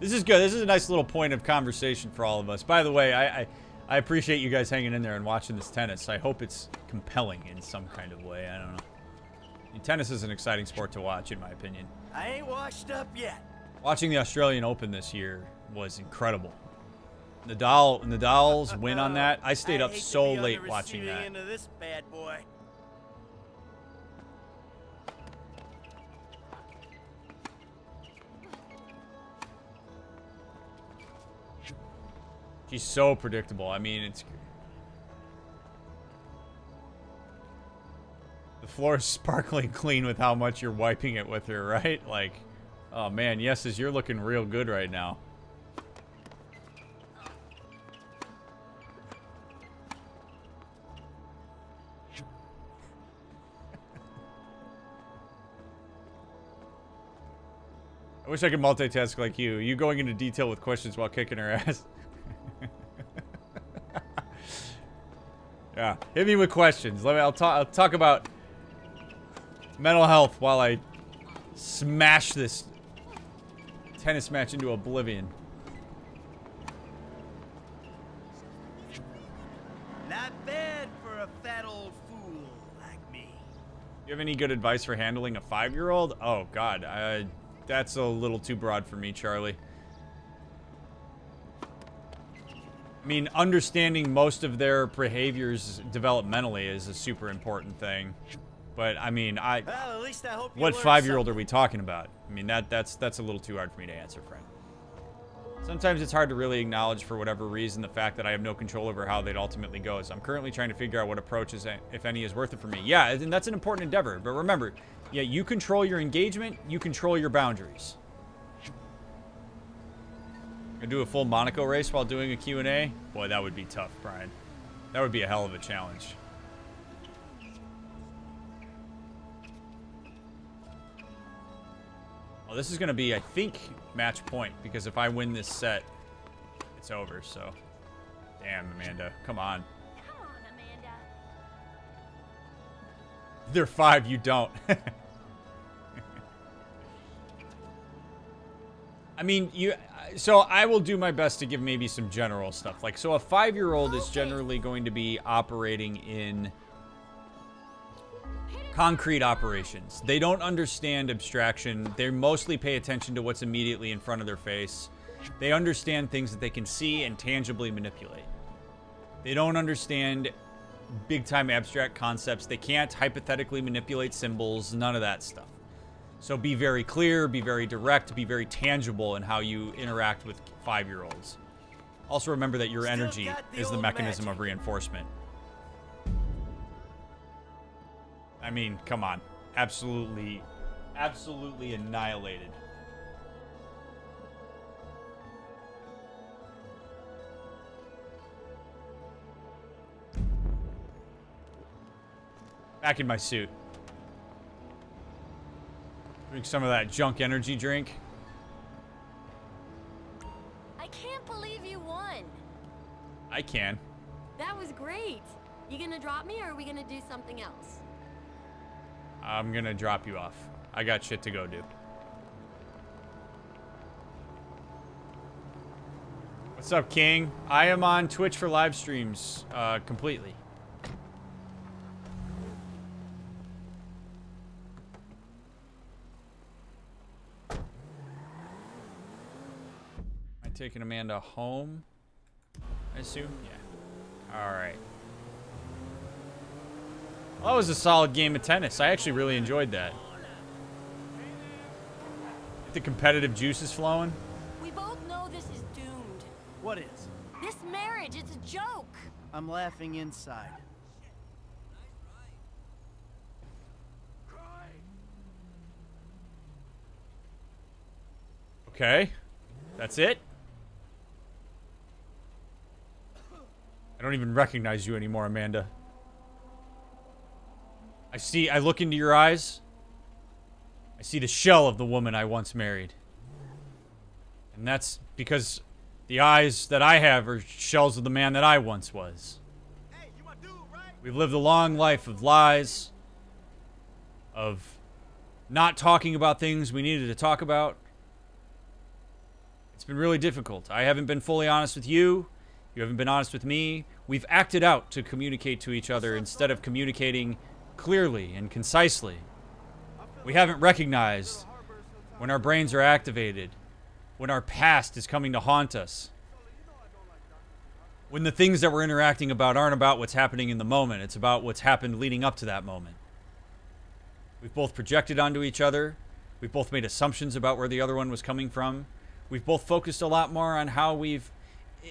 This is good. This is a nice little point of conversation for all of us. By the way, I, I I appreciate you guys hanging in there and watching this tennis. I hope it's compelling in some kind of way. I don't know. I mean, tennis is an exciting sport to watch, in my opinion. I ain't washed up yet. Watching the Australian Open this year was incredible. Nadal, Nadal's win on that. I stayed up so late watching that. She's so predictable. I mean, it's the floor is sparkling clean with how much you're wiping it with her, right? Like, oh man, yes, as you're looking real good right now. I wish I could multitask like you. You going into detail with questions while kicking her ass. yeah, hit me with questions. Let me. I'll talk. I'll talk about mental health while I smash this tennis match into oblivion. Not bad for a fat old fool like me. You have any good advice for handling a five-year-old? Oh God, uh, that's a little too broad for me, Charlie. I mean, understanding most of their behaviors developmentally is a super important thing. But I mean, I Well, at least I hope what five-year-old are we talking about? I mean, that that's that's a little too hard for me to answer, friend. Sometimes it's hard to really acknowledge, for whatever reason, the fact that I have no control over how they'd ultimately go. So I'm currently trying to figure out what approach, is, if any, is worth it for me. Yeah, and that's an important endeavor. But remember, yeah, you control your engagement, you control your boundaries. Gonna do a full Monaco race while doing a Q&A? Boy, that would be tough, Brian. That would be a hell of a challenge. Well, this is going to be, I think, match point, because if I win this set, it's over, so... Damn, Amanda. Come on. Come on, Amanda. They're five, you don't. I mean, you. Uh, so I will do my best to give maybe some general stuff. Like, so a five-year-old is generally going to be operating in concrete operations. They don't understand abstraction. They mostly pay attention to what's immediately in front of their face. They understand things that they can see and tangibly manipulate. They don't understand big time abstract concepts. They can't hypothetically manipulate symbols, none of that stuff. So be very clear, be very direct, be very tangible in how you interact with five year olds. Also, remember that your Still energy the is the mechanism of reinforcement. I mean, come on. Absolutely, absolutely annihilated. Back in my suit. Drink some of that junk energy drink. I can't believe you won. I can. That was great. You gonna drop me or are we gonna do something else? I'm gonna drop you off. I got shit to go do. What's up, King? I am on Twitch for live streams uh, completely. Taking Amanda home? I assume? Yeah. Alright. Well, that was a solid game of tennis. I actually really enjoyed that. Get the competitive juices flowing. We both know this is doomed. What is? This marriage, it's a joke. I'm laughing inside. Okay. That's it? I don't even recognize you anymore, Amanda. I see, I look into your eyes. I see the shell of the woman I once married. And that's because the eyes that I have are shells of the man that I once was. We've lived a long life of lies, of not talking about things we needed to talk about. It's been really difficult. I haven't been fully honest with you. You haven't been honest with me. We've acted out to communicate to each other instead of communicating clearly and concisely. We haven't recognized when our brains are activated, when our past is coming to haunt us, when the things that we're interacting about aren't about what's happening in the moment, it's about what's happened leading up to that moment. We've both projected onto each other. We've both made assumptions about where the other one was coming from. We've both focused a lot more on how we've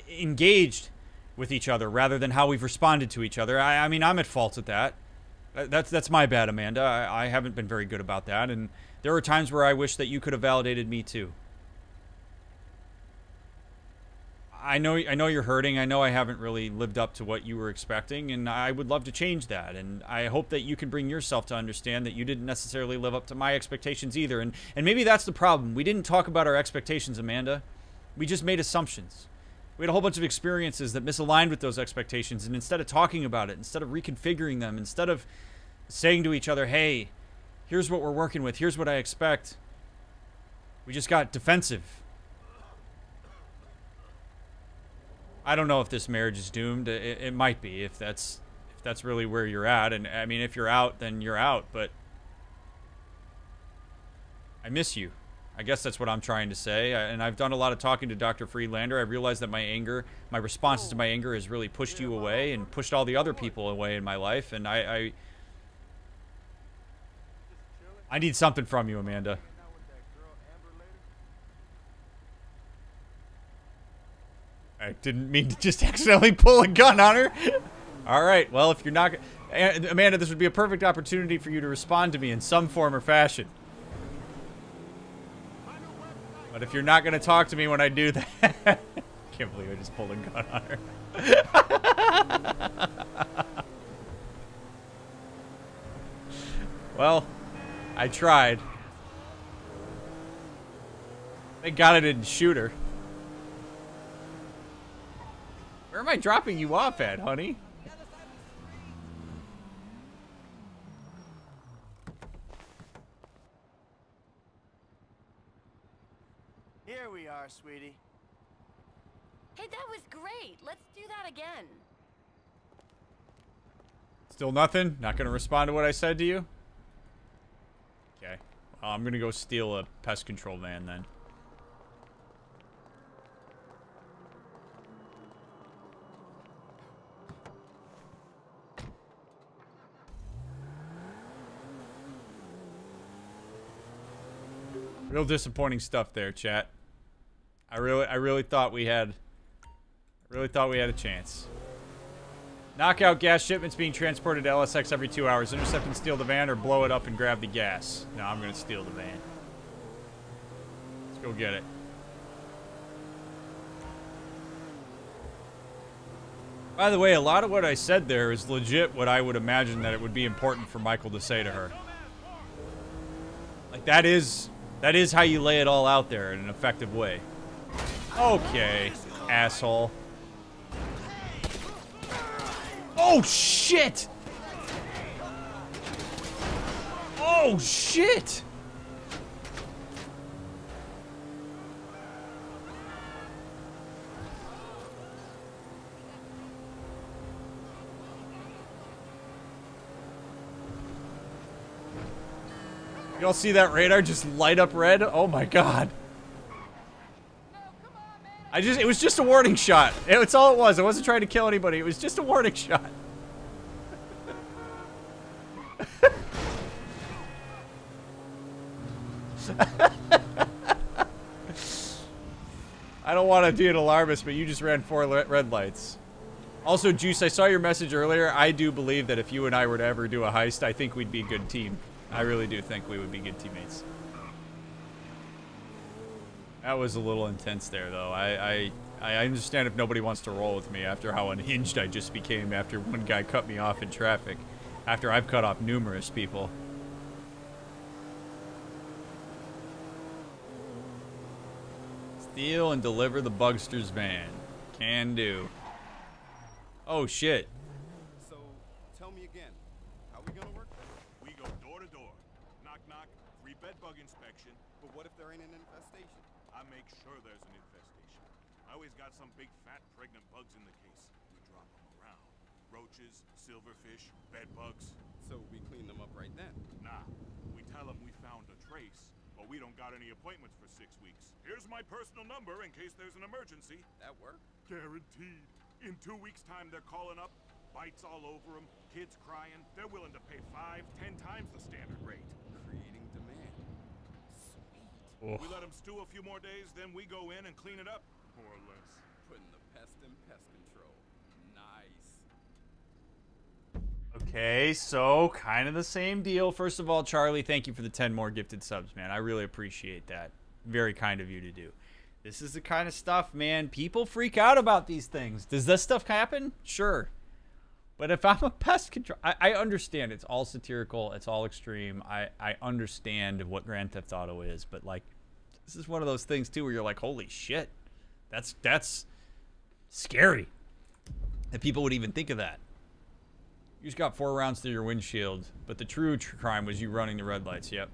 engaged with each other rather than how we've responded to each other. I, I mean, I'm at fault at that. That- That's that's my bad, Amanda. I, I haven't been very good about that, and there are times where I wish that you could have validated me too. I know I know you're hurting. I know I haven't really lived up to what you were expecting, and I would love to change that. And I hope that you can bring yourself to understand that you didn't necessarily live up to my expectations either. And and maybe that's the problem. We didn't talk about our expectations, Amanda. We just made assumptions. We had a whole bunch of experiences that misaligned with those expectations, and instead of talking about it, instead of reconfiguring them, instead of saying to each other, "Hey, here's what we're working with. Here's what I expect," we just got defensive. I don't know if this marriage is doomed. It, it might be if that's if that's really where you're at. And I mean, if you're out, then you're out. But I miss you. I guess that's what I'm trying to say. And I've done a lot of talking to Dr. Friedlander. I realized that my anger, my responses to my anger, has really pushed you away and pushed all the other people away in my life. And I, I, I need something from you, Amanda. I didn't mean to just accidentally pull a gun on her. All right. Well, if you're not, Amanda, this would be a perfect opportunity for you to respond to me in some form or fashion. But if you're not going to talk to me when I do that, can't believe I just pulled a gun on her. well, I tried. Thank God I didn't shoot her. Where am I dropping you off at, honey? are, sweetie. Hey, that was great. Let's do that again. Still nothing? Not going to respond to what I said to you? Okay. Well, I'm going to go steal a pest control van then. Real disappointing stuff there, chat. I really, I really thought we had, really thought we had a chance. Knockout gas shipments being transported to LSX every two hours. Intercept and steal the van or blow it up and grab the gas. No, I'm going to steal the van. Let's go get it. By the way, a lot of what I said there is legit what I would imagine that it would be important for Michael to say to her. Like that is that is how you lay it all out there in an effective way. Okay, asshole. Oh shit! Oh shit! Y'all see that radar just light up red? Oh my god. I just, it was just a warning shot. It's all it was. I wasn't trying to kill anybody. It was just a warning shot. I don't want to be an alarmist, but you just ran four red lights. Also, Juice, I saw your message earlier. I do believe that if you and I were to ever do a heist, I think we'd be a good team. I really do think we would be good teammates. That was a little intense there, though. I, I, I understand if nobody wants to roll with me after how unhinged I just became after one guy cut me off in traffic. After I've cut off numerous people. Steal and deliver the Bugstar's van. Can do. Oh, shit. So, tell me again, how we gonna work this? We go door to door. Knock, knock, free bed bug inspection. But what if there ain't an infestation? I make sure there's an infestation. I always got some big fat pregnant bugs in the case. We drop them around. Roaches, silverfish, bed bugs. So we clean them up right then? Nah. We tell them we found a trace, but we don't got any appointments for six weeks. Here's my personal number in case there's an emergency. That work? Guaranteed. In two weeks' time, they're calling up, bites all over them, kids crying. They're willing to pay five, ten times the standard rate. Creating demand. Sweet. We let them stew a few more days, then we go in and clean it up, more or less. Okay, so kind of the same deal. First of all, Charlie, thank you for the 10 more gifted subs, man. I really appreciate that. Very kind of you to do. This is the kind of stuff, man. People freak out about these things. Does this stuff happen? Sure. But if I'm a pest control, I, I understand it's all satirical, it's all extreme. I, I understand what Grand Theft Auto is, but like, this is one of those things too where you're like, holy shit, that's that's scary that people would even think of that. You just got four rounds through your windshield, but the true tr crime was you running the red lights. Yep.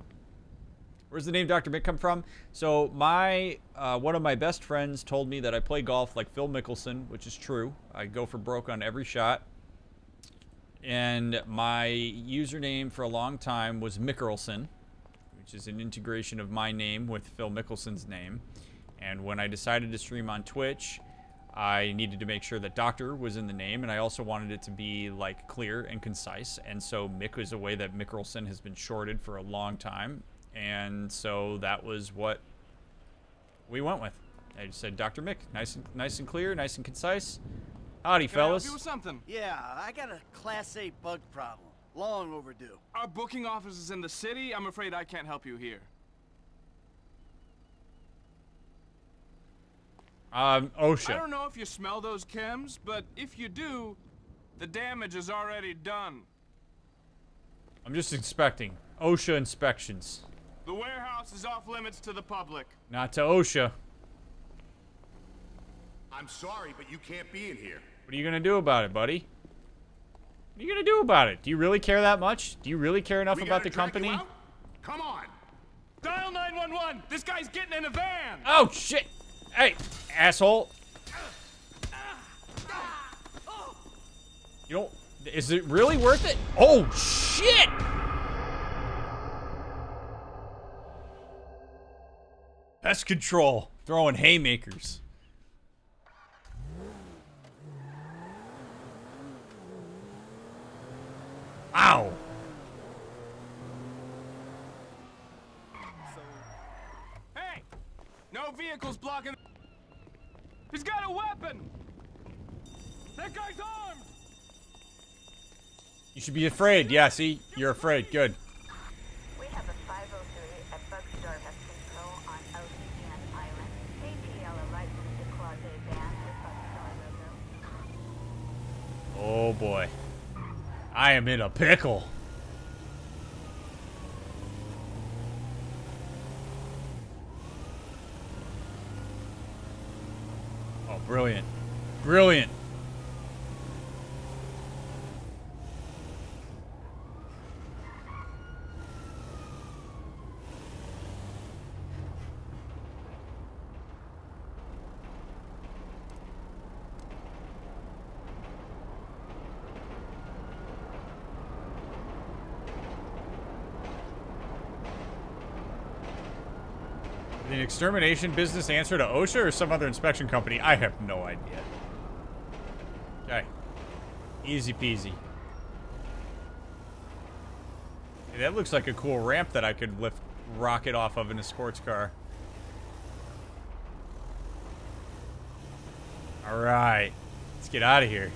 Where's the name Dr. Mick come from? So my uh, one of my best friends told me that I play golf like Phil Mickelson, which is true. I go for broke on every shot. And my username for a long time was Mickelson, which is an integration of my name with Phil Mickelson's name. And when I decided to stream on Twitch, I needed to make sure that Doctor was in the name, and I also wanted it to be like clear and concise. And so Mick was a way that Mickelson has been shorted for a long time, and so that was what we went with. I just said Dr. Mick, nice and nice and clear, nice and concise. Howdy, Can I help fellas. you with something? Yeah, I got a Class A bug problem. Long overdue. Our booking office is in the city. I'm afraid I can't help you here. Um, I don't know if you smell those chems, but if you do, the damage is already done. I'm just inspecting. OSHA inspections. The warehouse is off limits to the public. Not to OSHA. I'm sorry, but you can't be in here. What are you gonna do about it, buddy? What are you gonna do about it? Do you really care that much? Do you really care enough We about the company? Come on! Dial 911! This guy's getting in a van! Oh shit! Hey, asshole! You don't. Is it really worth it? Oh shit! Pest control throwing haymakers. Ow! No vehicles blocking. He's got a weapon. That guy's armed. You should be afraid. Yeah, see? You're afraid. Good. We have a 503 at Bugstar has control on OCN Island. ATL are licensed to Closet van with Bugstar logo. Oh boy. I am in a pickle. Brilliant. Brilliant. Extermination business answer to OSHA or some other inspection company? I have no idea. Okay. Easy peasy. Hey, that looks like a cool ramp that I could lift rocket off of in a sports car. Alright. Let's get out of here.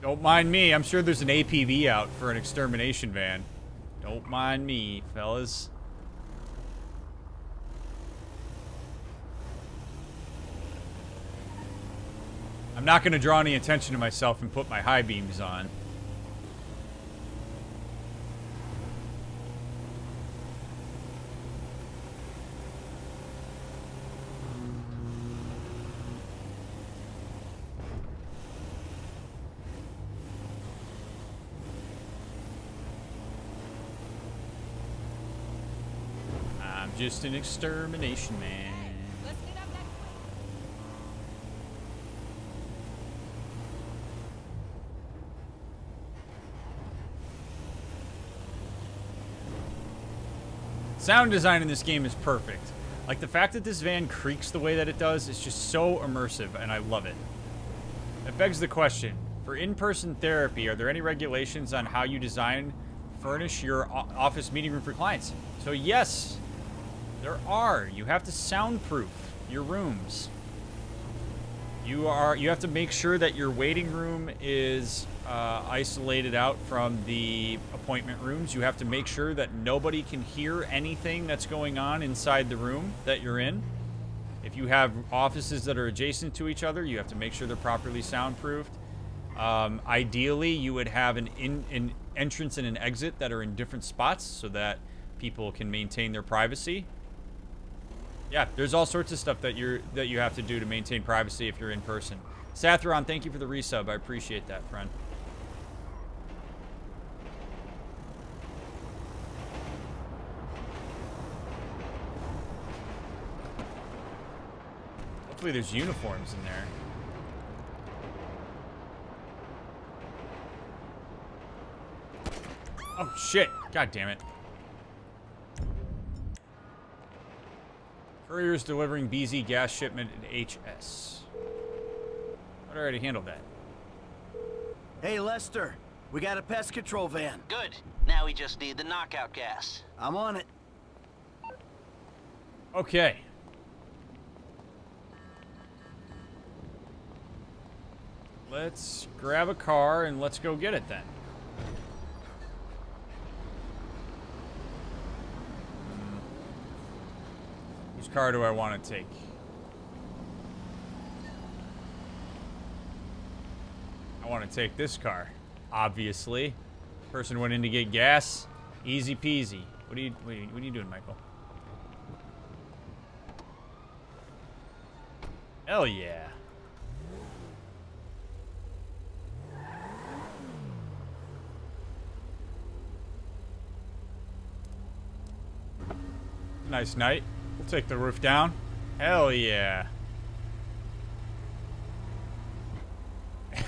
Don't mind me. I'm sure there's an APB out for an extermination van. Don't mind me, fellas. I'm not going to draw any attention to myself and put my high beams on. I'm just an extermination man. Sound design in this game is perfect. Like the fact that this van creaks the way that it does is just so immersive and I love it. It begs the question, for in-person therapy, are there any regulations on how you design, furnish your office meeting room for clients? So yes, there are. You have to soundproof your rooms. You are you have to make sure that your waiting room is uh, isolated out from the appointment rooms. You have to make sure that nobody can hear anything that's going on inside the room that you're in. If you have offices that are adjacent to each other, you have to make sure they're properly soundproofed. Um, ideally, you would have an, in, an entrance and an exit that are in different spots so that people can maintain their privacy. Yeah, there's all sorts of stuff that you're that you have to do to maintain privacy if you're in person. Sathron, thank you for the resub. I appreciate that, friend. Hopefully there's uniforms in there. Oh shit. God damn it. Couriers delivering BZ gas shipment at HS. I already handled that. Hey, Lester. We got a pest control van. Good. Now we just need the knockout gas. I'm on it. Okay. Let's grab a car and let's go get it then. Hmm. Whose car do I want to take? I want to take this car, obviously. Person went in to get gas. Easy peasy. What are you, what are you, what are you doing, Michael? Hell yeah. Nice night. Take the roof down. Hell yeah.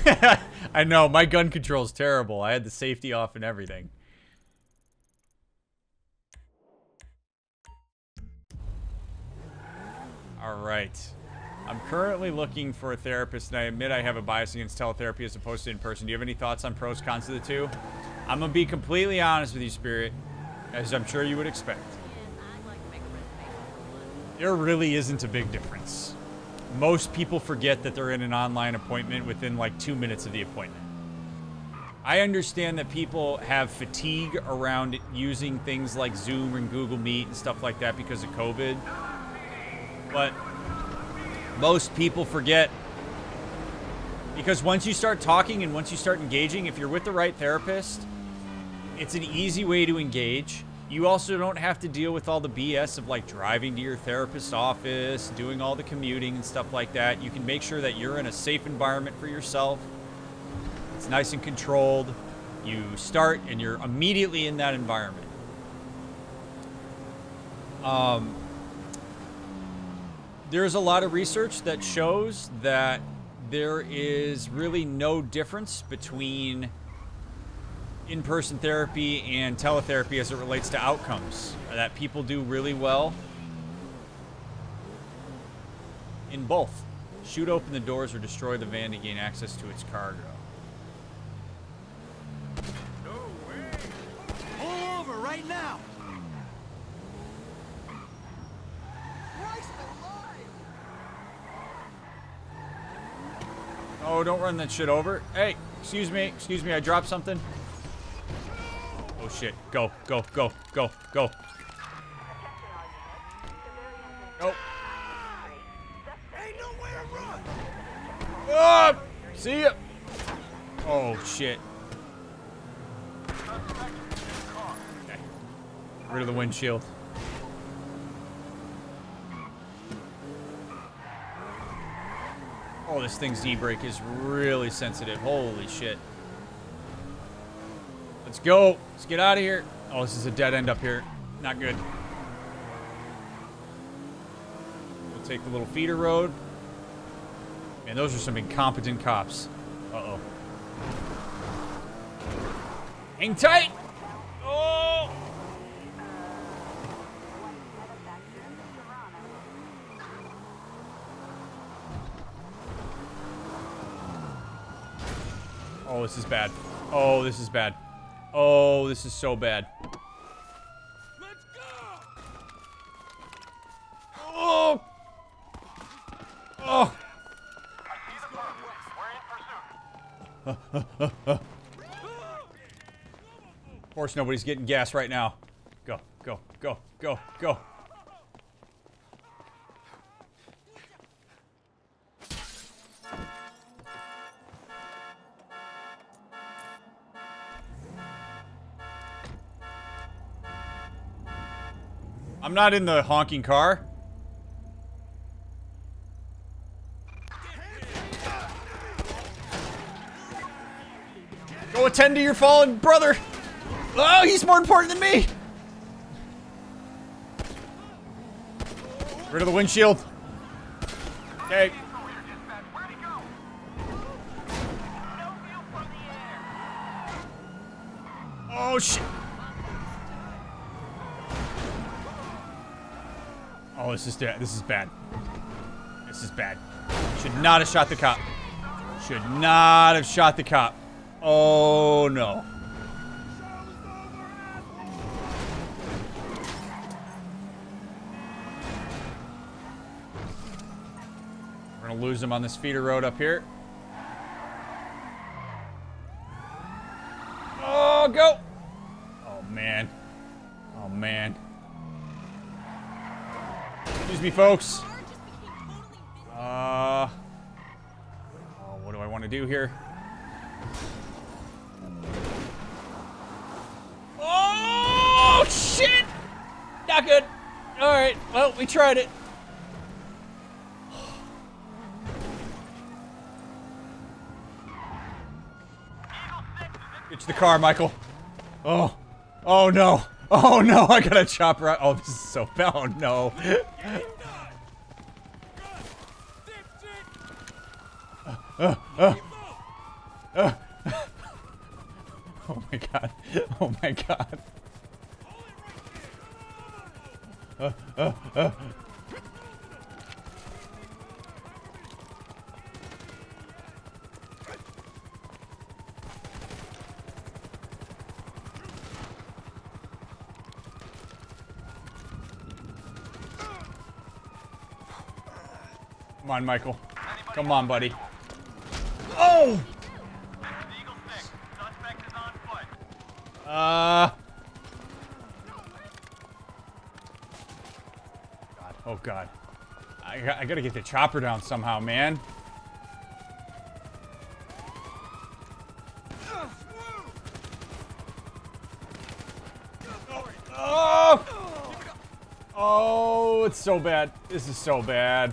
I know, my gun control is terrible. I had the safety off and everything. Alright. I'm currently looking for a therapist, and I admit I have a bias against teletherapy as opposed to in person. Do you have any thoughts on pros, cons of the two? I'm going to be completely honest with you, Spirit. as I'm sure you would expect. There really isn't a big difference. Most people forget that they're in an online appointment within like two minutes of the appointment. I understand that people have fatigue around using things like Zoom and Google Meet and stuff like that because of COVID. But most people forget because once you start talking and once you start engaging, if you're with the right therapist, it's an easy way to engage. You also don't have to deal with all the BS of like driving to your therapist's office, doing all the commuting and stuff like that. You can make sure that you're in a safe environment for yourself. It's nice and controlled. You start and you're immediately in that environment. Um, there's a lot of research that shows that there is really no difference between in-person therapy and teletherapy as it relates to outcomes that people do really well in both. Shoot open the doors or destroy the van to gain access to its cargo. No way. Pull over right now! oh don't run that shit over. Hey excuse me excuse me i dropped something shit go go go go go go Ah! See ya. Oh shit. Okay. Rid of the windshield. Oh, this thing's e-brake is really sensitive. Holy shit. Go. Let's get out of here. Oh, this is a dead end up here. Not good. We'll take the little feeder road. Man, those are some incompetent cops. Uh-oh. Hang tight! Oh! Oh, this is bad. Oh, this is bad. Oh, this is so bad. Let's go! Oh! Oh! of course, nobody's getting gas right now. Go, go, go, go, go. I'm not in the honking car. Go attend to your fallen brother. Oh, he's more important than me. Rid of the windshield. Okay. Oh shit. This is this is bad. This is bad. Should not have shot the cop. Should not have shot the cop. Oh no. We're gonna lose him on this feeder road up here. Oh, go! Oh man. Oh man. Excuse me, folks. Uh. Oh, what do I want to do here? Oh, shit! Not good. Alright, well, we tried it. It's the car, Michael. Oh. Oh, no. Oh, no, I got a chop right. Oh, this is so bad. Oh, no. On, Michael. Come on, buddy. Oh! Uh. God. Oh, God. I, got, I gotta get the chopper down somehow, man. Oh! Oh, it's so bad. This is so bad.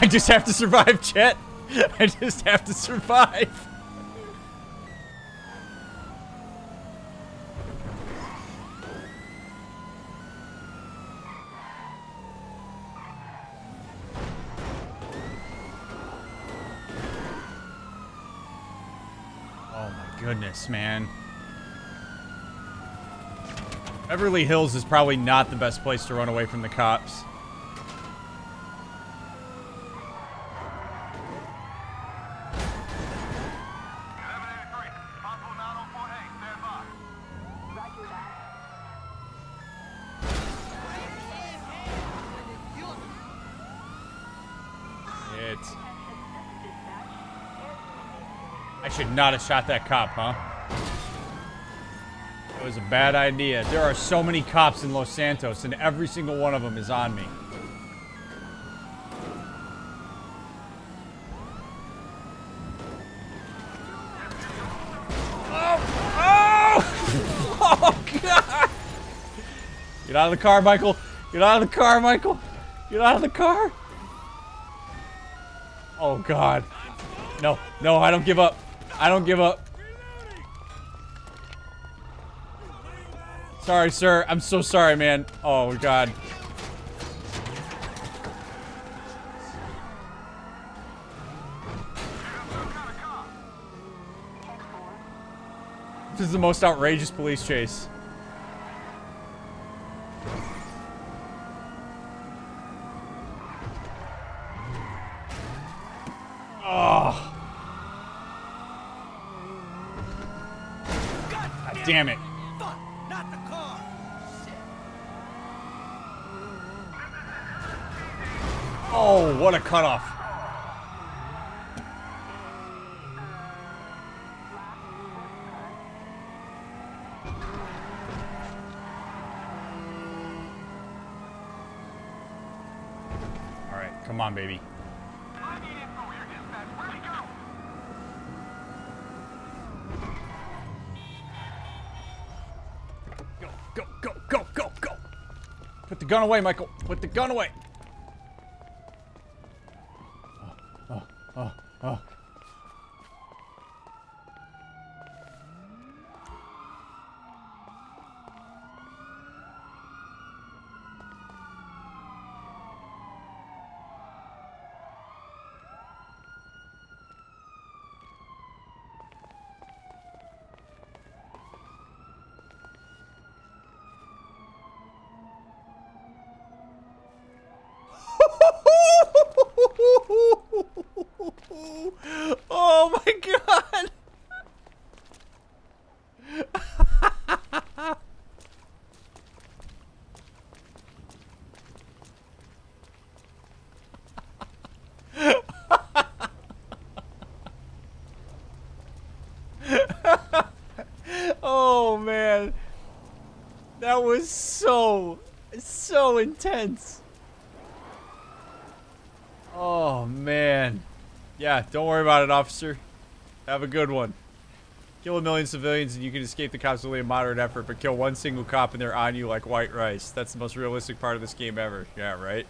I just have to survive, Chet. I just have to survive. Oh my goodness, man. Beverly Hills is probably not the best place to run away from the cops. It. I should not have shot that cop, huh? It was a bad idea. There are so many cops in Los Santos, and every single one of them is on me. Oh! Oh, oh God! Get out of the car, Michael! Get out of the car, Michael! Get out of the car! Oh, God. No, no, I don't give up. I don't give up. Sorry, sir. I'm so sorry, man. Oh, God. This is the most outrageous police chase. Oh. God damn it. Not the car! Oh, what a cutoff. All right, come on, baby. Go, go, go, go, go, go. Put the gun away, Michael. Put the gun away. Oh, oh, oh. Oh my god! oh man. That was so intense. Oh man. Yeah, don't worry about it, officer. Have a good one. Kill a million civilians and you can escape the cops with only a moderate effort, but kill one single cop and they're on you like white rice. That's the most realistic part of this game ever. Yeah, right?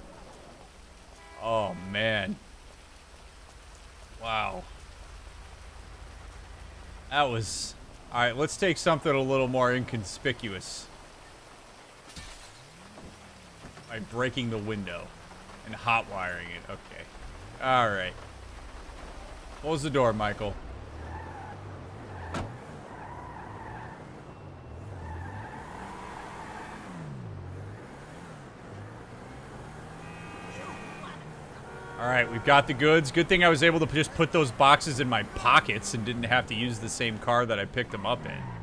Oh, man. Wow. That was... Alright, let's take something a little more inconspicuous by breaking the window and hot wiring it. Okay. All right. Close the door, Michael. All right, we've got the goods. Good thing I was able to just put those boxes in my pockets and didn't have to use the same car that I picked them up in.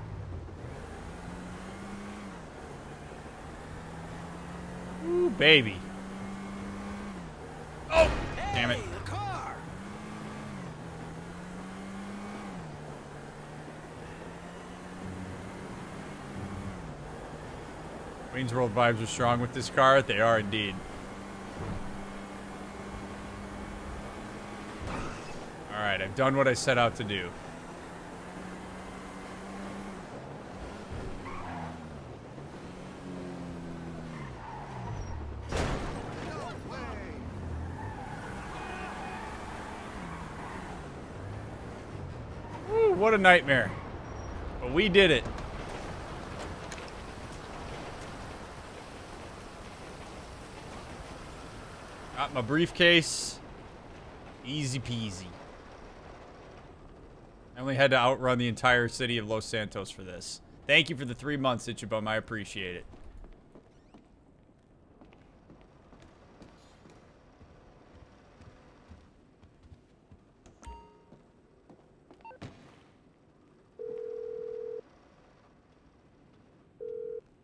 Baby. Oh, damn it. Wayne's World vibes are strong with this car. They are indeed. Alright, I've done what I set out to do. What a nightmare. But we did it. Got my briefcase. Easy peasy. I only had to outrun the entire city of Los Santos for this. Thank you for the three months, Ichibum. I appreciate it.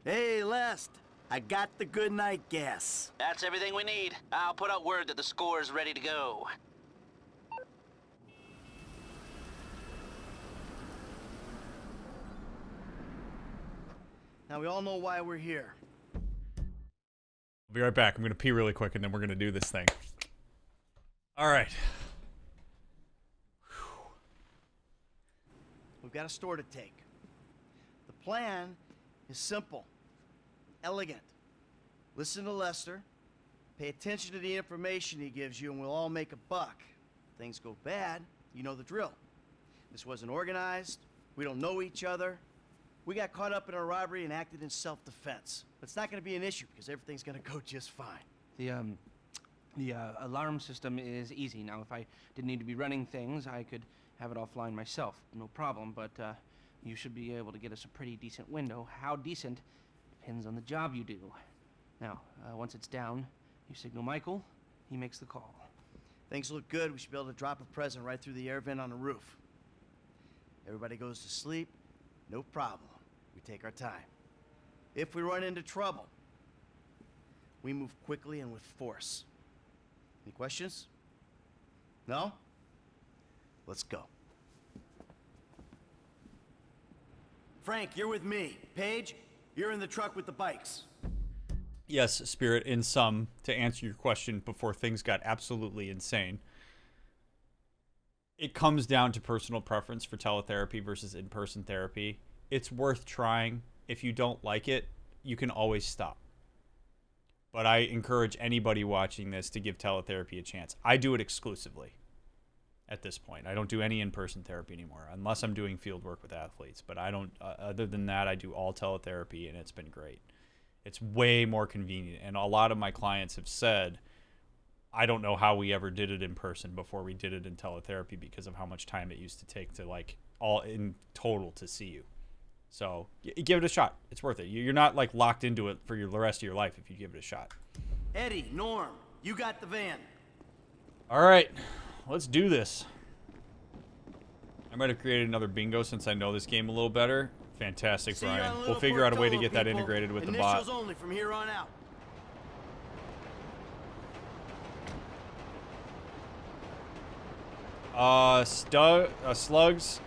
Hey, Lest. I got the good night gas. That's everything we need. I'll put out word that the score is ready to go. Now we all know why we're here. I'll be right back. I'm going to pee really quick and then we're going to do this thing. All right. We've got a store to take. The plan is simple, elegant. Listen to Lester, pay attention to the information he gives you, and we'll all make a buck. Things go bad, you know the drill. This wasn't organized, we don't know each other. We got caught up in a robbery and acted in self-defense. But it's not gonna be an issue, because everything's gonna go just fine. The, um, the uh, alarm system is easy. Now, if I didn't need to be running things, I could have it offline myself. No problem, but uh, you should be able to get us a pretty decent window. How decent depends on the job you do. Now, uh, once it's down, you signal Michael, he makes the call. Things look good, we should be able to drop a present right through the air vent on the roof. Everybody goes to sleep, no problem. We take our time. If we run into trouble, we move quickly and with force. Any questions? No? Let's go. Frank, you're with me. Paige, you're in the truck with the bikes. Yes, Spirit, in sum, to answer your question before things got absolutely insane, it comes down to personal preference for teletherapy versus in person therapy. It's worth trying. If you don't like it, you can always stop. But I encourage anybody watching this to give teletherapy a chance. I do it exclusively at this point. I don't do any in person therapy anymore unless I'm doing field work with athletes. But I don't, uh, other than that, I do all teletherapy and it's been great. It's way more convenient. And a lot of my clients have said, I don't know how we ever did it in person before we did it in teletherapy because of how much time it used to take to like all in total to see you. So give it a shot. It's worth it. You- You're not like locked into it for your, the rest of your life if you give it a shot. Eddie, Norm, you got the van. All right, let's do this. I might have created another bingo since I know this game a little better. Fantastic, Brian. We'll figure out a way to get that integrated with the bot. only from here on out. Uh, stu- uh, slugs.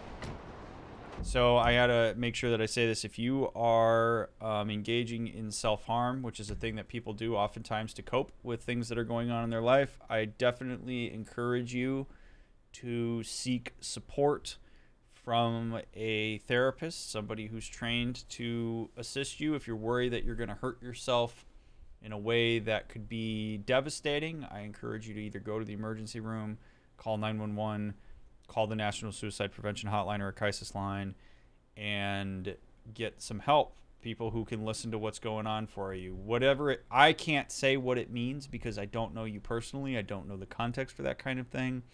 So I gotta make sure that I say this. If you are um, engaging in self-harm, which is a thing that people do oftentimes to cope with things that are going on in their life, I definitely encourage you to seek support from a therapist, somebody who's trained to assist you. If you're worried that you're gonna hurt yourself in a way that could be devastating, I encourage you to either go to the emergency room, call 911, call the National Suicide Prevention Hotline or a crisis line, and get some help. People who can listen to what's going on for you. Whatever it, I can't say what it means because I don't know you personally. I don't know the context for that kind of thing.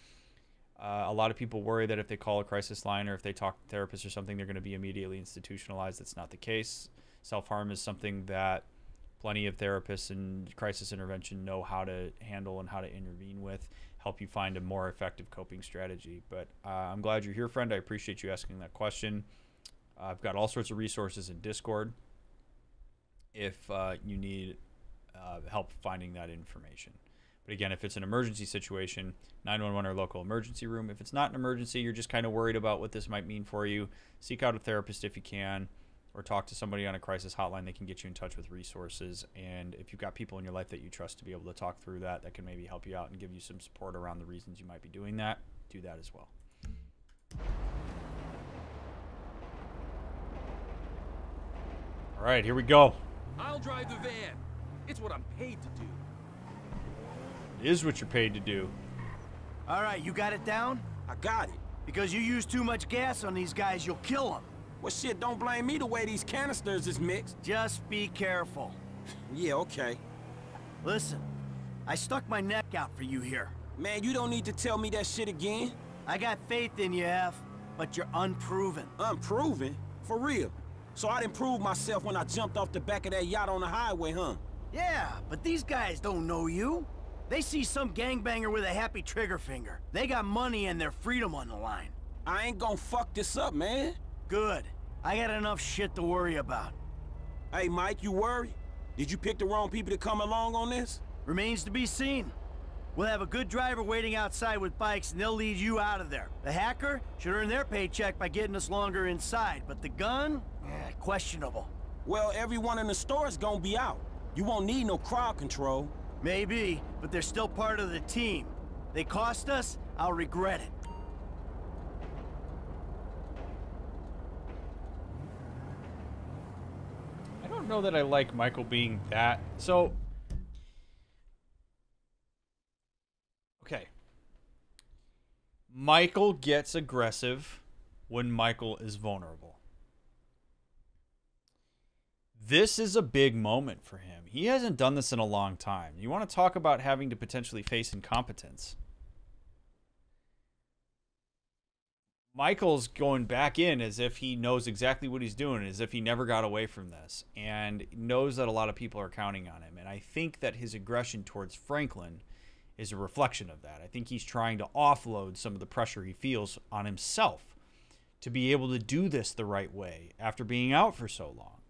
Uh, a lot of people worry that if they call a crisis line or if they talk to therapists or something, they're going to be immediately institutionalized. That's not the case. Self harm is something that plenty of therapists and crisis intervention know how to handle and how to intervene with. help you find a more effective coping strategy. But uh, I'm glad you're here, friend. I appreciate you asking that question. Uh, I've got all sorts of resources in Discord if uh, you need uh, help finding that information. But again, if it's an emergency situation, 911 or local emergency room. If it's not an emergency, you're just kind of worried about what this might mean for you, seek out a therapist if you can, or talk to somebody on a crisis hotline. They can get you in touch with resources. And if you've got people in your life that you trust to be able to talk through that, that can maybe help you out and give you some support around the reasons you might be doing that, do that as well. All right, here we go. I'll drive the van. It's what I'm paid to do. It is what you're paid to do. All right, you got it down? I got it. Because you use too much gas on these guys, you'll kill them. Well, shit, don't blame me the way these canisters is mixed. Just be careful. Yeah, okay. Listen, I stuck my neck out for you here. Man, you don't need to tell me that shit again. I got faith in you, F, but you're unproven. Unproven? For real? So I didn't prove myself when I jumped off the back of that yacht on the highway, huh? Yeah, but these guys don't know you. They see some gangbanger with a happy trigger finger. They got money and their freedom on the line. I ain't gonna fuck this up, man. Good. I got enough shit to worry about. Hey, Mike, you worry? Did you pick the wrong people to come along on this? Remains to be seen. We'll have a good driver waiting outside with bikes, and they'll lead you out of there. The hacker should earn their paycheck by getting us longer inside, but the gun? Eh, questionable. Well, everyone in the store is gonna be out. You won't need no crowd control. Maybe, but they're still part of the team. They cost us, I'll regret it. I don't know that I like Michael being that. So, okay. Michael gets aggressive when Michael is vulnerable. This is a big moment for him. He hasn't done this in a long time. You want to talk about having to potentially face incompetence? Michael's going back in as if he knows exactly what he's doing, as if he never got away from this, and knows that a lot of people are counting on him. And I think that his aggression towards Franklin is a reflection of that. I think he's trying to offload some of the pressure he feels on himself to be able to do this the right way after being out for so long.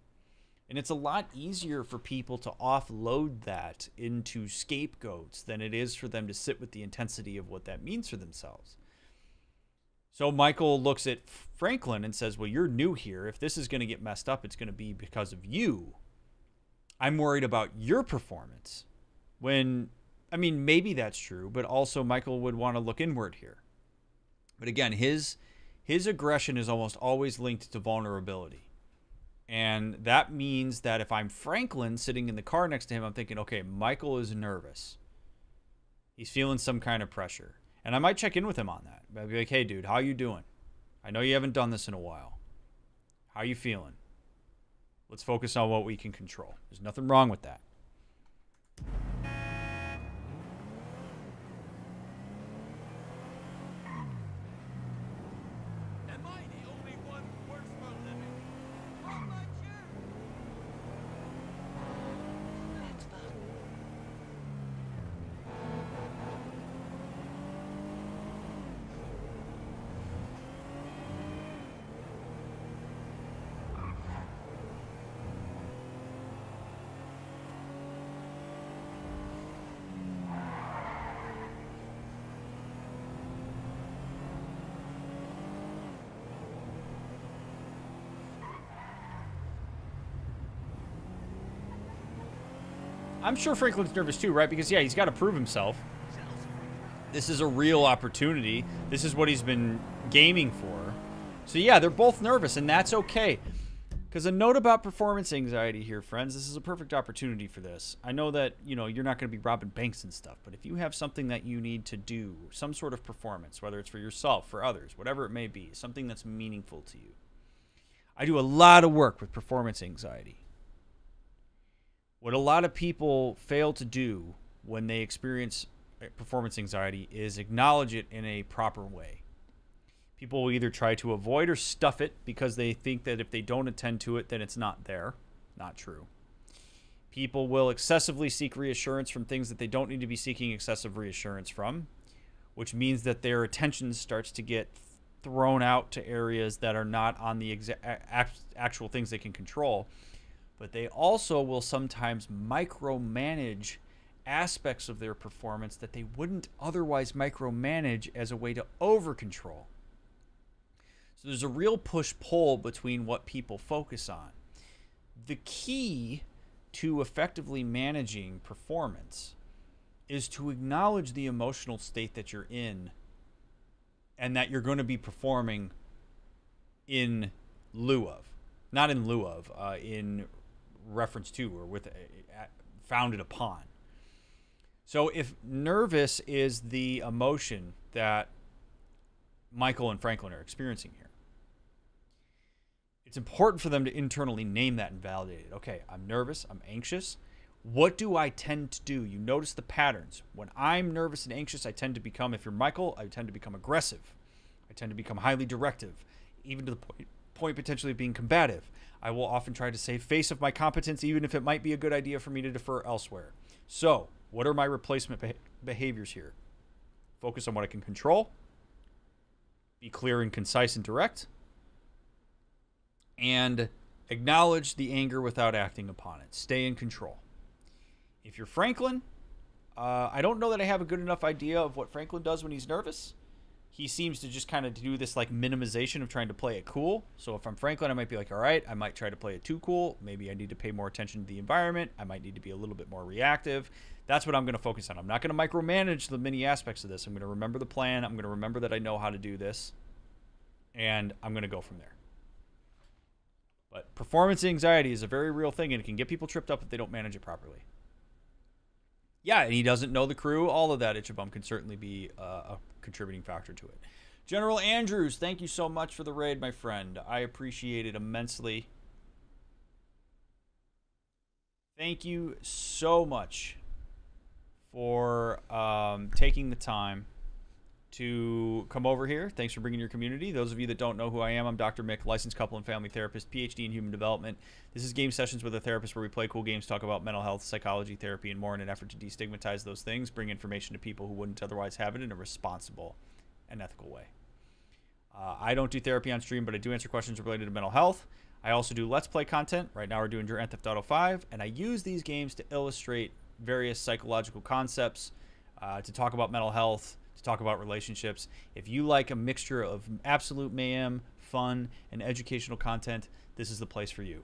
And it's a lot easier for people to offload that into scapegoats than it is for them to sit with the intensity of what that means for themselves. So Michael looks at Franklin and says, Well, you're new here. If this is going to get messed up, it's going to be because of you. I'm worried about your performance. When, I mean, maybe that's true, but also Michael would want to look inward here. But again, his his aggression is almost always linked to vulnerability. And that means that if I'm Franklin sitting in the car next to him, I'm thinking, okay, Michael is nervous. He's feeling some kind of pressure. And I might check in with him on that. I'd be like, hey, dude, how you doing? I know you haven't done this in a while. How you feeling? Let's focus on what we can control. There's nothing wrong with that. Am I the only one who works for a living? I'm not sure. That's fun. I'm sure Franklin's nervous too, right? Because, yeah, he's got to prove himself. This is a real opportunity. This is what he's been gaming for. So, yeah, they're both nervous, and that's okay. Because a note about performance anxiety here, friends, this is a perfect opportunity for this. I know that, you know, you're not going to be robbing banks and stuff, but if you have something that you need to do, some sort of performance, whether it's for yourself, for others, whatever it may be, something that's meaningful to you. I do a lot of work with performance anxiety. What a lot of people fail to do when they experience uh, performance anxiety is acknowledge it in a proper way. People will either try to avoid or stuff it because they think that if they don't attend to it, then it's not there. Not true. People will excessively seek reassurance from things that they don't need to be seeking excessive reassurance from. which means that their attention starts to get thrown out to areas that are not on the exa- actual things they can control. But they also will sometimes micromanage aspects of their performance that they wouldn't otherwise micromanage as a way to over control. So there's a real push pull between what people focus on. The key to effectively managing performance is to acknowledge the emotional state that you're in and that you're going to be performing in lieu of. Not in lieu of, uh, in reference to or with founded upon. So if nervous is the emotion that Michael and Franklin are experiencing here, it's important for them to internally name that and validate it. Okay, I'm nervous, I'm anxious. What do I tend to do? You notice the patterns. When I'm nervous and anxious, I tend to become, if you're Michael, I tend to become aggressive. I tend to become highly directive, even to the point, point potentially of being combative. I will often try to save face of my competence, even if it might be a good idea for me to defer elsewhere. So, what are my replacement beh- behaviors here? Focus on what I can control, be clear and concise and direct, and acknowledge the anger without acting upon it. Stay in control. If you're Franklin, uh, I don't know that I have a good enough idea of what Franklin does when he's nervous. He seems to just kind of do this like minimization of trying to play it cool. So if I'm Franklin, I might be like, all right, I might try to play it too cool. Maybe I need to pay more attention to the environment. I might need to be a little bit more reactive. That's what I'm going to focus on. I'm not going to micromanage the many aspects of this. I'm going to remember the plan. I'm going to remember that I know how to do this. And I'm going to go from there. But performance anxiety is a very real thing and it can get people tripped up if they don't manage it properly. Yeah, and he doesn't know the crew. All of that, Itchabum, can certainly be uh, a contributing factor to it. General Andrews, thank you so much for the raid, my friend. I appreciate it immensely. Thank you so much for um, taking the time to come over here. Thanks for bringing your community. Those of you that don't know who I am, I'm Dr. Mick, licensed couple and family therapist, PhD in human development. This is Game Sessions with a Therapist where we play cool games, talk about mental health, psychology, therapy, and more in an effort to destigmatize those things, bring information to people who wouldn't otherwise have it in a responsible and ethical way. Uh, I don't do therapy on stream, but I do answer questions related to mental health. I also do Let's Play content. Right now, we're doing Grand Theft Auto 5, and I use these games to illustrate various psychological concepts, uh, to talk about mental health, to talk about relationships. If you like a mixture of absolute mayhem, fun, and educational content, this is the place for you.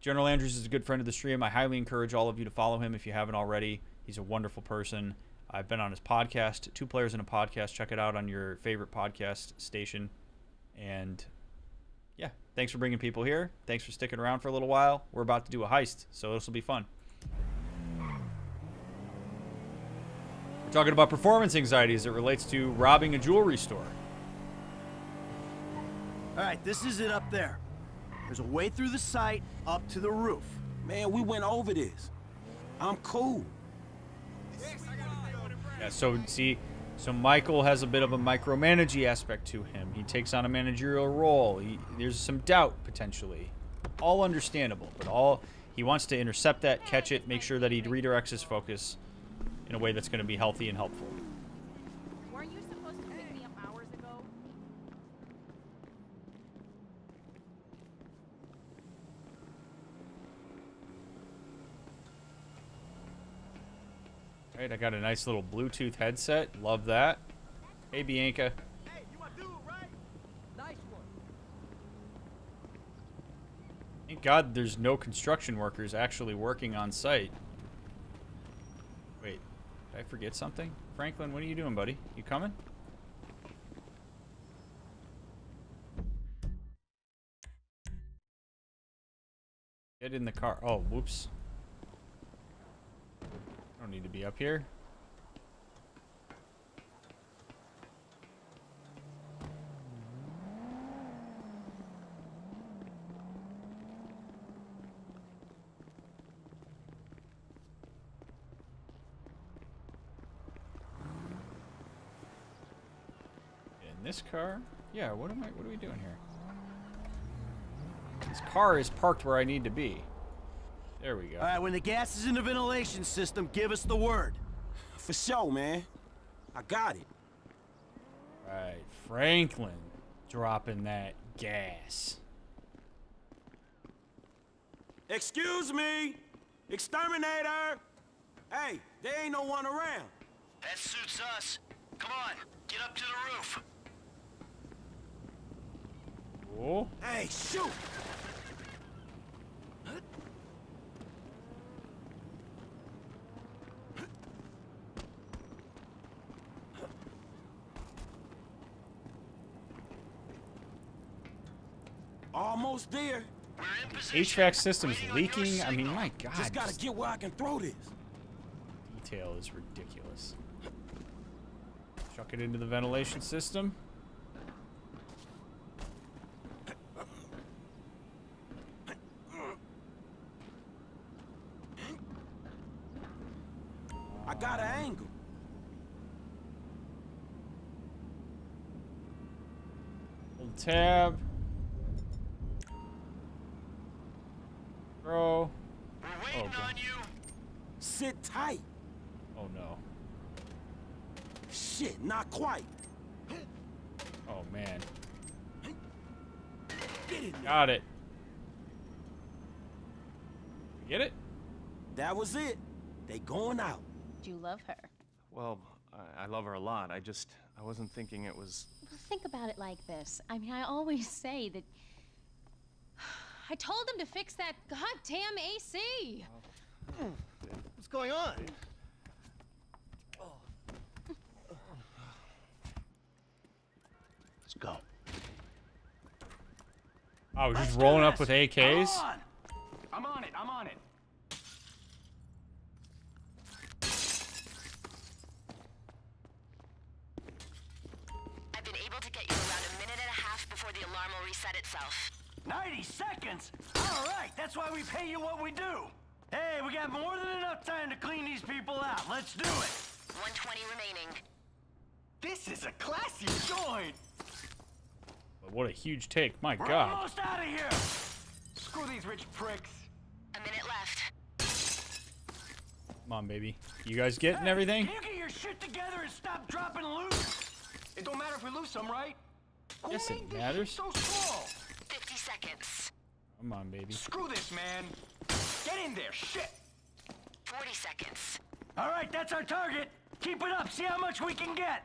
General Andrews is a good friend of the stream. I highly encourage all of you to follow him if you haven't already. He's a wonderful person. I've been on his podcast, Two Players in a Podcast. Check it out on your favorite podcast station. And yeah, thanks for bringing people here. Thanks for sticking around for a little while. We're about to do a heist, so this will be fun. We're talking about performance anxiety as it relates to robbing a jewelry store. All right, this is it up there. There's a way through the site up to the roof. Man, we went over this. I'm cool. Yeah, so see, so Michael has a bit of a micromanaging aspect to him. He takes on a managerial role. He, there's some doubt potentially, all understandable, but all he wants to intercept that, catch it, make sure that he redirects his focus in a way that's going to be healthy and helpful. Weren't you supposed to pick me up hours ago? All right, I got a nice little Bluetooth headset. Love that. Hey, Bianca. Thank God there's no construction workers actually working on site. I forget something? Franklin, what are you doing, buddy? You coming? Get in the car. Oh, whoops. I don't need to be up here. In this car? Yeah, what am I what are we doing here? This car is parked where I need to be. There we go. All right, when the gas is in the ventilation system, give us the word. For sure, man. I got it. Right, Franklin dropping that gas. Excuse me, exterminator. Hey, there ain't no one around. That suits us. Come on, get up to the roof. Oh. Hey, shoot! Almost there. HVAC system's leaking. I mean, my God. Just gotta get where I can throw this. detail is ridiculous. Chuck it into the ventilation system. I got an angle. Hold tab. Throw. We're waiting on you. Sit tight. Oh no. Shit, not quite. Oh man. Get in there. Got it. Get it? That was it. They going out. Do you love her? Well, I, I love her a lot. I just, I wasn't thinking it was. Well, think about it like this. I mean, I always say that. I told him to fix that goddamn AC. What's going on? Let's go. Oh, we're just rolling up with AKs? I'm on it. I'm on it. I've been able to get you around a minute and a half before the alarm will reset itself. 90 seconds? All right, that's why we pay you what we do. Hey, we got more than enough time to clean these people out. Let's do it. 120 remaining. This is a classy joint. But what a huge take. My We're God. almost out of here. Screw these rich pricks. A minute left. Come on, baby. You guys getting Hey, everything? Can you get your shit together and stop dropping loot? It don't matter if we lose some, right? Yes, it matters. so small? 50 seconds. Come on, baby. Screw this, man. Get in there, shit. 40 seconds. All right, that's our target. Keep it up. See how much we can get.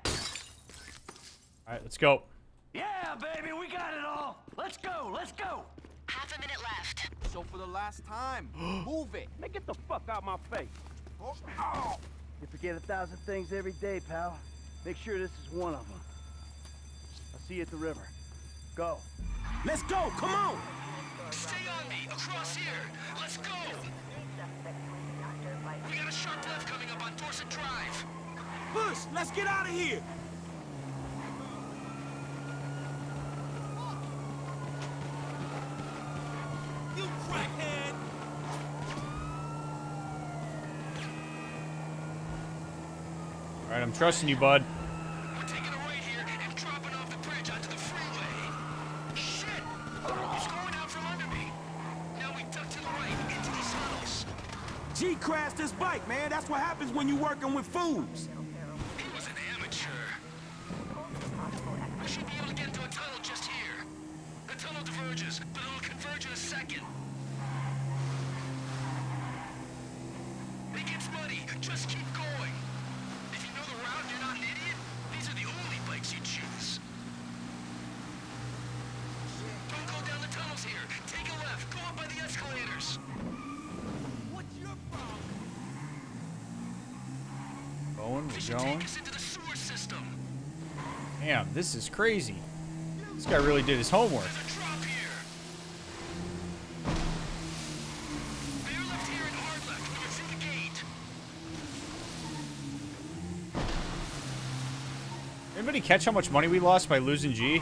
All right, let's go. Yeah, baby, we got it all. Let's go. Let's go. Half a minute left. So for the last time, move it. Man, get the fuck out my face. Oh. You forget a thousand things every day, pal. Make sure this is one of them. I'll see you at the river. Go. Let's go. Come on. Stay on me. Across here. Let's go. We got a sharp left coming up on Dorset Drive. Push. Let's get out of here. You crackhead. All right, I'm trusting you, bud. We're taking a right here and dropping off the bridge onto the freeway. Shit! He's going out from under me. Now we duck to the right trusting you, bud. G crashed his bike, man. That's what happens when you're working with fools. This is crazy. This guy really did his homework. Anybody catch how much money we lost by losing G?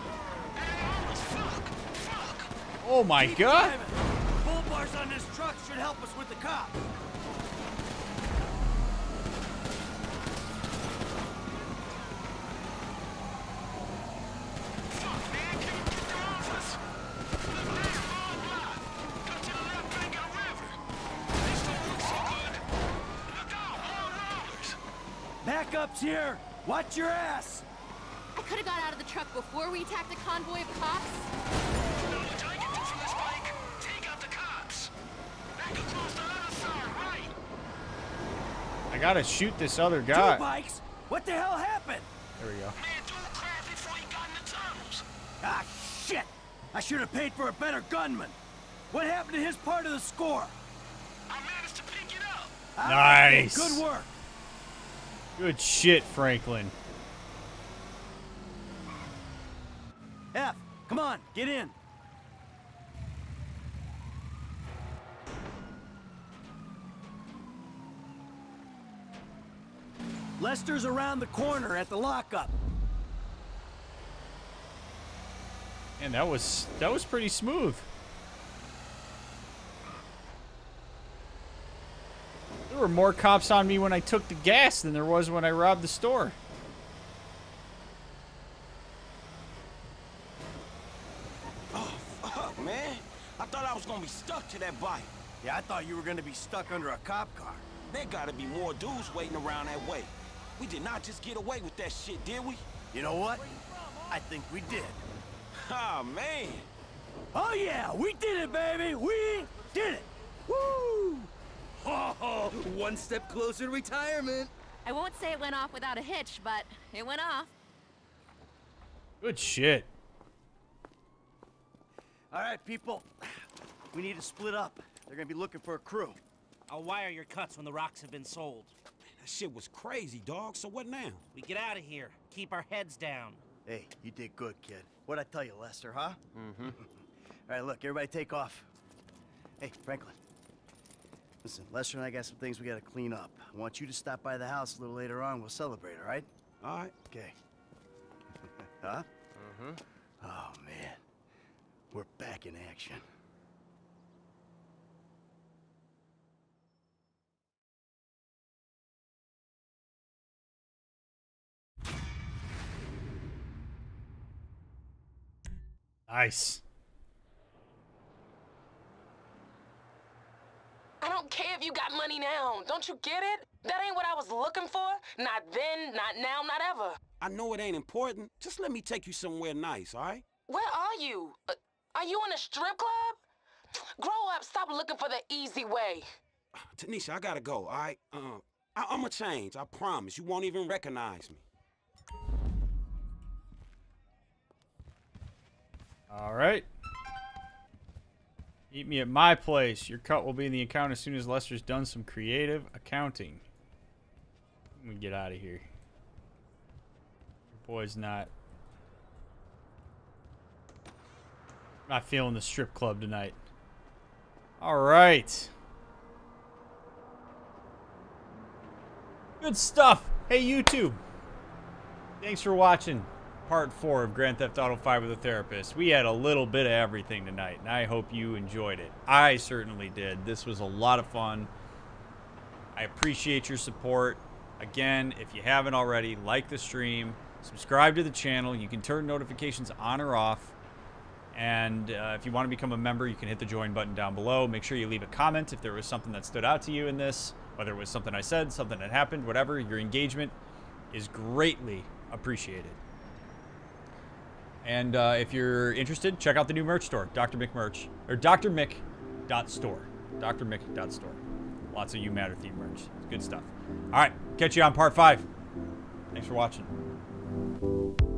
Oh my Keep god. driving. Bull bars on this truck should help us with the cop. Backup's here. Watch your ass. I could have got out of the truck before we attacked a convoy of cops. Gotta shoot this other guy. Two guy. bikes. What the hell happened? There we go. Ah, shit! I should have paid for a better gunman. What happened to his part of the score? I managed to pick it up. Nice. Good work. Good shit, Franklin. F, come on, get in. Lester's around the corner at the lockup. And that was that was pretty smooth. There were more cops on me when I took the gas than there was when I robbed the store. Oh, fuck, man. I thought I was gonna be stuck to that bike. Yeah, I thought you were gonna be stuck under a cop car. There gotta be more dudes waiting around that way. We did not just get away with that shit, did we? You know what? I think we did. Ah, man. Oh yeah, we did it, baby! We did it! Woo! Oh, one step closer to retirement. I won't say it went off without a hitch, but it went off. Good shit. All right, people. We need to split up. They're gonna be looking for a crew. I'll wire your cuts when the rocks have been sold. That shit was crazy, dog. So what now? We get out of here. Keep our heads down. Hey, you did good, kid. What'd I tell you, Lester, huh? Mm-hmm. All right, look, everybody take off. Hey, Franklin. Listen, Lester and I got some things we gotta clean up. I want you to stop by the house a little later on. We'll celebrate, all right? All right. Okay. huh? Mm-hmm. Oh, man. We're back in action. Nice. I don't care if you got money now. Don't you get it? That ain't what I was looking for. Not then, not now, not ever. I know it ain't important. Just let me take you somewhere nice, all right? Where are you? Uh, are you in a strip club? Grow up. Stop looking for the easy way. Tanisha, I gotta go, all right? Uh, I- I'ma change. I promise. You won't even recognize me. All right. Meet me at my place. Your cut will be in the account as soon as Lester's done some creative accounting. Let me get out of here. Your boy's not not feeling the strip club tonight. All right. Good stuff. Hey YouTube. Thanks for watching part four of Grand Theft Auto 5 with a therapist. We had a little bit of everything tonight, and I hope you enjoyed it. I certainly did. This was a lot of fun. I appreciate your support. Again, if you haven't already, like the stream, subscribe to the channel. You can turn notifications on or off. And uh, if you want to become a member, you can hit the join button down below. Make sure you leave a comment if there was something that stood out to you in this, whether it was something I said, something that happened, whatever. Your engagement is greatly appreciated. And uh, if you're interested, check out the new merch store, Dr. Mick merch, or drmick.store. drmick.store. Lots of You Matter theme merch. It's good stuff. All right, catch you on part five. Thanks for watching.